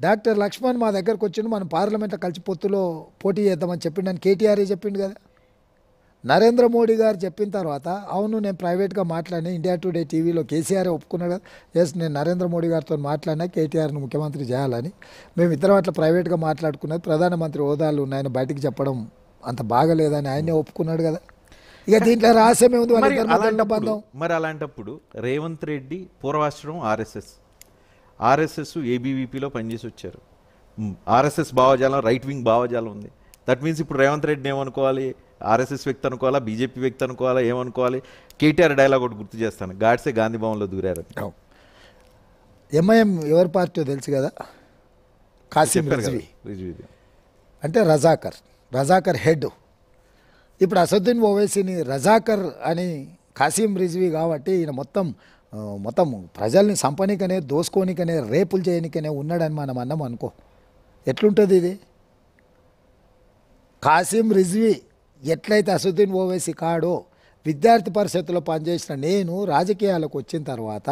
డాక్టర్ లక్ష్మణ్ మా దగ్గరకు వచ్చిండు మనం పార్లమెంట్లో కలిసి పొత్తులో పోటీ చేద్దామని చెప్పిండని కేటీఆర్ చెప్పిండు కదా? నరేంద్ర మోడీ గారు చెప్పిన తర్వాత అవును నేను ప్రైవేట్గా మాట్లాడినా ఇండియా టుడే టీవీలో కేసీఆర్ ఒప్పుకున్నాడు కదా. ఎస్ నేను నరేంద్ర మోడీ గారితో మాట్లాడినా కేటీఆర్ను ముఖ్యమంత్రి చేయాలని. మేము ఇద్దరం అట్లా ప్రైవేట్గా మాట్లాడుకున్నది ప్రధానమంత్రి హోదాలు ఉన్నాయని బయటికి చెప్పడం అంత బాగలేదని ఆయనే ఒప్పుకున్నాడు కదా. ఇక దీంట్లో రహస్యమే ఉంది అలాంటప్పుడు మరి అలాంటప్పుడు రేవంత్ రెడ్డి పూర్వాశ్రమం ఆర్ఎస్ఎస్. ఆర్ఎస్ఎస్ ఏబీవీపీలో పనిచేసి వచ్చారు. ఆర్ఎస్ఎస్ భావజాలం రైట్ వింగ్ భావజాలం ఉంది. దట్ మీన్స్ ఇప్పుడు రేవంత్ రెడ్డిని ఏమనుకోవాలి? ఆర్ఎస్ఎస్ వ్యక్తి అనుకోవాలా బీజేపీ వ్యక్తి అనుకోవాలా ఏమనుకోవాలి? కేటీఆర్ డైలాగ్ ఒకటి గుర్తు చేస్తాను. గాడ్సే గాంధీ భవన్లో దూరారు. ఎంఐఎం ఎవరి పార్టీ తెలుసు కదా? కాసిం రిజ్వీ. అంటే రజాకర్. రజాకర్ హెడ్. ఇప్పుడు అసదుద్దీన్ ఓవైసీని రజాకర్ అని కాసిం రిజ్వీ కాబట్టి ఈయన మొత్తం మొత్తం ప్రజల్ని సంపనికనే దోసుకోనికనే రేపులు చేయనికనే ఉన్నాడని మనం అన్నాం అనుకో. ఎట్లుంటుంది ఇది? కాసిం రిజ్వీ ఎట్లయితే అసదుద్దీన్ ఓవైసీ కాడో విద్యార్థి పరిషత్తులో పనిచేసిన నేను రాజకీయాలకు వచ్చిన తర్వాత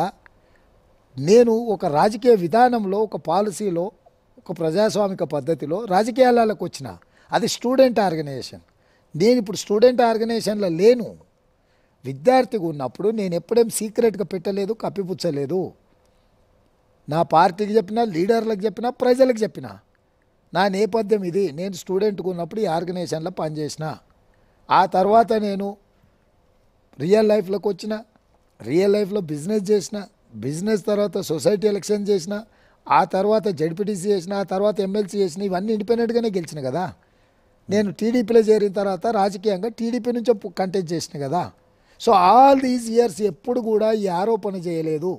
నేను ఒక రాజకీయ విధానంలో ఒక పాలసీలో ఒక ప్రజాస్వామిక పద్ధతిలో రాజకీయాలకు వచ్చిన. అది స్టూడెంట్ ఆర్గనైజేషన్. నేను ఇప్పుడు స్టూడెంట్ ఆర్గనైజేషన్లో లేను. విద్యార్థిగా ఉన్నప్పుడు నేను ఎప్పుడేం సీక్రెట్గా పెట్టలేదు కప్పిపుచ్చలేదు. నా పార్టీకి చెప్పినా లీడర్లకు చెప్పినా ప్రజలకు చెప్పినా. నా నేపథ్యం ఇది. నేను స్టూడెంట్గా ఉన్నప్పుడు ఈ ఆర్గనైజేషన్లో పనిచేసిన. ఆ తర్వాత నేను రియల్ లైఫ్లోకి వచ్చిన రియల్ లైఫ్లో బిజినెస్ చేసిన బిజినెస్ తర్వాత సొసైటీ ఎలక్షన్ చేసిన ఆ తర్వాత జడ్పీటీసీ చేసిన ఆ తర్వాత ఎమ్మెల్సీ చేసిన ఇవన్నీ ఇండిపెండెంట్గానే గెలిచిన కదా. నేను టీడీపీలో చేరిన తర్వాత రాజకీయంగా టీడీపీ నుంచి కంటెస్ట్ చేసిన కదా. సో ఆల్ దీస్ ఇయర్స్ ఎప్పుడు కూడా ఈ ఆరోపణ చేయలేదు.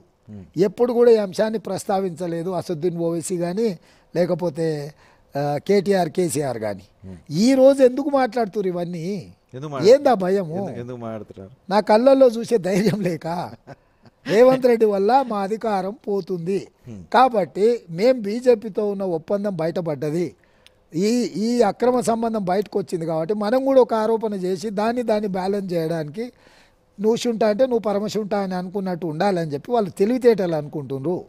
ఎప్పుడు కూడా ఈ అంశాన్ని ప్రస్తావించలేదు అసదుద్దీన్ ఓవైసీ కానీ లేకపోతే కేటీఆర్ కేసీఆర్ కానీ ఈ రోజు ఎందుకు మాట్లాడుతున్నారు ఇవన్నీ? ఏందా భయము? ఎందుకు- మాట్లాడుతున్నారు నా కళ్ళల్లో చూసే ధైర్యం లేక రేవంత్ రెడ్డి వల్ల మా అధికారం పోతుంది. కాబట్టి మేం బీజేపీతో ఉన్న ఒప్పందం బయటపడ్డది. ఈ ఈ అక్రమ సంబంధం బయటకు వచ్చింది కాబట్టి మనం కూడా ఒక ఆరోపణ చేసి దాన్ని దాన్ని బ్యాలెన్స్ చేయడానికి నువ్వు శుంటా అంటే నువ్వు పరమశుంటా అని అనుకున్నట్టు ఉండాలని చెప్పి వాళ్ళు తెలివితేటలు అనుకుంటుండ్రు.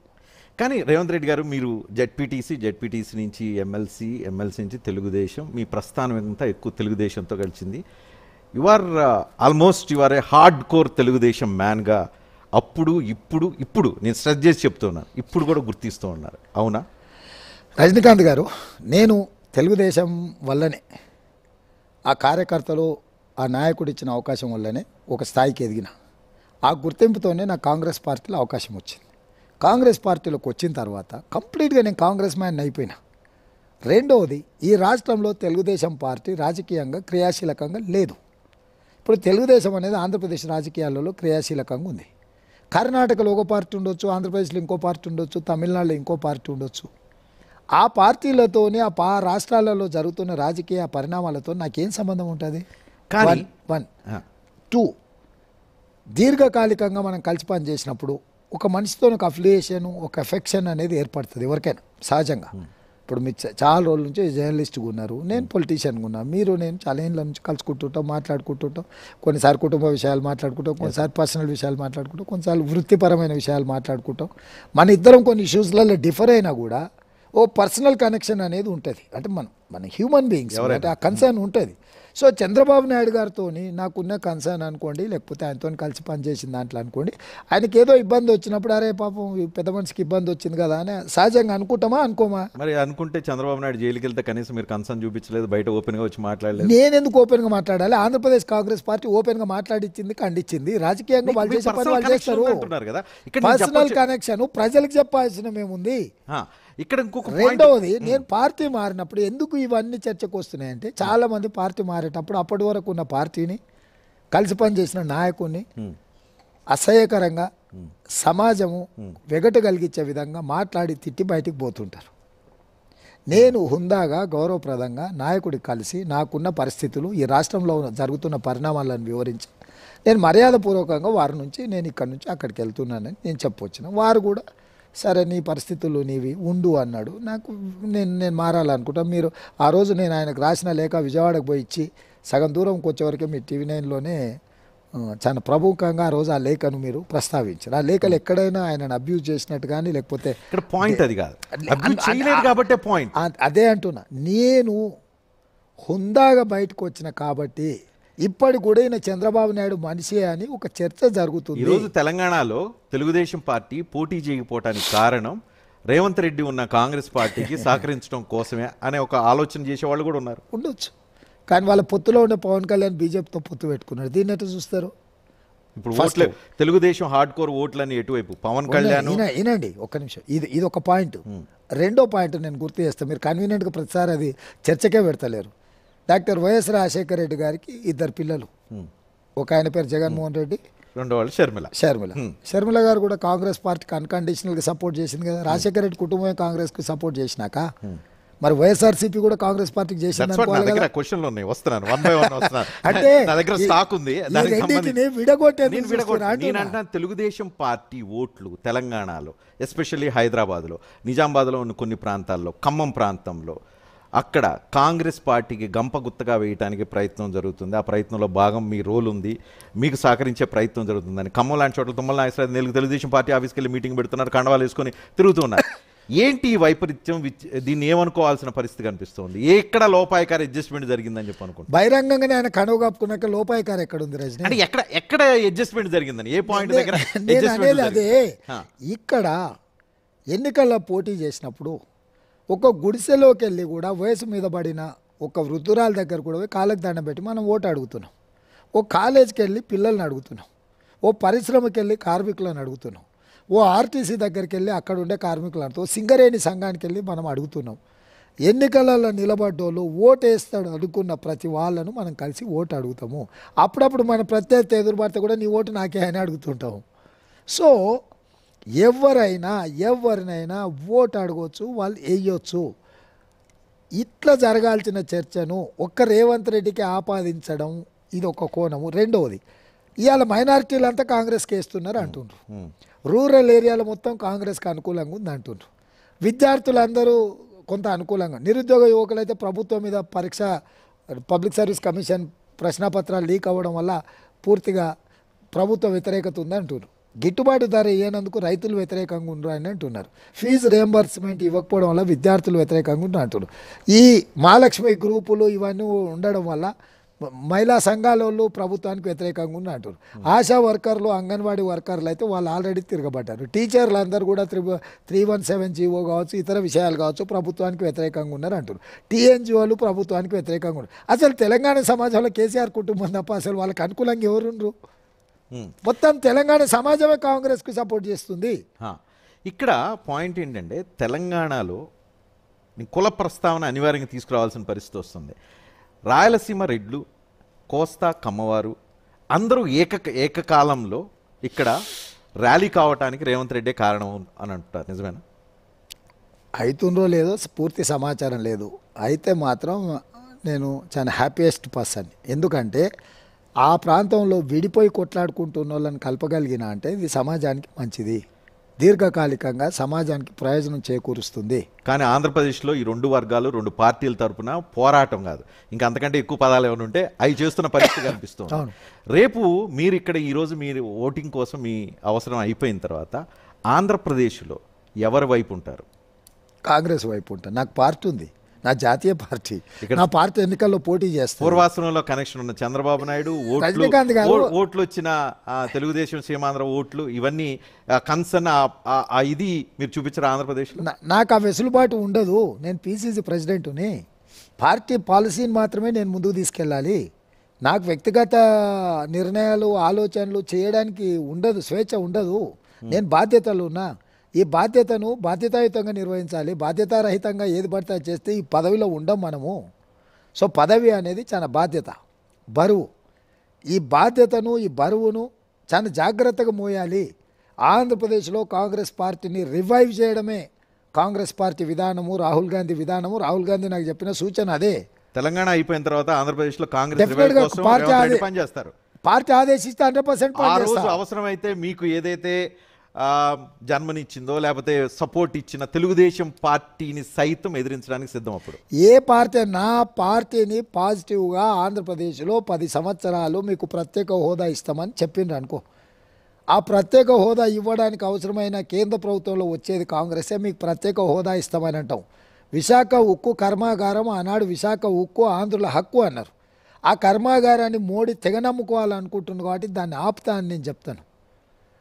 కానీ రేవంత్ రెడ్డి గారు మీరు జెడ్పీటీసీ జెడ్పీటీసీ నుంచి ఎమ్మెల్సీ ఎమ్మెల్సీ నుంచి తెలుగుదేశం మీ ప్రస్థానం అంతా ఎక్కువ తెలుగుదేశంతో కలిసింది. You are almost you are a hard core Telugu Desam మ్యాన్గా. అప్పుడు ఇప్పుడు ఇప్పుడు నేను స్ట్రెస్ చేసి చెప్తున్నాను ఇప్పుడు కూడా గుర్తిస్తూ ఉన్నారు. అవునా? రజనీకాంత్ గారు నేను తెలుగుదేశం వల్లనే ఆ కార్యకర్తలు ఆ నాయకుడు ఇచ్చిన అవకాశం వల్లనే ఒక స్థాయికి ఎదిగిన. ఆ గుర్తింపుతోనే నా కాంగ్రెస్ పార్టీలో అవకాశం వచ్చింది. కాంగ్రెస్ పార్టీలోకి వచ్చిన తర్వాత కంప్లీట్గా నేను కాంగ్రెస్ మ్యాన్ అయిపోయినా. రెండవది ఈ రాష్ట్రంలో తెలుగుదేశం పార్టీ రాజకీయంగా క్రియాశీలకంగా లేదు. ఇప్పుడు తెలుగుదేశం అనేది ఆంధ్రప్రదేశ్ రాజకీయాలలో క్రియాశీలకంగా ఉంది. కర్ణాటకలో ఒక పార్టీ ఉండొచ్చు ఆంధ్రప్రదేశ్లో ఇంకో పార్టీ ఉండొచ్చు తమిళనాడులో ఇంకో పార్టీ ఉండొచ్చు. ఆ పార్టీలతోని ఆ పా రాష్ట్రాలలో జరుగుతున్న రాజకీయ పరిణామాలతో నాకేం సంబంధం ఉంటుంది? కానీ- వన్ వన్ టూ దీర్ఘకాలికంగా మనం కలిసి పని చేసినప్పుడు ఒక మనిషితో ఒక అఫిలియేషన్ ఒక ఎఫెక్షన్ అనేది ఏర్పడుతుంది ఎవరికైనా సహజంగా. ఇప్పుడు మీరు చాలా రోజుల నుంచి జర్నలిస్ట్గా ఉన్నారు నేను పొలిటీషియన్గా ఉన్నా మీరు నేను చాలా ఏళ్ళ నుంచి కలుసుకుంటుంటాం మాట్లాడుకుంటుంటాం కొన్నిసార్లు కుటుంబ విషయాలు మాట్లాడుకుంటాం కొన్నిసార్లు పర్సనల్ విషయాలు మాట్లాడుకుంటాం కొన్నిసార్లు వృత్తిపరమైన విషయాలు మాట్లాడుకుంటాం. మన ఇద్దరం కొన్ని ఇష్యూస్లలో డిఫర్ అయినా కూడా ఓ పర్సనల్ కనెక్షన్ అనేది ఉంటుంది. అంటే మనం మన హ్యూమన్ బీయింగ్స్ అంటే ఆ కన్సర్న్ ఉంటుంది. సో చంద్రబాబు నాయుడు గారితో నాకున్న కన్సర్న్ అనుకోండి లేకపోతే ఆయనతో కలిసి పనిచేసిన దాంట్లో అనుకోండి ఆయనకి ఏదో ఇబ్బంది వచ్చినప్పుడు అరే పాపం పెద్ద మనిషికి ఇబ్బంది వచ్చింది కదా అని సహజంగా అనుకుంటామా అనుకోమా? మరి అనుకుంటే చంద్రబాబు నాయుడు జైలుకి వెళ్తే కనీసం మీరు కన్సర్న్ చూపించలేదు బయట ఓపెన్గా వచ్చి మాట్లాడలేదు. నేను ఎందుకు ఓపెన్గా మాట్లాడాలి? ఆంధ్రప్రదేశ్ కాంగ్రెస్ పార్టీ ఓపెన్గా మాట్లాడిచ్చింది ఖండించింది. రాజకీయంగా వాళ్ళు చేసే పని వాళ్ళు చేస్తారు. పర్సనల్ కనెక్షన్ ప్రజలకు చెప్పాల్సిన మేముంది. ఇక్కడ ఇంకొక రెండవది నేను పార్టీ మారినప్పుడు ఎందుకు ఇవన్నీ చర్చకు వస్తున్నాయంటే చాలా మంది పార్టీ మారేటప్పుడు అప్పటి వరకు ఉన్న పార్టీని కలిసి పనిచేసిన నాయకుడిని అసహ్యకరంగా సమాజము వెగట కలిగించే విధంగా మాట్లాడి తిట్టి బయటికి పోతుంటారు. నేను హుందాగా గౌరవప్రదంగా నాయకుడికి కలిసి నాకున్న పరిస్థితులు ఈ రాష్ట్రంలో జరుగుతున్న పరిణామాలను వివరించి నేను మర్యాదపూర్వకంగా వారి నుంచి నేను ఇక్కడి నుంచి అక్కడికి వెళ్తున్నానని నేను చెప్పొచ్చిన. వారు కూడా సరే నీ పరిస్థితులు నీవి ఉండు అన్నాడు. నాకు నేను నేను మారాలనుకుంటా. మీరు ఆ రోజు నేను ఆయనకు రాసిన లేఖ విజయవాడకు పోయి ఇచ్చి సగం దూరంకి వచ్చేవరకే మీ టీవీ నైన్లోనే చాలా ప్రముఖంగా ఆ రోజు ఆ లేఖను మీరు ప్రస్తావించారు. ఆ లేఖలు ఎక్కడైనా ఆయనను అబ్యూజ్ చేసినట్టు కానీ లేకపోతే ఇక్కడ పాయింట్ అది కాదు. కాబట్టే పాయింట్ అదే అంటున్నా. నేను హుందాగా బయటకు వచ్చిన కాబట్టి ఇప్పటి కూడా ఈయన చంద్రబాబు నాయుడు మనిషే అని ఒక చర్చ జరుగుతుంది. ఈరోజు తెలంగాణలో తెలుగుదేశం పార్టీ పోటీ చేయకపోవటానికి కారణం రేవంత్ రెడ్డి ఉన్న కాంగ్రెస్ పార్టీకి సహకరించడం కోసమే అనే ఒక ఆలోచన చేసే వాళ్ళు కూడా ఉన్నారు. ఉండొచ్చు. కానీ వాళ్ళ పొత్తులో ఉండే పవన్ కళ్యాణ్ బీజేపీతో పొత్తు పెట్టుకున్నాడు. దీన్ని ఎట్లా చూస్తారు? ఇప్పుడు ఓట్లే తెలుగుదేశం హార్డ్ కోర్ ఓట్లని ఎటువైపు? పవన్ కళ్యాణ్ విన- వినండి ఒక్క నిమిషం. ఇది ఇది ఒక పాయింట్. రెండో పాయింట్ నేను గుర్తు చేస్తాను మీరు కన్వీనియంట్గా ప్రతిసారి అది చర్చకే పెడతలేరు. డాక్టర్ వైఎస్ రాజశేఖర రెడ్డి గారికి ఇద్దరు పిల్లలు. ఒక ఆయన పేరు జగన్మోహన్ రెడ్డి రెండో వాళ్ళు షర్మిల. షర్మిల షర్మిల గారు కూడా కాంగ్రెస్ పార్టీకి అన్కండిషనల్గా సపోర్ట్ చేసింది కదా. రాజశేఖర రెడ్డి కుటుంబమే కాంగ్రెస్కి సపోర్ట్ చేసినాక మరి వైఎస్ఆర్సీపీ కూడా కాంగ్రెస్ పార్టీకి చేసింది క్వశ్చన్లు ఉన్నాయి. వస్తున్నాను. వన్ బై వన్ వస్తున్నాను. అంటే నా దగ్గర స్టాక్ ఉంది. తెలుగుదేశం పార్టీ ఓట్లు తెలంగాణలో ఎస్పెషల్లీ హైదరాబాద్లో నిజామాబాద్లో ఉన్న కొన్ని ప్రాంతాల్లో ఖమ్మం ప్రాంతంలో అక్కడ కాంగ్రెస్ పార్టీకి గంప గుత్తగా వేయడానికి ప్రయత్నం జరుగుతుంది. ఆ ప్రయత్నంలో భాగం మీ రోల్ ఉంది. మీకు సహకరించే ప్రయత్నం జరుగుతుందని ఖమ్మం లాంటి చోట్ల తుమ్మల నాగేశ్వరరావు నెలకు తెలుగుదేశం పార్టీ ఆఫీస్కి వెళ్ళి మీటింగ్ పెడుతున్నారు కండవాలు వేసుకొని తిరుగుతున్నారు ఏంటి ఈ వైపరీత్యం? దీన్ని ఏమనుకోవాల్సిన పరిస్థితి కనిపిస్తుంది? ఎక్కడ లోపాయకారి అడ్జస్ట్మెంట్ జరిగిందని చెప్పి అనుకుంటున్నాను బహిరంగంగానే ఆయన కనువ కప్పుకున్నాక లోపాయకారు ఎక్కడ ఉంది రజనీ? అంటే ఎక్కడ ఎక్కడ అడ్జస్ట్మెంట్ జరిగిందని? ఏ పాయింట్ దగ్గర అదే. ఇక్కడ ఎన్నికల్లో పోటీ చేసినప్పుడు ఒక గుడిసెలోకి వెళ్ళి కూడా వయసు మీద పడిన ఒక వృద్ధురాల దగ్గర కూడా పోయి కాళ్ళకి దండం పెట్టి మనం ఓటు అడుగుతున్నాం. ఓ కాలేజీకి వెళ్ళి పిల్లల్ని అడుగుతున్నాం. ఓ పరిశ్రమకి వెళ్ళి కార్మికులను అడుగుతున్నాం. ఓ ఆర్టీసీ దగ్గరికి వెళ్ళి అక్కడ ఉండే కార్మికులతో సింగరేణి సంఘానికి వెళ్ళి మనం అడుగుతున్నాం. ఎన్నికలలో నిలబడ్డోళ్ళు ఓటు వేస్తాడు అనుకున్న ప్రతి వాళ్ళను మనం కలిసి ఓటు అడుగుతాము. అప్పుడప్పుడు మన ప్రత్యర్థి ఎదురుపడితే కూడా నీ ఓటు నాకే అని అడుగుతుంటాము. సో ఎవరైనా ఎవరినైనా ఓటు అడగవచ్చు వాళ్ళు వేయొచ్చు. ఇట్లా జరగాల్సిన చర్చను ఒక్క రేవంత్ రెడ్డికి ఆపాదించడం ఇది ఒక కోణము. రెండవది ఇవాళ మైనారిటీలంతా కాంగ్రెస్కి వేస్తున్నారు అంటుండ్రు. రూరల్ ఏరియాలో మొత్తం కాంగ్రెస్కి అనుకూలంగా ఉంది అంటుండ్రు. విద్యార్థులందరూ కొంత అనుకూలంగా నిరుద్యోగ యువకులైతే ప్రభుత్వం మీద పరీక్ష పబ్లిక్ సర్వీస్ కమిషన్ ప్రశ్నపత్రాలు లీక్ అవ్వడం వల్ల పూర్తిగా ప్రభుత్వ వ్యతిరేకత ఉంది అంటున్నారు గిట్టుబాటు ధర ఇవ్వనందుకు రైతులు వ్యతిరేకంగా ఉండరు అని అంటున్నారు. ఫీజు రియంబర్స్మెంట్ ఇవ్వకపోవడం వల్ల విద్యార్థులు వ్యతిరేకంగా ఉండరు అంటున్నారు. ఈ మహాలక్ష్మి గ్రూపులు ఇవన్నీ ఉండడం వల్ల మహిళా సంఘాల వాళ్ళు ప్రభుత్వానికి వ్యతిరేకంగా ఉన్న అంటారు ఆశా వర్కర్లు అంగన్వాడీ వర్కర్లు అయితే వాళ్ళు ఆల్రెడీ తిరగబడ్డారు. టీచర్లు అందరూ కూడా three three one seven GO కావచ్చు ఇతర విషయాలు కావచ్చు ప్రభుత్వానికి వ్యతిరేకంగా ఉన్నారు అంటారు టీఎన్జిఓలు ప్రభుత్వానికి వ్యతిరేకంగా ఉన్నారు అసలు తెలంగాణ సమాజంలో కేసీఆర్ కుటుంబం తప్ప అసలు వాళ్ళకి అనుకూలంగా ఎవరుండ్రు మొత్తం తెలంగాణ సమాజమే కాంగ్రెస్కి సపోర్ట్ చేస్తుంది. ఇక్కడ పాయింట్ ఏంటంటే తెలంగాణలో కుల ప్రస్తావన అనివార్యంగా తీసుకురావాల్సిన పరిస్థితి వస్తుంది. రాయలసీమ రెడ్లు కోస్తా కమ్మవారు అందరూ ఏక ఏకకాలంలో ఇక్కడ ర్యాలీ కావటానికి రేవంత్ రెడ్డే కారణం అని అంటారు నిజమేనా? అవుతుందో లేదో పూర్తి సమాచారం లేదు. అయితే మాత్రం నేను చాలా హ్యాపీయెస్ట్ పర్సన్ ఎందుకంటే ఆ ప్రాంతంలో విడిపోయి కొట్లాడుకుంటున్న వాళ్ళని కలపగలిగిన అంటే ఇది సమాజానికి మంచిది. దీర్ఘకాలికంగా సమాజానికి ప్రయోజనం చేకూరుస్తుంది. కానీ ఆంధ్రప్రదేశ్లో ఈ రెండు వర్గాలు రెండు పార్టీల తరపున పోరాటం కాదు. ఇంకా అంతకంటే ఎక్కువ పదాలు ఏమైనా ఉంటే అవి చేస్తున్న పరిస్థితి కనిపిస్తుంది. అవును. రేపు మీరు ఇక్కడ ఈరోజు మీరు ఓటింగ్ కోసం మీ అవసరం అయిపోయిన తర్వాత ఆంధ్రప్రదేశ్లో ఎవరి వైపు ఉంటారు? కాంగ్రెస్ వైపు ఉంటాను నాకు పార్టీ ఉంది. నా జాతీయ పార్టీ. నా పార్టీ ఎన్నికల్లో పోటీ చేస్తాను పూర్వాశ్రమంలో కనెక్షన్ ఉన్న చంద్రబాబు నాయుడు ఓట్లు రజనీకాంత్ గారు- ఓట్లు వచ్చిన తెలుగుదేశం సీమాంధ్ర ఓట్లు ఇవన్నీ కన్సర్న్ ఇది మీరు చూపించారు ఆంధ్రప్రదేశ్లో? నా- నాకు ఆ వెసులుబాటు ఉండదు. నేను పీసీసీ ప్రెసిడెంట్ని. పార్టీ పాలసీని మాత్రమే నేను ముందుకు తీసుకెళ్ళాలి. నాకు వ్యక్తిగత నిర్ణయాలు ఆలోచనలు చేయడానికి ఉండదు స్వేచ్ఛ ఉండదు. నేను బాధ్యతలు ఉన్నా. ఈ బాధ్యతను బాధ్యతాయుతంగా నిర్వహించాలి. బాధ్యతారహితంగా ఏది పడితే చేస్తే ఈ పదవిలో ఉండం మనము. సో పదవి అనేది చాలా బాధ్యత. బరువు. ఈ బాధ్యతను ఈ బరువును చాలా జాగ్రత్తగా మోయాలి. ఆంధ్రప్రదేశ్లో కాంగ్రెస్ పార్టీని రివైవ్ చేయడమే కాంగ్రెస్ పార్టీ విధానము రాహుల్ గాంధీ విధానము. రాహుల్ గాంధీ నాకు చెప్పిన సూచన అదే. తెలంగాణ అయిపోయిన తర్వాత ఆంధ్రప్రదేశ్లో కాంగ్రెస్ పనిచేస్తారు పార్టీ ఆదేశిస్తే హండ్రెడ్ పర్సెంట్ అవసరమైతే మీకు ఏదైతే జన్మనిచ్చిందో లేకపోతే సపోర్ట్ ఇచ్చిన తెలుగుదేశం పార్టీని సైతం ఎదిరించడానికి సిద్ధం అప్పుడు. ఏ పార్టీ నా పార్టీని పాజిటివ్గా ఆంధ్రప్రదేశ్లో పది సంవత్సరాలు మీకు ప్రత్యేక హోదా ఇస్తామని చెప్పిండ్రు అనుకో. ఆ ప్రత్యేక హోదా ఇవ్వడానికి అవసరమైన కేంద్ర ప్రభుత్వంలో వచ్చేది కాంగ్రెసే మీకు ప్రత్యేక హోదా ఇస్తామని అంటాం. విశాఖ ఉక్కు కర్మాగారం ఆనాడు విశాఖ ఉక్కు ఆంధ్రుల హక్కు అన్నారు. ఆ కర్మాగారాన్ని మోడీ తెగనమ్ముకోవాలనుకుంటుంది కాబట్టి దాన్ని ఆపుతా అని నేను చెప్తాను.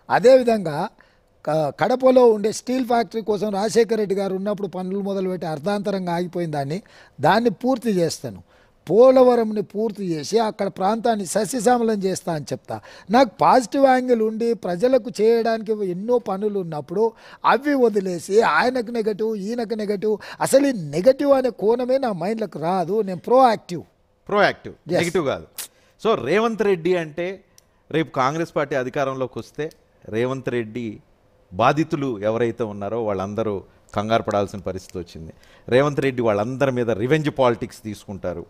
అదేవిధంగా క- కడపలో ఉండే స్టీల్ ఫ్యాక్టరీ కోసం రాజశేఖర రెడ్డి గారు ఉన్నప్పుడు పనులు మొదలుపెట్టి అర్ధాంతరంగా ఆగిపోయిన దాన్ని దాన్ని పూర్తి చేస్తాను. పోలవరంని పూర్తి చేసి అక్కడ ప్రాంతాన్ని సస్యశ్యామలం చేస్తా అని చెప్తా. నాకు పాజిటివ్ యాంగిల్ ఉండి ప్రజలకు చేయడానికి ఎన్నో పనులు ఉన్నప్పుడు అవి వదిలేసి ఆయనకు నెగటివ్ ఈయనకు నెగటివ్ అసలు ఈ నెగటివ్ అనే కోణమే నా మైండ్లోకి రాదు. నేను proactive proactive. Yes. Negative కాదు. సో రేవంత్ రెడ్డి అంటే రేపు కాంగ్రెస్ పార్టీ అధికారంలోకి వస్తే రేవంత్ రెడ్డి బాధితులు ఎవరైతే ఉన్నారో వాళ్ళందరూ కంగారు పడాల్సిన పరిస్థితి వచ్చింది. రేవంత్ రెడ్డి వాళ్ళందరి మీద రివెంజ్ పాలిటిక్స్ తీసుకుంటారు.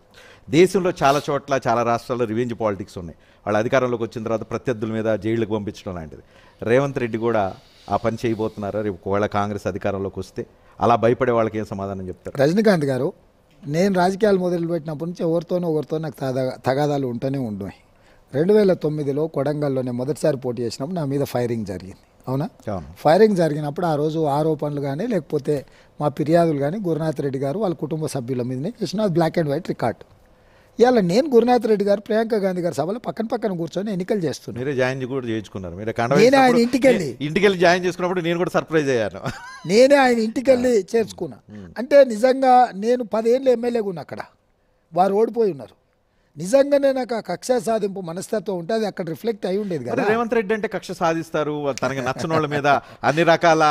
దేశంలో చాలా చోట్ల చాలా రాష్ట్రాల్లో రివెంజ్ పాలిటిక్స్ ఉన్నాయి. వాళ్ళ అధికారంలోకి వచ్చిన తర్వాత ప్రత్యర్థుల మీద జైళ్ళకు పంపించడం లాంటిది. రేవంత్ రెడ్డి కూడా ఆ పని చేయబోతున్నారా? రేపు ఒకవేళ కాంగ్రెస్ అధికారంలోకి వస్తే అలా భయపడే వాళ్ళకి ఏం సమాధానం చెప్తారు? రజనీకాంత్ గారు నేను రాజకీయాలు మొదలుపెట్టినప్పటి నుంచి ఎవరితోనో ఒకరితో నాకు తగా తగాదాలు ఉంటూనే ఉన్నాయి రెండు వేల తొమ్మిదిలో కొడంగల్లో నేను మొదటిసారి పోటీ చేసినప్పుడు నా మీద ఫైరింగ్ జరిగింది. అవునా. ఫైరింగ్ జరిగినప్పుడు ఆ రోజు ఆరోపణలు కానీ లేకపోతే మా ఫిర్యాదులు కానీ గురునాథ్ రెడ్డి గారు వాళ్ళ కుటుంబ సభ్యుల మీదనే చేసిన అది బ్లాక్ అండ్ వైట్ రికార్డ్ ఇవాళ నేను గురునాథ్ రెడ్డి గారు ప్రియాంక గాంధీ గారి సభలో పక్కన పక్కన కూర్చొని ఎన్నికలు చేస్తున్నాను మీరే జాయిన్ కూడా చేయించుకున్నారు. నేనే ఆయన వేసినప్పుడు- ఇంటికి వెళ్ళి. ఇంటికి వెళ్ళి జాయిన్ చేసుకున్నప్పుడు నేను కూడా సర్ప్రైజ్ అయ్యాను. నేనే ఆయన ఇంటికి వెళ్ళి చేర్చుకున్నా. అంటే నిజంగా నేను పదేళ్ళు ఎమ్మెల్యేగా ఉన్నా అక్కడ. వారు ఓడిపోయి ఉన్నారు. నిజంగానే నాకు ఆ కక్ష సాధింపు మనస్తత్వం ఉంటే అది అక్కడ రిఫ్లెక్ట్ అయి ఉండేది కదా. రేవంత్ రెడ్డి అంటే కక్ష సాధిస్తారు తనకి నచ్చని వాళ్ళ మీద అన్ని రకాల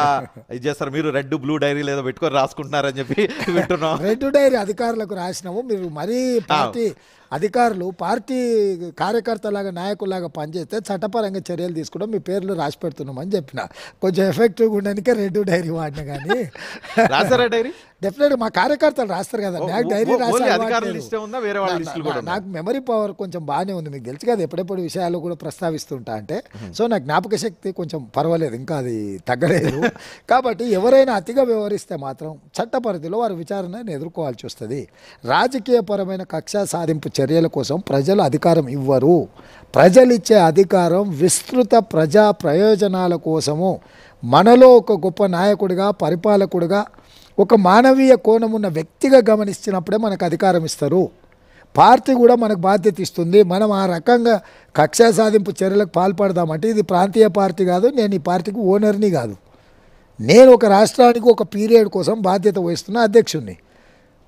ఇది చేస్తారు. మీరు రెడ్ బ్లూ డైరీ లేదో పెట్టుకొని రాసుకుంటున్నారని చెప్పి వింటున్నాం. రెడ్ డైరీ అధికారులకు రాసినాము. మీరు మరీ పార్టీ అధికారులు పార్టీ కార్యకర్తలాగా నాయకులాగా పనిచేస్తే చట్టపరంగా చర్యలు తీసుకోవడం మీ పేర్లు రాసి పెడుతున్నామని చెప్పిన. కొంచెం ఎఫెక్టివ్గా ఉండడానికే రెడ్ డైరీ వాడిన కానీ రాసారా డైరీ? డెఫినెట్ మా కార్యకర్తలు రాస్తారు కదా. నాకు డైరీ ఓ- రాసే ఓన్లీ అలవాటు అధికారుల లేదు. లిస్టే ఉందా? వేరే వాళ్ళ నా- లిస్టులు నా- కూడా ఉన్నాయా? నాకు మెమరీ పవర్ కొంచెం బాగానే ఉంది. మీకు తెలుసు కదా ఎప్పుడెప్పుడు విషయాలు కూడా ప్రస్తావిస్తుంటా అంటే. సో నా జ్ఞాపక శక్తి కొంచెం పర్వాలేదు. ఇంకా అది తగ్గలేదు. కాబట్టి ఎవరైనా అతిగా వ్యవహరిస్తే మాత్రం చట్ట పరిధిలో వారి విచారణను ఎదుర్కోవాల్సి వస్తుంది. రాజకీయపరమైన కక్ష సాధింపు చర్యల కోసం ప్రజలు అధికారం ఇవ్వరు. ప్రజలిచ్చే అధికారం విస్తృత ప్రజా ప్రయోజనాల కోసము. మనలో ఒక గొప్ప నాయకుడిగా పరిపాలకుడిగా ఒక మానవీయ కోణం ఉన్న వ్యక్తిగా గమనించినప్పుడే మనకు అధికారం ఇస్తారు. పార్టీ కూడా మనకు బాధ్యత ఇస్తుంది. మనం ఆ రకంగా కక్షా సాధింపు చర్యలకు పాల్పడదామంటే ఇది ప్రాంతీయ పార్టీ కాదు నేను ఈ పార్టీకి ఓనర్ని కాదు. నేను ఒక రాష్ట్రానికి ఒక పీరియడ్ కోసం బాధ్యత వహిస్తున్న అధ్యక్షుడిని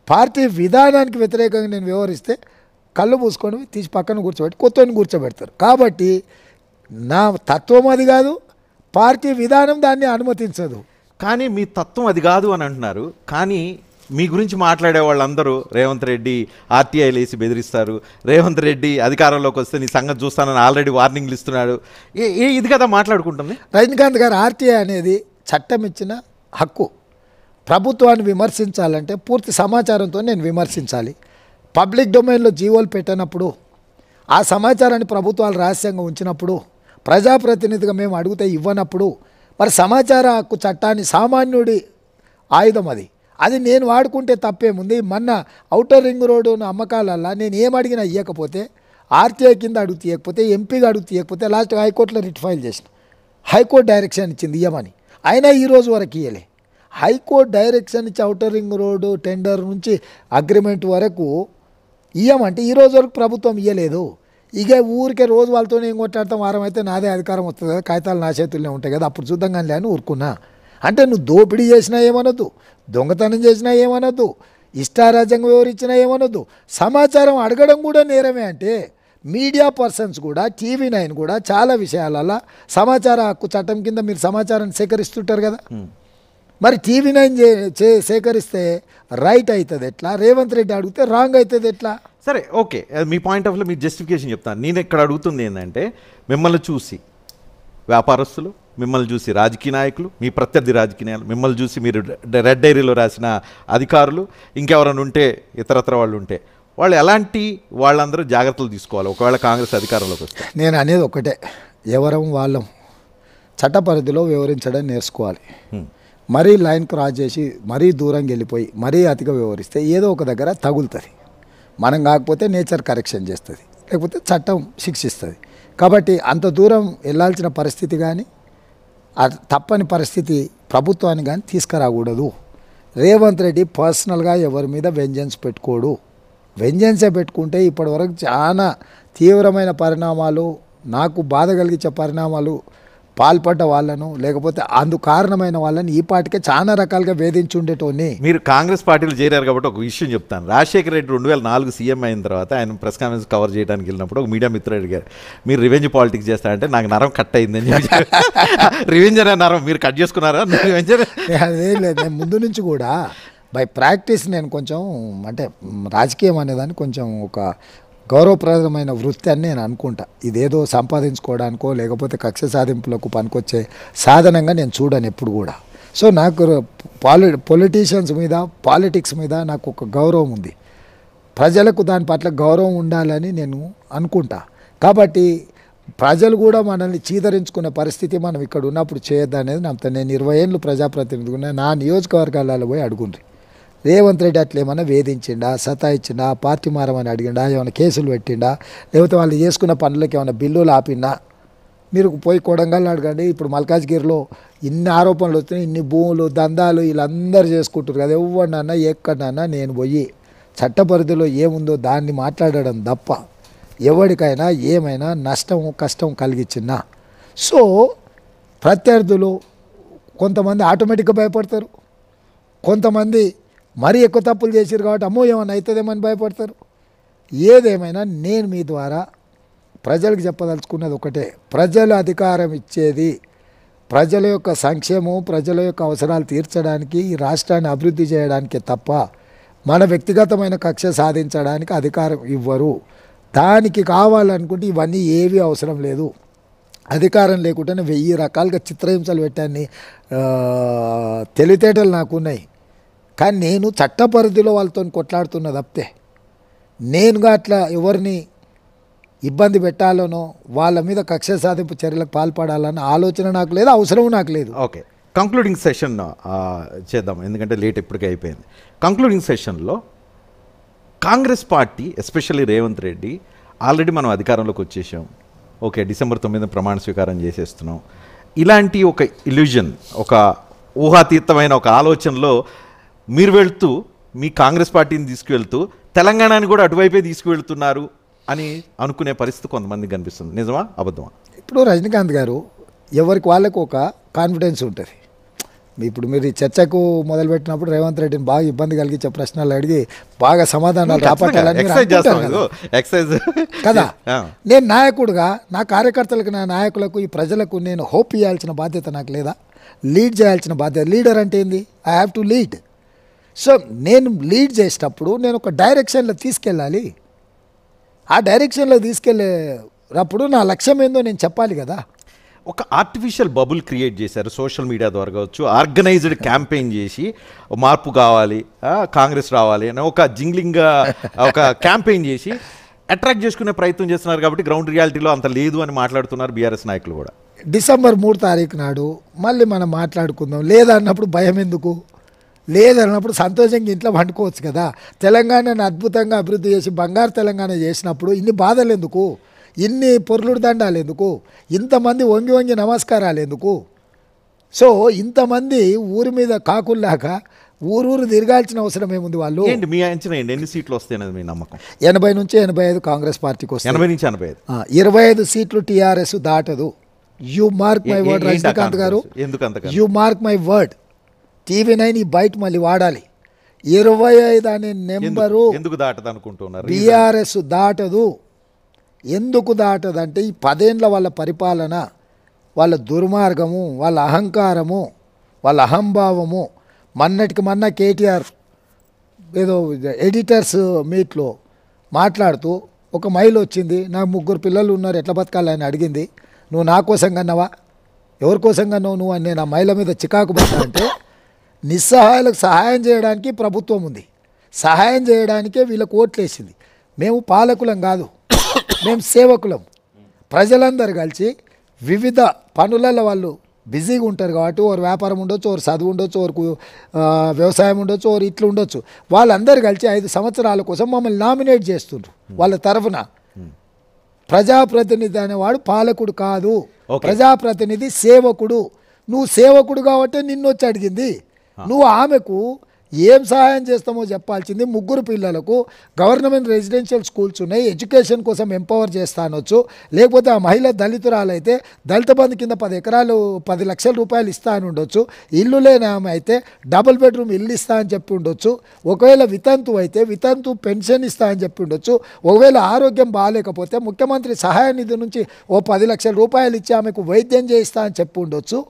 పార్టీ విధానానికి వ్యతిరేకంగా నేను వ్యవహరిస్తే కళ్ళు మూసుకొని తీసి పక్కన కూర్చోబెట్టి కొత్తని కూర్చోబెడతారు. కాబట్టి నా తత్వం అది కాదు పార్టీ విధానం దాన్ని అనుమతించదు. కానీ మీ తత్వం అది కాదు అని అంటున్నారు. కానీ మీ గురించి మాట్లాడే వాళ్ళందరూ రేవంత్ రెడ్డి ఆర్టీఐలు వేసి బెదిరిస్తారు. రేవంత్ రెడ్డి అధికారంలోకి వస్తే నీ సంగతి చూస్తానని ఆల్రెడీ వార్నింగ్లు ఇస్తున్నాడు. ఏ ఏ ఇది కదా మాట్లాడుకుంటుంది? రజనీకాంత్ గారు ఆర్టీఐ అనేది చట్టం ఇచ్చిన హక్కు. ప్రభుత్వాన్ని విమర్శించాలంటే పూర్తి సమాచారంతో నేను విమర్శించాలి. పబ్లిక్ డొమైన్లో జీవోలు పెట్టినప్పుడు ఆ సమాచారాన్ని ప్రభుత్వాలు రహస్యంగా ఉంచినప్పుడు ప్రజాప్రతినిధిగా మేము అడిగితే ఇవ్వనప్పుడు మరి సమాచార హక్కు చట్టాన్ని సామాన్యుడి ఆయుధం అది. అది నేను వాడుకుంటే తప్పేముంది? మొన్న ఔటర్ రింగ్ రోడ్డు అమ్మకాలల్లా నేను ఏం అడిగినా ఇవ్వకపోతే ఆర్టీఐ కింద అడుగు తీయకపోతే ఎంపీగా అడుగు తీయకపోతే లాస్ట్ హైకోర్టులో రిట్ ఫైల్ చేసిన. హైకోర్టు డైరెక్షన్ ఇచ్చింది ఇవ్వమని అయినా ఈరోజు వరకు ఇవ్వలే హైకోర్టు డైరెక్షన్ ఇచ్చి ఔటర్ రింగ్ రోడ్డు టెండర్ నుంచి అగ్రిమెంట్ వరకు ఇయ్యమంటే ఈ రోజు వరకు ప్రభుత్వం ఇయ్యలేదు. ఇక ఊరికే రోజు వాళ్ళతో ఏం కొట్లాడతాం? వారం అయితే నాదే అధికారం వస్తుంది కదా కాగితాలు నా చేతుల్లో ఉంటాయి కదా అప్పుడు చూద్దాం కానీ అని ఊరుకున్నా. అంటే నువ్వు దోపిడీ చేసినా ఏమనొద్దు దొంగతనం చేసినా ఏమనొద్దు ఇష్టారాజ్యంగా వివరించినా ఏమనొద్దు సమాచారం అడగడం కూడా నేరమే అంటే మీడియా పర్సన్స్ కూడా టీవీ నైన్ కూడా చాలా విషయాలలో సమాచార హక్కు చట్టం కింద మీరు సమాచారాన్ని సేకరిస్తుంటారు కదా. మరి టీవీ నైన్ చే- సేకరిస్తే రైట్ అవుతుంది ఎట్లా? రేవంత్ రెడ్డి అడిగితే రాంగ్ అవుతుంది ఎట్లా? సరే ఓకే. మీ పాయింట్ ఆఫ్ మీ జస్టిఫికేషన్ చెప్తాను. నేను ఇక్కడ అడుగుతుంది ఏంటంటే మిమ్మల్ని చూసి వ్యాపారస్తులు మిమ్మల్ని చూసి రాజకీయ నాయకులు మీ ప్రత్యర్థి రాజకీయ నాయకులు మిమ్మల్ని చూసి మీరు రెడ్ డైరీలో రాసిన అధికారులు ఇంకెవరైనా ఉంటే ఇతరత్ర వాళ్ళు ఉంటే వాళ్ళు ఎలాంటి వాళ్ళందరూ జాగ్రత్తలు తీసుకోవాలి? ఒకవేళ కాంగ్రెస్ అధికారంలోకి వస్తే. నేను అనేది ఒకటే. ఎవరం వాళ్ళం. చట్ట పరిధిలో వివరించడం నేర్చుకోవాలి. మరీ లైన్ క్రాస్ చేసి మరీ దూరంగా వెళ్ళిపోయి మరీ అతిగా వివరిస్తే ఏదో ఒక దగ్గర తగులుతుంది. మనం కాకపోతే నేచర్ కరెక్షన్ చేస్తుంది. లేకపోతే చట్టం శిక్షిస్తుంది. కాబట్టి అంత దూరం వెళ్ళాల్సిన పరిస్థితి కానీ ఆ తప్పని పరిస్థితి ప్రభుత్వాన్ని కానీ తీసుకురాకూడదు. రేవంత్ రెడ్డి పర్సనల్గా ఎవరి మీద వెంజెన్స్ పెట్టుకోడు. వెంజెన్సే పెట్టుకుంటే ఇప్పటివరకు చాలా తీవ్రమైన పరిణామాలు నాకు బాధ కలిగించే పరిణామాలు పాల్పడ్డ వాళ్ళను లేకపోతే అందుకు కారణమైన వాళ్ళని ఈ పాటికే చాలా రకాలుగా వేధించి ఉండేటోని మీరు కాంగ్రెస్ పార్టీలో చేరారు కాబట్టి ఒక విషయం చెప్తాను. రాజశేఖర రెడ్డి రెండు వేల నాలుగు సీఎం అయిన తర్వాత ఆయన ప్రెస్ కాన్ఫరెన్స్ కవర్ చేయడానికి వెళ్ళినప్పుడు ఒక మీడియా మిత్రుడు అడిగారు మీరు రివెంజ్ పాలిటిక్స్ చేస్తారంటే నాకు నరం కట్ అయిందని చెప్పి రివెంజ్ అనే నరం మీరు కట్ చేసుకున్నారా? రివెంజ్ అదేం లేదు నేను ముందు నుంచి కూడా బై ప్రాక్టీస్ నేను కొంచెం అంటే రాజకీయం అనేదాన్ని కొంచెం ఒక గౌరవప్రదమైన వృత్తి అని నేను అనుకుంటా. ఇదేదో సంపాదించుకోవడానికో లేకపోతే కక్ష సాధింపులకు పనికొచ్చే సాధనంగా నేను చూడను ఎప్పుడు కూడా. సో నాకు పాలి పొలిటీషియన్స్ మీద పాలిటిక్స్ మీద నాకు ఒక గౌరవం ఉంది. ప్రజలకు దాని పట్ల గౌరవం ఉండాలని నేను అనుకుంటా. కాబట్టి ప్రజలు కూడా మనల్ని చీదరించుకునే పరిస్థితి మనం ఇక్కడ ఉన్నప్పుడు చేయొద్దనేది అనేది నేను ఇరవై ఏళ్ళు ప్రజాప్రతినిధిగా నా నియోజకవర్గాలలో పోయి అడుగుండ్రి. రేవంత్ రెడ్డి అట్లా ఏమన్నా వేధించిండా సతాయించిండా పార్టీ మారమని అడిగిండా ఏమైనా కేసులు పెట్టిండా లేకపోతే వాళ్ళు చేసుకున్న పనులకి ఏమైనా బిల్లులు ఆపిండా మీరు పోయి కొడంగల్ అడగండి. ఇప్పుడు మల్కాజ్గిరిలో ఇన్ని ఆరోపణలు వస్తున్నాయి ఇన్ని భూములు దందాలు వీళ్ళందరూ చేసుకుంటారు కదా. ఎవరినన్నా ఎక్కడన్నా నేను పోయి చట్ట పరిధిలో ఏముందో దాన్ని మాట్లాడడం తప్ప ఎవరికైనా ఏమైనా నష్టం కష్టం కలిగించినా సో ప్రత్యర్థులు కొంతమంది ఆటోమేటిక్గా భయపడతారు. కొంతమంది మరీ ఎక్కువ తప్పులు చేశారు కాబట్టి అమ్మో ఏమైనా అవుతుందేమని భయపడతారు. ఏదేమైనా నేను మీ ద్వారా ప్రజలకు చెప్పదలుచుకున్నది ఒకటే. ప్రజలు అధికారం ఇచ్చేది ప్రజల యొక్క సంక్షేమం ప్రజల యొక్క అవసరాలు తీర్చడానికి ఈ రాష్ట్రాన్ని అభివృద్ధి చేయడానికే తప్ప మన వ్యక్తిగతమైన కక్ష సాధించడానికి అధికారం ఇవ్వరు. దానికి కావాలనుకుంటే ఇవన్నీ ఏవి అవసరం లేదు. అధికారం లేకుండానే వెయ్యి రకాలుగా చిత్రహింసలు పెట్టాన్ని తెలితేటలు తెలివితేటలు నాకున్నాయి. కానీ నేను చట్ట పరిధిలో వాళ్ళతో కొట్లాడుతున్న తప్పితే నేనుగా అట్లా ఎవరిని ఇబ్బంది పెట్టాలనో వాళ్ళ మీద కక్ష సాధింపు చర్యలకు పాల్పడాలన్న ఆలోచన నాకు లేదు అవసరం నాకు లేదు. ఓకే. కంక్లూడింగ్ సెషన్ చేద్దాం. ఎందుకంటే లేట్ ఇప్పటికే అయిపోయింది. కంక్లూడింగ్ సెషన్లో Congress party especially Revanth Reddy already మనం అధికారంలోకి వచ్చేసాం. ఓకే డిసెంబర్ తొమ్మిది ప్రమాణ స్వీకారం చేసేస్తున్నాం. ఇలాంటి ఒక ఇల్యూజన్ ఒక ఊహాతీతమైన ఒక ఆలోచనలో మీరు వెళ్తూ మీ కాంగ్రెస్ పార్టీని తీసుకువెళ్తూ తెలంగాణని కూడా అటువైపే తీసుకువెళ్తున్నారు అని అనుకునే పరిస్థితి కొంతమందికి కనిపిస్తుంది. నిజమా? అబద్ధమా? ఇప్పుడు రజనీకాంత్ గారు ఎవరికి వాళ్ళకు ఒక కాన్ఫిడెన్స్ ఉంటుంది. ఇప్పుడు మీరు ఈ చర్చకు మొదలుపెట్టినప్పుడు రేవంత్ రెడ్డిని బాగా ఇబ్బంది కలిగించే ప్రశ్నలు అడిగి బాగా సమాధానాలు రాపట్టాలని ఎక్సైజ్ కదా. నేను నాయకుడుగా నా కార్యకర్తలకు నా నాయకులకు ఈ ప్రజలకు నేను హోప్ ఇవ్వాల్సిన బాధ్యత నాకు లేదా? లీడ్ చేయాల్సిన బాధ్యత లీడర్ అంటే ఏంది? I have to lead so నేను లీడ్ చేసేటప్పుడు నేను ఒక డైరెక్షన్లో తీసుకెళ్ళాలి. ఆ డైరెక్షన్లో తీసుకెళ్ళేటప్పుడు నా లక్ష్యం ఏందో నేను చెప్పాలి కదా. ఒక ఆర్టిఫిషియల్ బబుల్ క్రియేట్ చేశారు సోషల్ మీడియా ద్వారా కావచ్చు. ఆర్గనైజ్డ్ క్యాంపెయిన్ చేసి మార్పు కావాలి కాంగ్రెస్ రావాలి అని ఒక జింగ్లింగ్ ఒక క్యాంపెయిన్ చేసి అట్రాక్ట్ చేసుకునే ప్రయత్నం చేస్తున్నారు కాబట్టి గ్రౌండ్ రియాలిటీలో అంత లేదు అని మాట్లాడుతున్నారు బీఆర్ఎస్ నాయకులు కూడా. డిసెంబర్ మూడు తారీఖు నాడు మళ్ళీ మనం మాట్లాడుకుందాం. లేదన్నప్పుడు భయం ఎందుకు? లేదన్నప్పుడు సంతోషంగా ఇంట్లో వండుకోవచ్చు కదా. తెలంగాణను అద్భుతంగా అభివృద్ధి చేసి బంగారు తెలంగాణ చేసినప్పుడు ఇన్ని బాధలు ఎందుకు? ఇన్ని పొర్లుడు దండాలు ఎందుకు? ఇంతమంది వంగి వంగి నమస్కారాలు ఎందుకు? సో ఇంతమంది ఊరి మీద కాకుల్లాగా ఊరూరు తిరగాల్సిన అవసరం ఏముంది వాళ్ళు? ఏంటి మీ అంచనా ఏంటి? ఎన్ని సీట్లు వస్తాయనేది మీ నమ్మకం? ఎనభై నుంచి ఎనభై ఐదు కాంగ్రెస్ పార్టీకి వస్తాయి. ఎనభై నుంచి ఎనభై ఐదు. ఇరవై ఐదు సీట్లు TRS దాటదు. You mark my word Rajinikanth గారు? You mark my word TV nine ఈ బయట మళ్ళీ వాడాలి. ఇరవై ఐదు అనే నెంబరు ఎందుకు- దాటదు అనుకుంటున్నారు బీఆర్ఎస్ దాటదు. ఎందుకు దాటదంటే ఈ పదేండ్ల వాళ్ళ పరిపాలన వాళ్ళ దుర్మార్గము వాళ్ళ అహంకారము వాళ్ళ అహంభావము. మన్నటికి మన్న కేటీఆర్ ఏదో ఎడిటర్స్ మీట్లో మాట్లాడుతూ ఒక మైల్ వచ్చింది నాకు ముగ్గురు పిల్లలు ఉన్నారు ఎట్లా బతకాలని అడిగింది. నువ్వు నా కోసం కన్నావా? ఎవరి కోసం కన్నావు నువ్వు? అని నేను ఆ మైల మీద చికాకు పడ్డా అంటే నిస్సహాయాలకు సహాయం చేయడానికి ప్రభుత్వం ఉంది. సహాయం చేయడానికే వీళ్ళకు ఓట్లేసింది మేము పాలకులం కాదు. మేము సేవకులం. ప్రజలందరూ కలిసి వివిధ పనులలో వాళ్ళు బిజీగా ఉంటారు కాబట్టి ఓరు వ్యాపారం ఉండొచ్చు ఓరు చదువు ఉండొచ్చు ఓరు వ్యవసాయం ఉండొచ్చు ఓరు ఇట్లా ఉండొచ్చు. వాళ్ళందరూ కలిసి ఐదు సంవత్సరాల కోసం మమ్మల్ని నామినేట్ చేస్తుండ్రు వాళ్ళ తరఫున. ప్రజాప్రతినిధి అనేవాడు పాలకుడు కాదు. ప్రజాప్రతినిధి సేవకుడు. నువ్వు సేవకుడు కాబట్టి నిన్ను వచ్చి అడిగింది. నువ్వు ఆమెకు ఏం సహాయం చేస్తామో చెప్పాల్సింది ముగ్గురు పిల్లలకు గవర్నమెంట్ రెసిడెన్షియల్ స్కూల్స్ ఉన్నాయి. ఎడ్యుకేషన్ కోసం ఎంపవర్ చేస్తా అనొచ్చు. లేకపోతే ఆ మహిళ దళితురాలైతే దళిత బంధు కింద పది ఎకరాలు పది లక్షల రూపాయలు ఇస్తా అని ఉండొచ్చు. ఇల్లు లేని ఆమె అయితే డబుల్ బెడ్రూమ్ ఇల్లు ఇస్తా అని చెప్పి ఉండొచ్చు. ఒకవేళ వితంతు అయితే వితంతు పెన్షన్ ఇస్తా అని చెప్పి ఉండొచ్చు. ఒకవేళ ఆరోగ్యం బాగాలేకపోతే ముఖ్యమంత్రి సహాయ నిధి నుంచి ఓ పది లక్షల రూపాయలు ఇచ్చి ఆమెకు వైద్యం చేయిస్తా అని చెప్పి ఉండొచ్చు.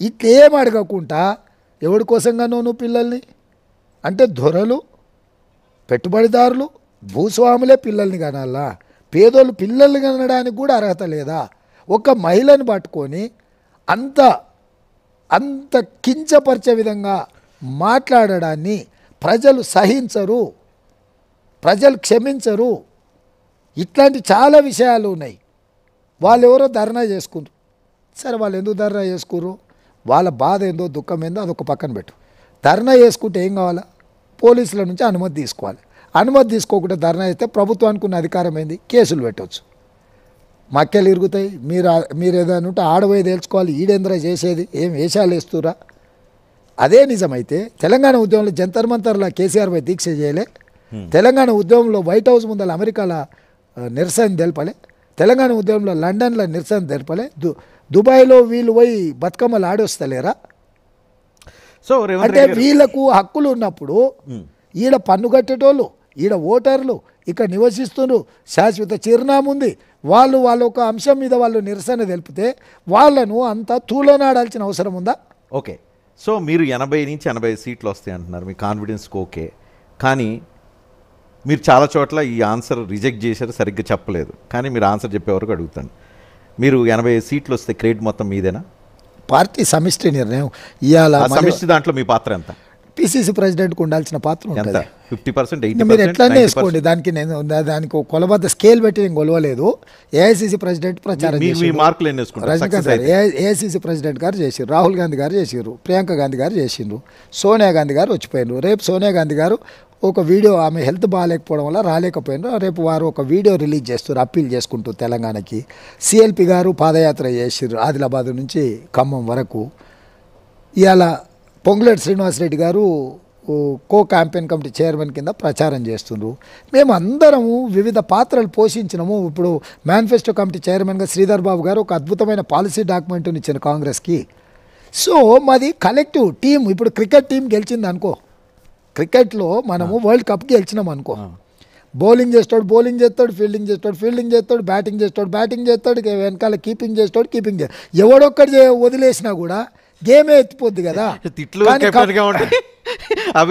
ఇట్లేం అడగకుండా ఎవడి కోసంగానో నువ్వు పిల్లల్ని? అంటే దొరలు పెట్టుబడిదారులు భూస్వాములే పిల్లల్ని కనాలా? పేదోళ్ళు పిల్లల్ని కనడానికి కూడా అర్హత లేదా? ఒక మహిళను పట్టుకొని అంత అంత కించపరిచే విధంగా మాట్లాడడాన్ని ప్రజలు సహించరు ప్రజలు క్షమించరు. ఇట్లాంటి చాలా విషయాలు ఉన్నాయి. వాళ్ళు ఎవరో ధర్నా చేసుకుంటారు సరే వాళ్ళు ఎందుకు ధర్నా చేసుకుర్రు? వాళ్ళ బాధ ఏందో దుఃఖం ఏందో అదొక పక్కన పెట్టు. ధర్నా చేసుకుంటే ఏం కావాలా? పోలీసుల నుంచి అనుమతి తీసుకోవాలి. అనుమతి తీసుకోకుండా ధర్నా చేస్తే ప్రభుత్వానికి ఉన్న అధికారం ఏంది? కేసులు పెట్టవచ్చు మక్కెలు ఇరుగుతాయి. మీరు మీరు ఏదైనా ఉంటే ఆడబోయి తేల్చుకోవాలి ఈడేంద్ర చేసేది? ఏం వేషాలు వేస్తురా? అదే నిజమైతే తెలంగాణ ఉద్యమంలో జంతర్ మంతర్లా కేసీఆర్ పై దీక్ష చేయలే. తెలంగాణ ఉద్యమంలో వైట్ హౌస్ ముందర అమెరికాలో నిరసన తెలపలే. తెలంగాణ ఉద్యమంలో లండన్లో నిరసన తెలపలే. దు దుబాయ్లో వీళ్ళు పోయి బతుకమ్మలు ఆడొస్తలేరా? సో అంటే వీళ్ళకు హక్కులు ఉన్నప్పుడు ఈడ పన్ను కట్టేటోళ్ళు ఈడ ఓటర్లు ఇక్కడ నివసిస్తున్నారు శాశ్వత చిరునామా ఉంది. వాళ్ళు వాళ్ళ ఒక అంశం మీద వాళ్ళు నిరసన తెలిపితే వాళ్ళను అంత తూలనాడాల్సిన అవసరం ఉందా? ఓకే. సో మీరు ఎనభై నుంచి ఎనభై సీట్లు వస్తాయి అంటున్నారు. మీ కాన్ఫిడెన్స్కి ఓకే. కానీ మీరు చాలా చోట్ల ఈ ఆన్సర్ రిజెక్ట్ చేశారు సరిగ్గా చెప్పలేదు. కానీ మీరు ఆన్సర్ చెప్పే వరకు అడుగుతాను. మీరు ఎనభై సీట్లు వస్తే క్రెడిట్ మొత్తం మీదేనా? పార్టీ సమిష్టి నిర్ణయం. ఇవాళ సమిష్టి దాంట్లో మీ పాత్ర ఎంత? పిసిసి ప్రెసిడెంట్కి ఉండాల్సిన పాత్ర ఉంటుంది. ఫిఫ్టీ పర్సెంట్ మీరు ఎట్లనే వేసుకోండి. దానికి నేను దానికి కొలబద్ద స్కేల్ పెట్టి నేను కొలవలేదు. ఏఐసిసి ప్రెసిడెంట్ ప్రచారం? రజనీకాంత్ గారు ఏఐసిసి ప్రెసిడెంట్ గారు చేసిర్రు రాహుల్ గాంధీ గారు చేసిర్రు ప్రియాంక గాంధీ గారు చేసిండ్రు. సోనియా గాంధీ గారు వచ్చిపోయినారు రేపు సోనియా గాంధీ గారు ఒక వీడియో ఆమె హెల్త్ బాగాలేకపోవడం వల్ల రాలేకపోయినారు రేపు వారు ఒక వీడియో రిలీజ్ చేస్తారు అప్పీల్ చేసుకుంటూ తెలంగాణకి సిఎల్పి గారు పాదయాత్ర చేసిర్రు ఆదిలాబాద్ నుంచి ఖమ్మం వరకు. ఇవాళ పొంగులేటి శ్రీనివాసరెడ్డి గారు కో క్యాంపెయిన్ కమిటీ చైర్మన్ కింద ప్రచారం చేస్తుండ్రు. మేము అందరము వివిధ పాత్రలు పోషించినాము. ఇప్పుడు మేనిఫెస్టో కమిటీ చైర్మన్గా శ్రీధర్ బాబు గారు ఒక అద్భుతమైన పాలసీ డాక్యుమెంట్ని ఇచ్చిన కాంగ్రెస్కి. సో మాది కలెక్టివ్ టీం ఇప్పుడు క్రికెట్ టీం గెలిచింది అనుకో క్రికెట్లో మనము వరల్డ్ కప్ గెలిచినాం అనుకో. బౌలింగ్ చేస్తాడు బౌలింగ్ చేస్తాడు ఫీల్డింగ్ చేస్తాడు ఫీల్డింగ్ చేస్తాడు బ్యాటింగ్ చేస్తాడు బ్యాటింగ్ చేస్తాడు వెనకాల కీపింగ్ చేస్తాడు కీపింగ్ చేస్తాడు ఎవడొక్కడు వదిలేసినా కూడా గేమే ఎత్తిపోద్ది కదా.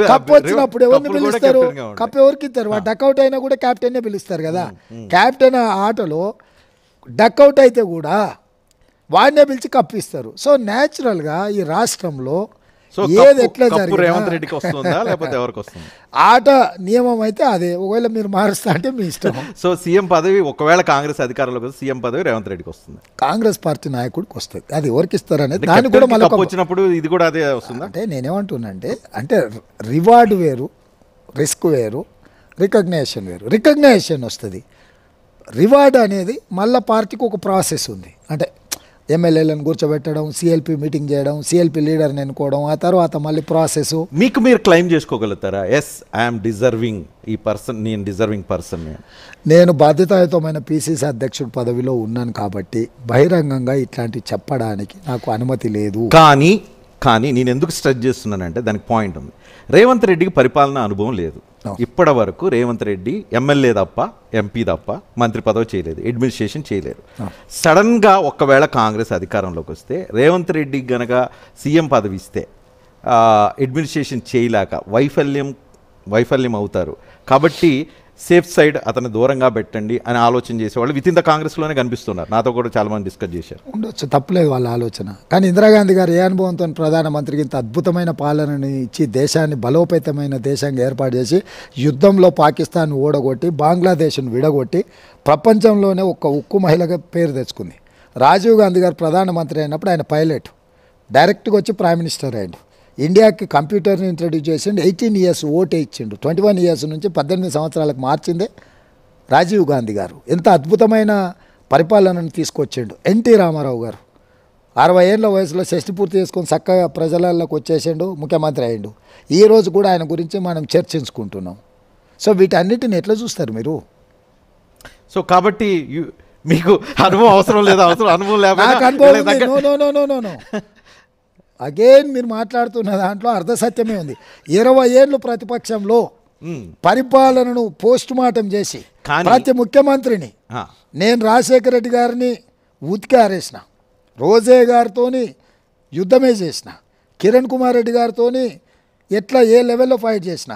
కప్- వచ్చినప్పుడు ఎవరిని పిలుస్తారు. కప్ ఎవరికి ఇస్తారు? వాడు డక్అవుట్ అయినా కూడా కెప్టెన్నే పిలుస్తారు కదా. కెప్టెన్ ఆ ఆటలో డక్అవుట్ అయితే కూడా వాడినే పిలిచి కప్పిస్తారు. సో న్యాచురల్గా ఈ రాష్ట్రంలో సో ఏది ఎట్లా రేవంత్ రెడ్డికి వస్తుందా లేకపోతే ఎవరికి వస్తుంది? ఆట నియమం అయితే అదే. ఒకవేళ మీరు మారుస్తా అంటే మీ ఇష్టం. సో సీఎం పదవి ఒకవేళ కాంగ్రెస్ అధికారంలోకి సీఎం పదవి రేవంత్ రెడ్డికి వస్తుంది. కాంగ్రెస్ పార్టీ నాయకుడికి వస్తుంది. అది ఎవరికి ఇస్తారనేది దాన్ని కూడా మళ్ళీ వచ్చినప్పుడు ఇది కూడా అదే వస్తుందా? అంటే నేనేమంటున్నానంటే అంటే రివార్డ్ వేరు రిస్క్ వేరు రికగ్నేషన్ వేరు. రికగ్నేషన్ వస్తుంది. రివార్డ్ అనేది మళ్ళీ పార్టీకి ఒక ప్రాసెస్ ఉంది. అంటే ఎమ్మెల్యేలను కూర్చోబెట్టడం సిఎల్పి మీటింగ్ చేయడం సిఎల్పి లీడర్ని ఎన్నుకోవడం ఆ తర్వాత మళ్ళీ ప్రాసెస్ మీకు మీరు క్లెయిమ్ చేసుకోగలుగుతారా? ఎస్ ఐఎమ్ డిజర్వింగ్ ఈ పర్సన్ నేను డిజర్వింగ్ పర్సన్ నేను బాధ్యతాయుతమైన పిసిసి అధ్యక్షుడు పదవిలో ఉన్నాను కాబట్టి బహిరంగంగా ఇట్లాంటివి చెప్పడానికి నాకు అనుమతి లేదు. కానీ కానీ నేను ఎందుకు స్ట్రెచ్ చేస్తున్నానంటే దానికి పాయింట్ ఉంది. రేవంత్ రెడ్డికి పరిపాలన అనుభవం లేదు. ఇప్పటి వరకు రేవంత్ రెడ్డి ఎమ్మెల్యే తప్ప ఎంపీ తప్ప మంత్రి పదవి చేయలేదు అడ్మినిస్ట్రేషన్ చేయలేదు. సడన్గా ఒకవేళ కాంగ్రెస్ అధికారంలోకి వస్తే రేవంత్ రెడ్డికి గనక సీఎం పదవి ఇస్తే అడ్మినిస్ట్రేషన్ చేయలేక వైఫల్యం వైఫల్యం అవుతారు. కాబట్టి సేఫ్ సైడ్ అతను దూరంగా పెట్టండి అని ఆలోచన చేసేవాళ్ళు విత్ ఇన్ ద కాంగ్రెస్లోనే కనిపిస్తున్నారు. నాతో కూడా చాలా మంది డిస్కస్ చేశారు. ఉండొచ్చు తప్పులేదు వాళ్ళ ఆలోచన. కానీ ఇందిరాగాంధీ గారు ఏ అనుభవంతో ప్రధానమంత్రికి ఇంత అద్భుతమైన పాలనని ఇచ్చి దేశాన్ని బలోపేతమైన దేశంగా ఏర్పాటు చేసి యుద్ధంలో పాకిస్తాన్ ఓడగొట్టి బంగ్లాదేశ్ను విడగొట్టి ప్రపంచంలోనే ఒక ఉక్కు మహిళగా పేరు తెచ్చుకుంది. రాజీవ్ గాంధీ గారు ప్రధానమంత్రి అయినప్పుడు ఆయన పైలట్. డైరెక్ట్గా వచ్చి ప్రైమ్ మినిస్టర్ అయ్యాడు. ఇండియాకి కంప్యూటర్ని ఇంట్రడ్యూస్ చేసిండు ఎయిటీన్ ఇయర్స్ ఓటే ఇచ్చిండు. ట్వంటీ వన్ ఇయర్స్ నుంచి పద్దెనిమిది సంవత్సరాలకు మార్చిందే రాజీవ్ గాంధీ గారు. ఎంత అద్భుతమైన పరిపాలనను తీసుకొచ్చిండు. ఎన్టీ రామారావు గారు. అరవై ఏళ్ళ వయసులో షష్టి పూర్తి చేసుకొని చక్కగా ప్రజలలోకి వచ్చేసిండు ముఖ్యమంత్రి అయ్యిండు. ఈ రోజు కూడా ఆయన గురించి మనం చర్చించుకుంటున్నాం. సో వీటన్నిటిని ఎట్లా చూస్తారు మీరు? సో కాబట్టి మీకు అనుభవం అవసరం లేదా? అవసరం అనుభవం నాకు అగైన్ మీరు మాట్లాడుతున్న దాంట్లో అర్ధ సత్యమే ఉంది. ఇరవై ఏళ్ళు ప్రతిపక్షంలో పరిపాలనను పోస్ట్ మార్టం చేసి ప్రతి ముఖ్యమంత్రిని నేను రాజశేఖర రెడ్డి గారిని ఉతికి ఆరేసిన రోజే గారితోని యుద్ధమే చేసిన కిరణ్ కుమార్ రెడ్డి గారితోని ఎట్లా ఏ లెవెల్లో ఫైట్ చేసిన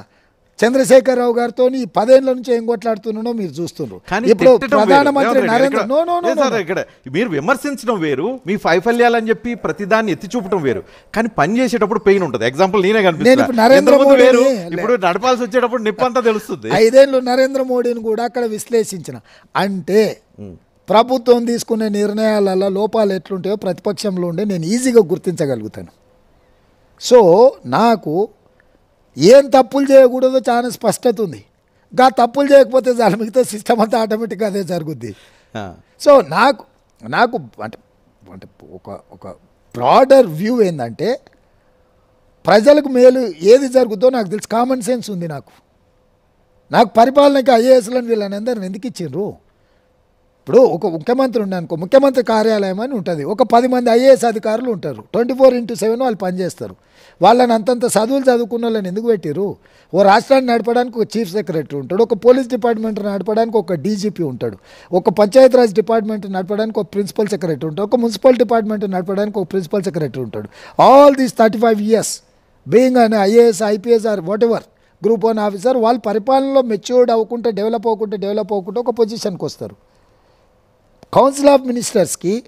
చంద్రశేఖరరావు గారితో పదేళ్ళ నుంచి ఏం కొట్లాడుతున్నానో మీరు చూస్తున్నారు కానీ ఇప్పుడు. ప్రధానమంత్రి నరేంద్ర ఇక్కడ- నో నో నో లేదు సార్, ఇక్కడ? మీరు విమర్శించడం వేరు మీ వైఫల్యాలు అని చెప్పి ప్రతిదాన్ని ఎత్తి చూపడం వేరు. కానీ పని చేసేటప్పుడు పెయిన్ ఉంటుంది. ఎగ్జాంపుల్ నేనే ఇప్పుడు నరేంద్ర మోడీని వేరు ఇప్పుడు నడపాల్సి వచ్చేటప్పుడు నిప్పంతా తెలుస్తుంది. ఐదేళ్ళు నరేంద్ర మోడీని కూడా అక్కడ విశ్లేషించిన. అంటే ప్రభుత్వం తీసుకునే నిర్ణయాలలో లోపాలు ఎట్లుంటాయో ప్రతిపక్షంలో ఉండే నేను ఈజీగా గుర్తించగలుగుతాను. సో నాకు ఏం తప్పులు చేయకూడదో చాలా స్పష్టత ఉంది. గా తప్పులు చేయకపోతే చాలా మిగతా సిస్టమ్ అంతా ఆటోమేటిక్గా అదే జరుగుద్ది. సో నాకు నాకు అంటే అంటే ఒక ఒక బ్రాడర్ వ్యూ ఏంటంటే ప్రజలకు మేలు ఏది జరుగుతుందో నాకు తెలుసు. కామన్ సెన్స్ ఉంది నాకు. నాకు పరిపాలనకి ఐఏఎస్లను వీళ్ళని అందరిని ఎందుకు ఇచ్చిండ్రు? ఇప్పుడు ఒక ముఖ్యమంత్రి ఉన్నానుకో ముఖ్యమంత్రి కార్యాలయం అని ఉంటుంది. ఒక పది మంది ఐఏఎస్ అధికారులు ఉంటారు. ట్వంటీ ఫోర్ ఇంటూ సెవెన్ వాళ్ళు పనిచేస్తారు. వాళ్ళని అంతంత చదువులు చదువుకున్న వాళ్ళని ఎందుకు పెట్టిరు ఓ రాష్ట్రాన్ని నడపడానికి ఒక చీఫ్ సెక్రటరీ ఉంటాడు ఒక పోలీస్ డిపార్ట్మెంట్ నడపడానికి ఒక డీజీపీ ఉంటాడు ఒక పంచాయతీరాజ్ డిపార్ట్మెంట్ నడపడానికి ఒక ప్రిన్సిపల్ సెక్రటరీ ఉంటాడు ఒక మున్సిపల్ డిపార్ట్మెంట్ నడపడానికి ఒక ప్రిన్సిపల్ సెక్రటరీ ఉంటాడు. All these thirty five years being an IAS IPS or whatever group one officer వాళ్ళు పరిపాలనలో మెచ్యూర్డ్ అవ్వకుంటే డెవలప్ అవ్వకుంటే డెవలప్ అవ్వకుంటే ఒక పొజిషన్కి వస్తారు. కౌన్సిల్ ఆఫ్ మినిస్టర్స్కి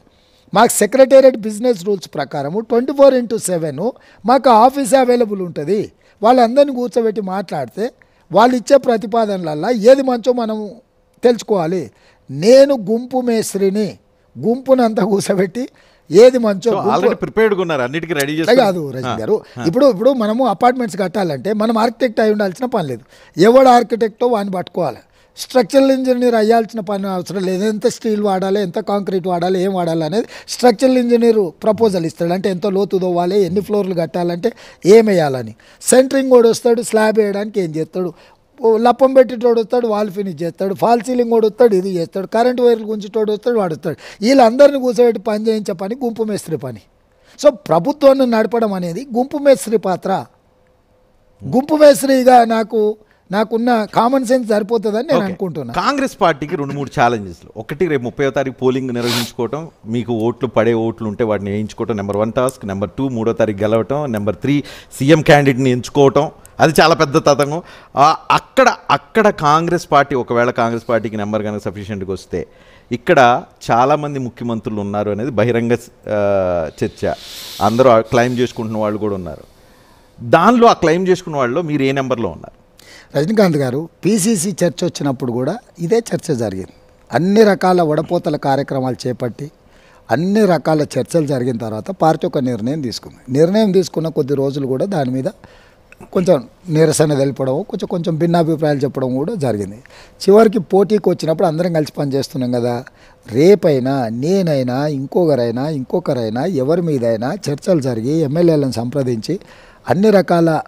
మాకు సెక్రటేరియట్ బిజినెస్ రూల్స్ ప్రకారము ట్వంటీ ఫోర్ ఇంటూ సెవెన్ మాకు ఆఫీస్ అవైలబుల్ ఉంటుంది. వాళ్ళందరినీ కూర్చోబెట్టి మాట్లాడితే వాళ్ళు ఇచ్చే ప్రతిపాదనలల్లో ఏది మంచో మనం తెలుసుకోవాలి. నేను గుంపు మేస్త్రిని గుంపునంతా కూర్చోబెట్టి ఏది మంచో అన్నిటికీ రెడీ కాదు రజనీ గారు ఇప్పుడు ఇప్పుడు మనము అపార్ట్మెంట్స్ కట్టాలంటే మనం ఆర్కిటెక్ట్ అయి ఉండాల్సిన పని లేదు. ఎవడు ఆర్కిటెక్టో వాడిని పట్టుకోవాలి? స్ట్రక్చరల్ ఇంజనీర్ అయ్యాల్సిన పని అవసరం లేదు. ఎంత స్టీల్ వాడాలి ఎంత కాంక్రీట్ వాడాలి ఏం వాడాలి అనేది స్ట్రక్చరల్ ఇంజనీర్ ప్రపోజల్ ఇస్తాడు. అంటే ఎంత లోతు తోవాలి ఎన్ని ఫ్లోర్లు కట్టాలంటే ఏమేయాలని సెంట్రింగ్ సెంటరింగ్ కూడా వస్తాడు స్లాబ్ వేయడానికి ఏం చేస్తాడు? లప్పం పెట్టేటోడు వస్తాడు వాల్ ఫినిష్ చేస్తాడు ఫాల్ సీలింగ్ కూడా వస్తాడు ఇది చేస్తాడు కరెంట్ వైర్లు గుంచేటోడు వస్తాడు వాడు వస్తాడు. వీళ్ళందరినీ కూర్చోబెట్టి పని చేయించే పని గుంపు మేస్త్రి పని. సో ప్రభుత్వాన్ని నడపడం అనేది గుంపు మేస్త్రి పాత్ర. గుంపు మేస్త్రిగా నాకు నాకున్న కామన్ సెన్స్ సరిపోతుందని నేను ఓకే. అనుకుంటున్నా. కాంగ్రెస్ పార్టీకి రెండు మూడు ఛాలెంజెస్ ఒకటి రేపు ముప్పై తారీఖు పోలింగ్ నిర్వహించుకోవటం మీకు ఓట్లు పడే ఓట్లు ఉంటే వాటిని వేయించుకోవటం number one task number two మూడో తారీఖు గెలవటం. నెంబర్ త్రీ సీఎం క్యాండిడేట్ని ఎంచుకోవటం. అది చాలా పెద్ద తతంగం. అక్కడ అక్కడ కాంగ్రెస్ పార్టీ ఒకవేళ కాంగ్రెస్ పార్టీకి నెంబర్ కనుక సఫిషియెంట్గా వస్తే ఇక్కడ చాలామంది ముఖ్యమంత్రులు ఉన్నారు అనేది బహిరంగ చర్చ. అందరూ క్లైమ్ చేసుకుంటున్న వాళ్ళు కూడా ఉన్నారు. దానిలో ఆ క్లైమ్ చేసుకున్న వాళ్ళలో మీరు ఏ నెంబర్లో ఉన్నారు? రజనీకాంత్ గారు పీసీసీ చర్చ వచ్చినప్పుడు కూడా ఇదే చర్చ జరిగింది. అన్ని రకాల వడపోతల కార్యక్రమాలు చేపట్టి అన్ని రకాల చర్చలు జరిగిన తర్వాత పార్టీ ఒక నిర్ణయం తీసుకుంది. నిర్ణయం తీసుకున్న కొద్ది రోజులు కూడా దాని మీద కొంచెం నిరసన తెలిపడం కొంచెం కొంచెం భిన్నాభిప్రాయాలు చెప్పడం కూడా జరిగింది. చివరికి పోటీకి వచ్చినప్పుడు అందరం కలిసి పనిచేస్తున్నాం కదా. రేపైనా నేనైనా ఇంకొకరైనా ఇంకొకరైనా ఎవరి మీదైనా చర్చలు జరిగి ఎమ్మెల్యేలను సంప్రదించి అన్ని రకాల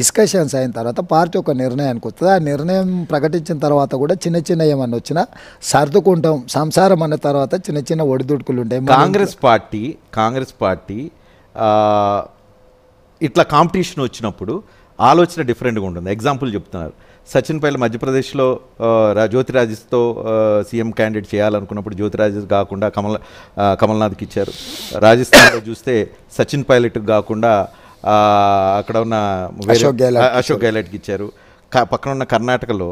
డిస్కషన్స్ అయిన తర్వాత పార్టీ ఒక నిర్ణయానికి వస్తుంది. ఆ నిర్ణయం ప్రకటించిన తర్వాత కూడా చిన్న చిన్న ఏమన్నా వచ్చినా సర్దుకుంటాం. సంసారం అన్న తర్వాత చిన్న చిన్న ఒడిదుడుకులు ఉంటాయి. కాంగ్రెస్ పార్టీ కాంగ్రెస్ పార్టీ ఇట్లా కాంపిటీషన్ వచ్చినప్పుడు ఆలోచన డిఫరెంట్గా ఉంటుంది. ఎగ్జాంపుల్ చెప్తున్నారు. సచిన్ పైల మధ్యప్రదేశ్లో రా- జ్యోతిరాజస్తో సీఎం క్యాండిడేట్ చేయాలనుకున్నప్పుడు జ్యోతిరాజ్ కాకుండా కమల్ కమల్నాథ్కి ఇచ్చారు. రాజస్థాన్లో చూస్తే సచిన్ పైలట్కి కాకుండా అక్కడ ఉన్న అశోక్ గెహ్లోట్కి ఇచ్చారు. పక్కన ఉన్న కర్ణాటకలో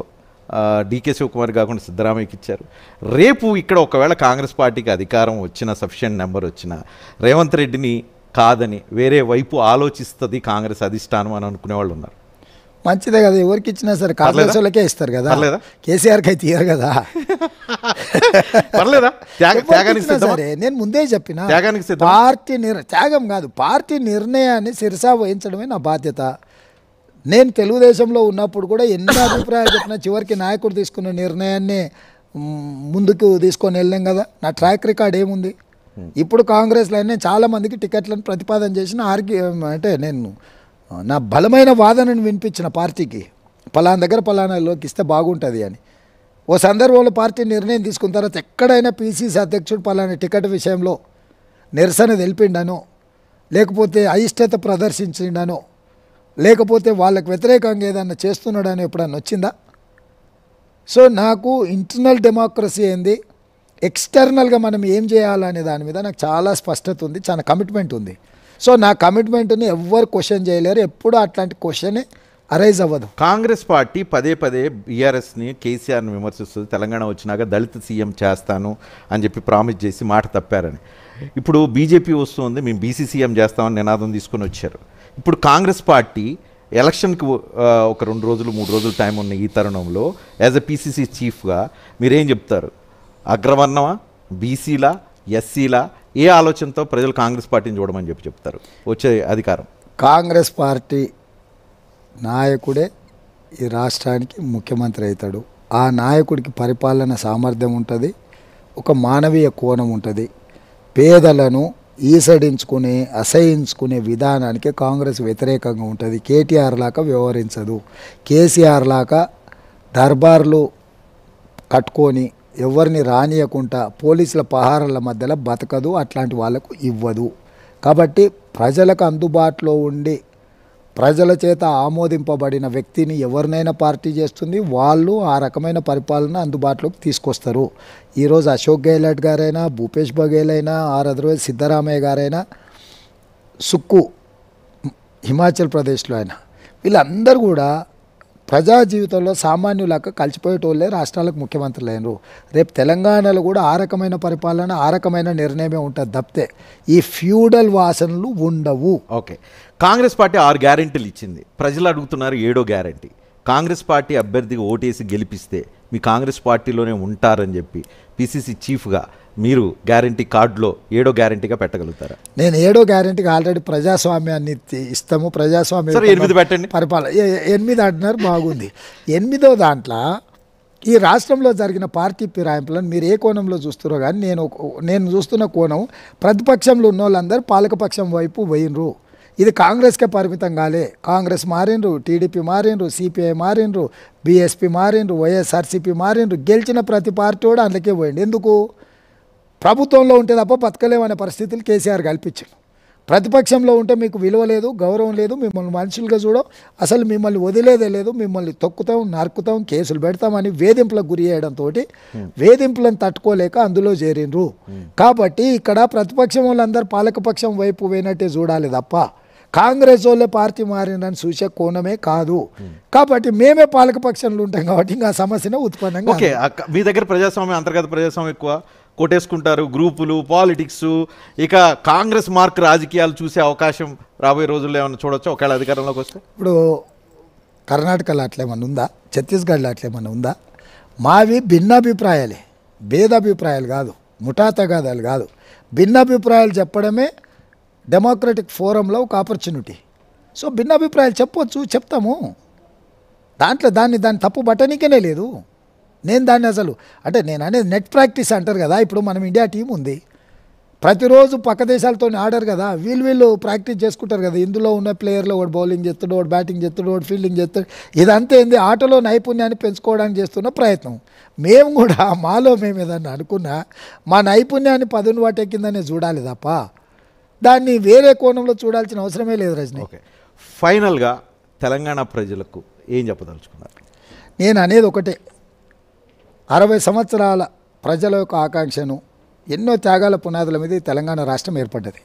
డీకే శివకుమార్ కాకుండా సిద్ధరామయ్యకి ఇచ్చారు. రేపు ఇక్కడ ఒకవేళ కాంగ్రెస్ పార్టీకి అధికారం వచ్చిన సఫిషియెంట్ నెంబర్ వచ్చిన రేవంత్ రెడ్డిని కాదని వేరే వైపు ఆలోచిస్తుంది కాంగ్రెస్ అధిష్టానం అని అనుకునే వాళ్ళు ఉన్నారు. మంచిదే కదా ఎవరికి ఇచ్చినా సరే కాంగ్రెస్ వాళ్ళకే ఇస్తారు కదా? కేసీఆర్కి అయితే ఇయ్యరు కదా? సరే నేను ముందే చెప్పిన? పార్టీ నిర్ త్యాగం కాదు పార్టీ నిర్ణయాన్ని శిరసా వహించడమే నా బాధ్యత. నేను తెలుగుదేశంలో ఉన్నప్పుడు కూడా ఎన్ని అభిప్రాయాలు చెప్పినా చివరికి నాయకుడు తీసుకున్న నిర్ణయాన్ని ముందుకు తీసుకొని వెళ్ళాం కదా. నా ట్రాక్ రికార్డ్ ఏముంది? ఇప్పుడు కాంగ్రెస్లో నేను చాలా మందికి టికెట్లను ప్రతిపాదన చేసిన ఆర్గ్యూ అంటే నేను నా బలమైన వాదనను వినిపించిన పార్టీకి పలానా దగ్గర పలానాలోకి ఇస్తే బాగుంటుంది అని. ఓ సందర్భంలో పార్టీ నిర్ణయం తీసుకున్న తర్వాత ఎక్కడైనా పీసీసీ అధ్యక్షుడు పలానా టికెట్ విషయంలో నిరసన తెలిపిండానో లేకపోతే అయిష్టత ప్రదర్శించిండానో లేకపోతే వాళ్ళకు వ్యతిరేకంగా ఏదన్నా చేస్తున్నాడని ఎప్పుడన్నా వచ్చిందా? సో నాకు ఇంటర్నల్ డెమోక్రసీ ఏంది? ఎక్స్టర్నల్గా మనం ఏం చేయాలనే దాని మీద నాకు చాలా స్పష్టత ఉంది చాలా కమిట్మెంట్ ఉంది. సో నా కమిట్మెంట్ని ఎవ్వరు క్వశ్చన్ చేయలేరు ఎప్పుడు అట్లాంటి క్వశ్చనే అరైజ్ అవ్వదు. కాంగ్రెస్ పార్టీ పదే పదే బీఆర్ఎస్ని కేసీఆర్ని విమర్శిస్తుంది తెలంగాణ వచ్చినాక దళిత సీఎం చేస్తాను అని చెప్పి ప్రామిస్ చేసి మాట తప్పారని. ఇప్పుడు బీజేపీ వస్తుంది మేము బీసీ సీఎం చేస్తామని నినాదం తీసుకొని వచ్చారు. ఇప్పుడు కాంగ్రెస్ పార్టీ ఎలక్షన్కి ఒక రెండు రోజులు మూడు రోజులు టైం ఉన్న ఈ తరుణంలో యాజ్ ఎ పీసీసీ చీఫ్గా మీరేం చెప్తారు? అగ్రవర్ణమా? బీసీలా? ఎస్సీలా ఏ ఆలోచనతో ప్రజలు కాంగ్రెస్ పార్టీని చూడమని చెప్పి చెప్తారు? వచ్చే అధికారం. కాంగ్రెస్ పార్టీ నాయకుడే ఈ రాష్ట్రానికి ముఖ్యమంత్రి అవుతాడు. ఆ నాయకుడికి పరిపాలన సామర్థ్యం ఉంటుంది ఒక మానవీయ కోణం ఉంటుంది. పేదలను ఈసడించుకునే అసహించుకునే విధానానికి కాంగ్రెస్ వ్యతిరేకంగా ఉంటుంది. కేటీఆర్ లాగా వ్యవహరించదు. కేసీఆర్ లాగా దర్బార్లు కట్టుకొని ఎవరిని రానియకుండా పోలీసుల పహారాల మధ్యలో బతకదు అట్లాంటి వాళ్ళకు ఇవ్వదు. కాబట్టి ప్రజలకు అందుబాటులో ఉండి ప్రజల చేత ఆమోదింపబడిన వ్యక్తిని ఎవరినైనా పార్టీ చేస్తుంది వాళ్ళు ఆ రకమైన పరిపాలన అందుబాటులోకి తీసుకొస్తారు. ఈరోజు అశోక్ గెహ్లాట్ గారైనా భూపేష్ బఘేల్ అయినా ఆర్ అదర్వైజ్ సిద్ధరామయ్య గారైనా సుక్కు హిమాచల్ ప్రదేశ్లో అయినా వీళ్ళందరూ కూడా ప్రజా జీవితంలో సామాన్యులాగా కలిసిపోయేటోళ్ళే రాష్ట్రాలకు ముఖ్యమంత్రులు అయినరు రేపు తెలంగాణలో కూడా ఆ రకమైన పరిపాలన ఆ రకమైన నిర్ణయమే ఉంటుంది తప్పితే ఈ ఫ్యూడల్ వాసనలు ఉండవు. ఓకే. కాంగ్రెస్ పార్టీ ఆరు గ్యారెంటీలు ఇచ్చింది. ప్రజలు అడుగుతున్నారు ఏడో గ్యారెంటీ. కాంగ్రెస్ పార్టీ అభ్యర్థిగా ఓటేసి గెలిపిస్తే మీ కాంగ్రెస్ పార్టీలోనే ఉంటారని చెప్పి పిసిసి చీఫ్గా మీరు గ్యారంటీ కార్డులో ఏడో గ్యారంటీగా పెట్టగలుగుతారా? నేను ఏడో గ్యారెంటీకి ఆల్రెడీ ప్రజాస్వామ్యాన్ని ఇస్తాము. ప్రజాస్వామ్యం ఎనిమిది పెట్టండి. పరిపాలన ఎనిమిది అంటున్నారు బాగుంది. ఎనిమిదో దాంట్లో ఈ రాష్ట్రంలో జరిగిన పార్టీ ఫిరాయింపులను మీరు ఏ కోణంలో చూస్తారో కానీ నేను నేను చూస్తున్న కోణం ప్రతిపక్షంలో ఉన్న వాళ్ళందరూ పాలకపక్షం వైపు పోయినరు. ఇది కాంగ్రెస్కే పరిమితం కాలే. కాంగ్రెస్ మారిండ్రు టీడీపీ మారిండ్రు సిపిఐ మారిండ్రు బీఎస్పీ మారిండ్రు వైఎస్ఆర్సీపీ మారిండ్రు. గెలిచిన ప్రతి పార్టీ కూడా అందుకే పోయింది. ఎందుకు? ప్రభుత్వంలో ఉంటే తప్ప బతకలేమనే పరిస్థితులు కేసీఆర్ కల్పించారు ప్రతిపక్షంలో ఉంటే మీకు విలువ లేదు గౌరవం లేదు మిమ్మల్ని మనుషులుగా చూడం అసలు మిమ్మల్ని వదిలేదే లేదు మిమ్మల్ని తొక్కుతాం నరుకుతాం కేసులు పెడతామని వేధింపులకు గురి చేయడంతో వేధింపులను తట్టుకోలేక అందులో చేరిండ్రు. కాబట్టి ఇక్కడ ప్రతిపక్షం వాళ్ళందరూ పాలకపక్షం వైపు పోయినట్టే చూడాలి తప్ప కాంగ్రెస్ వాళ్ళే పార్టీ మారిందని చూసే కోణమే కాదు. కాబట్టి మేమే పాలకపక్షంలో ఉంటాం కాబట్టి ఇంకా సమస్యనే ఉత్పన్నం కాదు. ఓకే మీ దగ్గర ప్రజాస్వామ్యం అంతర్గత ప్రజాస్వామ్యం ఎక్కువ. కొట్టేసుకుంటారు. గ్రూపులు పాలిటిక్స్ ఇక కాంగ్రెస్ మార్క్ రాజకీయాలు చూసే అవకాశం రాబోయే రోజుల్లో ఏమైనా చూడొచ్చు? ఒకవేళ అధికారంలోకి వస్తే. ఇప్పుడు కర్ణాటకలో అట్లేమన్నా ఉందా? ఛత్తీస్గఢ్లో అట్లేమన్నా ఉందా? మావి భిన్నాభిప్రాయాలే. భేదాభిప్రాయాలు కాదు. ముఠాతగాదాలు కాదు. భిన్నాభిప్రాయాలు చెప్పడమే డెమోక్రటిక్ ఫోరంలో ఒక ఆపర్చునిటీ. సో భిన్నాభిప్రాయాలు చెప్పొచ్చు చెప్తాము. దాంట్లో దాన్ని దాన్ని తప్పు పట్టనికేనే లేదు. నేను దాన్ని అసలు అంటే నేను అనేది నెట్ ప్రాక్టీస్ అంటారు కదా ఇప్పుడు మనం ఇండియా టీం ఉంది. ప్రతిరోజు పక్క దేశాలతో ఆడరు కదా వీళ్ళు వీళ్ళు ప్రాక్టీస్ చేసుకుంటారు కదా ఇందులో ఉన్న ప్లేయర్లు ఒకటి బౌలింగ్ చేస్తాడు ఒకటి బ్యాటింగ్ చేస్తాడు ఒకటి ఫీల్డింగ్ చేస్తాడు ఇదంతా ఏంది? ఆటలో నైపుణ్యాన్ని పెంచుకోవడానికి చేస్తున్న ప్రయత్నం. మేము కూడా మాలో మేము ఏదన్నా అనుకున్నా మా నైపుణ్యాన్ని పదును వాటెక్కిందనే చూడాలి తప్ప దాన్ని వేరే కోణంలో చూడాల్సిన అవసరమే లేదు రజనీ. ఓకే. ఫైనల్గా తెలంగాణ ప్రజలకు ఏం చెప్పదలుచుకున్నారు? నేను అనేది ఒకటే. అరవై సంవత్సరాల ప్రజల యొక్క ఆకాంక్షను ఎన్నో త్యాగాల పునాదుల మీద తెలంగాణ రాష్ట్రం ఏర్పడ్డది.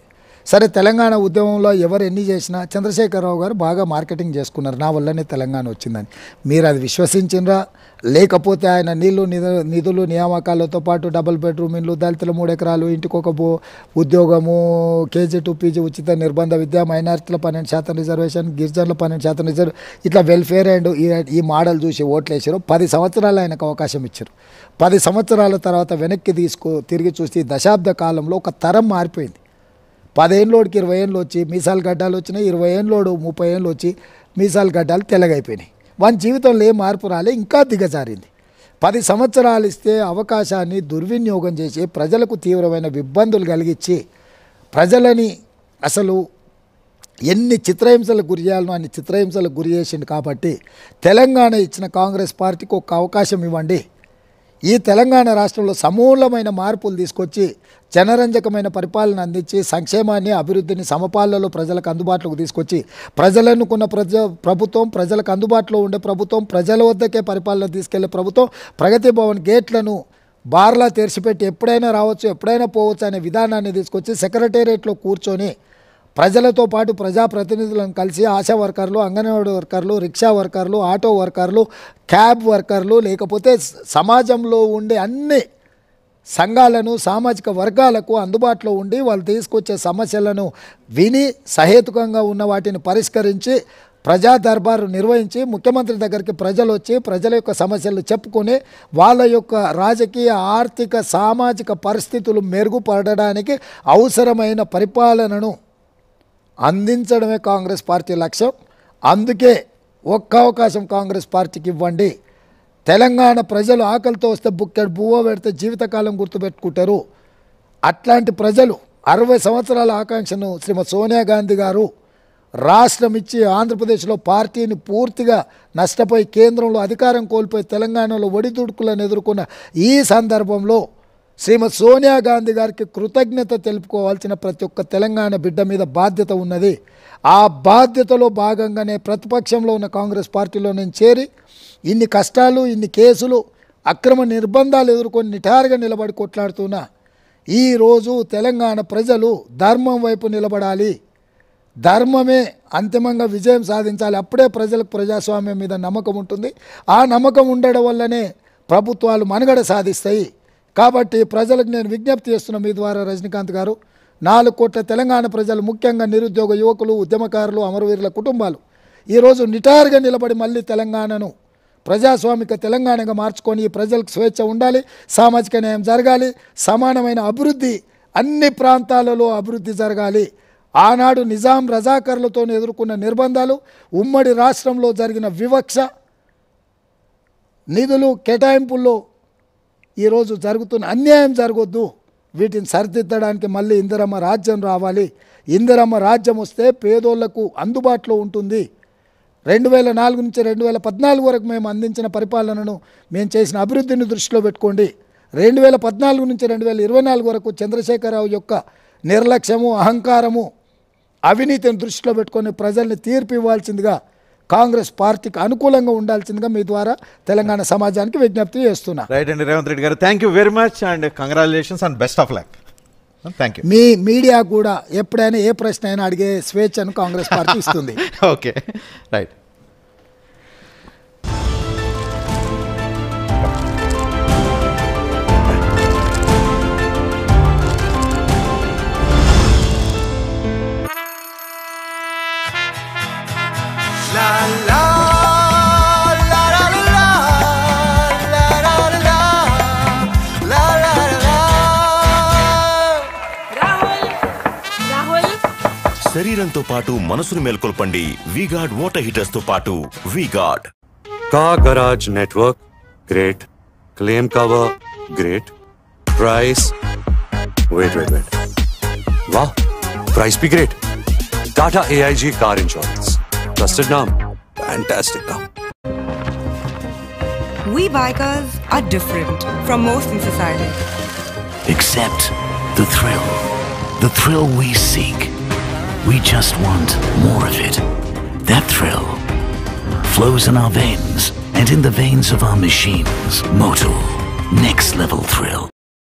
సరే తెలంగాణ ఉద్యమంలో ఎవరు ఎన్ని చేసినా చంద్రశేఖరరావు గారు బాగా మార్కెటింగ్ చేసుకున్నారు. నా వల్లనే తెలంగాణ వచ్చిందని. మీరు అది విశ్వసించినరా? లేకపోతే ఆయన నీళ్ళు నిధు నిధులు నియామకాలతో పాటు డబుల్ బెడ్రూమ్ ఇల్లు దళితుల మూడు ఎకరాలు ఇంటికి ఒక బో ఉద్యోగము కేజీ టు పీజీ ఉచిత నిర్బంధ విద్య మైనారిటీల పన్నెండు శాతం రిజర్వేషన్ గిరిజనుల పన్నెండు శాతం రిజర్వ్ ఇట్లా వెల్ఫేర్ అండ్ ఈ మోడల్ చూసి ఓట్లేసారు పది సంవత్సరాలు ఆయనకు అవకాశం ఇచ్చారు పది సంవత్సరాల తర్వాత వెనక్కి తీసుకో తిరిగి చూసి దశాబ్ద కాలంలో ఒక తరం మారిపోయింది. పదేళ్ళోడికి ఇరవై ఏళ్ళు వచ్చి మీసాలు గడ్డాలు వచ్చినాయి ఇరవై ఏళ్ళోడు ముప్పై ఏళ్ళు వచ్చి మీసాలు గడ్డాలు తెల్లగైపోయినాయి. వాని జీవితంలో ఏ మార్పు రాలే ఇంకా దిగజారింది. పది సంవత్సరాలు ఇస్తే అవకాశాన్ని దుర్వినియోగం చేసి ప్రజలకు తీవ్రమైన ఇబ్బందులు కలిగించి ప్రజలని అసలు ఎన్ని చిత్రహింసలకు గురి చేయాలనో అన్ని చిత్రహింసలకు గురి చేసిండు కాబట్టి తెలంగాణ ఇచ్చిన కాంగ్రెస్ పార్టీకి ఒక అవకాశం ఇవ్వండి. ఈ తెలంగాణ రాష్ట్రంలో సమూలమైన మార్పులు తీసుకొచ్చి జనరంజకమైన పరిపాలన అందించి సంక్షేమాన్ని అభివృద్ధిని సమపాలలో ప్రజలకు అందుబాటులోకి తీసుకొచ్చి ప్రజలనుకున్న ప్రజ ప్రభుత్వం ప్రజలకు అందుబాటులో ఉండే ప్రభుత్వం ప్రజల వద్దకే పరిపాలన తీసుకెళ్ళే ప్రభుత్వం ప్రగతి భవన్ గేట్లను బార్లా తెరిచిపెట్టి ఎప్పుడైనా రావచ్చు ఎప్పుడైనా పోవచ్చు అనే విధానాన్ని తీసుకొచ్చి సెక్రటేరియట్లో కూర్చొని ప్రజలతో పాటు ప్రజాప్రతినిధులను కలిసి ఆశా వర్కర్లు అంగన్వాడీ వర్కర్లు రిక్షా వర్కర్లు ఆటో వర్కర్లు క్యాబ్ వర్కర్లు లేకపోతే సమాజంలో ఉండే అన్ని సంఘాలను సామాజిక వర్గాలకు అందుబాటులో ఉండి వాళ్ళు తీసుకొచ్చే సమస్యలను విని సహేతుకంగా ఉన్న వాటిని పరిష్కరించి ప్రజా దర్బారు నిర్వహించి ముఖ్యమంత్రి దగ్గరికి ప్రజలు వచ్చి ప్రజల యొక్క సమస్యలు చెప్పుకొని వాళ్ళ యొక్క రాజకీయ ఆర్థిక సామాజిక పరిస్థితులు మెరుగుపడడానికి అవసరమైన పరిపాలనను అందించడమే కాంగ్రెస్ పార్టీ లక్ష్యం. అందుకే ఒక్క అవకాశం కాంగ్రెస్ పార్టీకి ఇవ్వండి. తెలంగాణ ప్రజలు ఆకలితో వస్తే బుక్కెడు బువ్వ పెడితే జీవితకాలం గుర్తుపెట్టుకుంటారు. అట్లాంటి ప్రజలు అరవై సంవత్సరాల ఆకాంక్షను శ్రీమతి సోనియా గాంధీ గారు రాష్ట్రం ఇచ్చి ఆంధ్రప్రదేశ్లో పార్టీని పూర్తిగా నష్టపోయి కేంద్రంలో అధికారం కోల్పోయి తెలంగాణలో ఒడిదుడుకులను ఎదుర్కొన్న ఈ సందర్భంలో శ్రీమతి సోనియా గాంధీ గారికి కృతజ్ఞత తెలుపుకోవాల్సిన ప్రతి ఒక్క తెలంగాణ బిడ్డ మీద బాధ్యత ఉన్నది. ఆ బాధ్యతలో భాగంగానే ప్రతిపక్షంలో ఉన్న కాంగ్రెస్ పార్టీలో నేను చేరి ఇన్ని కష్టాలు ఇన్ని కేసులు అక్రమ నిర్బంధాలు ఎదుర్కొని నిటారుగా నిలబడి కొట్లాడుతున్నా. ఈరోజు తెలంగాణ ప్రజలు ధర్మం వైపు నిలబడాలి. ధర్మమే అంతిమంగా విజయం సాధించాలి. అప్పుడే ప్రజలకు ప్రజాస్వామ్యం మీద నమ్మకం ఉంటుంది. ఆ నమ్మకం ఉండడం వల్లనే ప్రభుత్వాలు మనుగడ సాధిస్తాయి. కాబట్టి ప్రజలకు నేను విజ్ఞప్తి చేస్తున్న మీ ద్వారా రజనీకాంత్ గారు నాలుగు కోట్ల తెలంగాణ ప్రజలు ముఖ్యంగా నిరుద్యోగ యువకులు ఉద్యమకారులు అమరవీరుల కుటుంబాలు ఈరోజు నిటారుగా నిలబడి మళ్ళీ తెలంగాణను ప్రజాస్వామిక తెలంగాణగా మార్చుకొని ఈ ప్రజలకు స్వేచ్ఛ ఉండాలి సామాజిక న్యాయం జరగాలి సమానమైన అభివృద్ధి అన్ని ప్రాంతాలలో అభివృద్ధి జరగాలి. ఆనాడు నిజాం రజాకర్లతో ఎదుర్కొన్న నిర్బంధాలు ఉమ్మడి రాష్ట్రంలో జరిగిన వివక్ష నిధులు కేటాయింపుల్లో ఈరోజు జరుగుతున్న అన్యాయం జరగొద్దు. వీటిని సరిదిద్దడానికి మళ్ళీ ఇందిరమ్మ రాజ్యం రావాలి. ఇందిరమ్మ రాజ్యం వస్తే పేదోళ్ళకు అందుబాటులో ఉంటుంది. రెండు వేల నాలుగు నుంచి రెండు వేల పద్నాలుగు వరకు మేము అందించిన పరిపాలనను మేము చేసిన అభివృద్ధిని దృష్టిలో పెట్టుకోండి. రెండు వేల పద్నాలుగు నుంచి రెండు వేల ఇరవై నాలుగు వరకు చంద్రశేఖరరావు యొక్క నిర్లక్ష్యము అహంకారము అవినీతిని దృష్టిలో పెట్టుకొని ప్రజల్ని తీర్పు ఇవ్వాల్సిందిగా కాంగ్రెస్ పార్టీకి అనుకూలంగా ఉండాల్సిందిగా మీ ద్వారా తెలంగాణ సమాజానికి విజ్ఞప్తి చేస్తున్నా. రైట్ అండి రేవంత్ రెడ్డి గారు thank you very much and congratulations and best of luck thank you me media కూడా ఎప్పుడైనా ఏ ప్రశ్న అయినా అడిగే స్వేచ్ఛను కాంగ్రెస్ పార్టీ ఇస్తుంది. ఓకే రైట్ శరీరంతో పాటు మనసును మేల్కొల్పండి వీగార్డ్ వాటర్ హీటర్స్తో పాటు వీగార్డ్ కా garage network great claim cover great price wait wait wait వా price B great Tata AIG car insurance Trusted name, fantastic name. We bikers are different from most in society. Accept the thrill. The thrill we seek. We just want more of it. That thrill flows in our veins and in the veins of our machines. Motul. Next level thrill.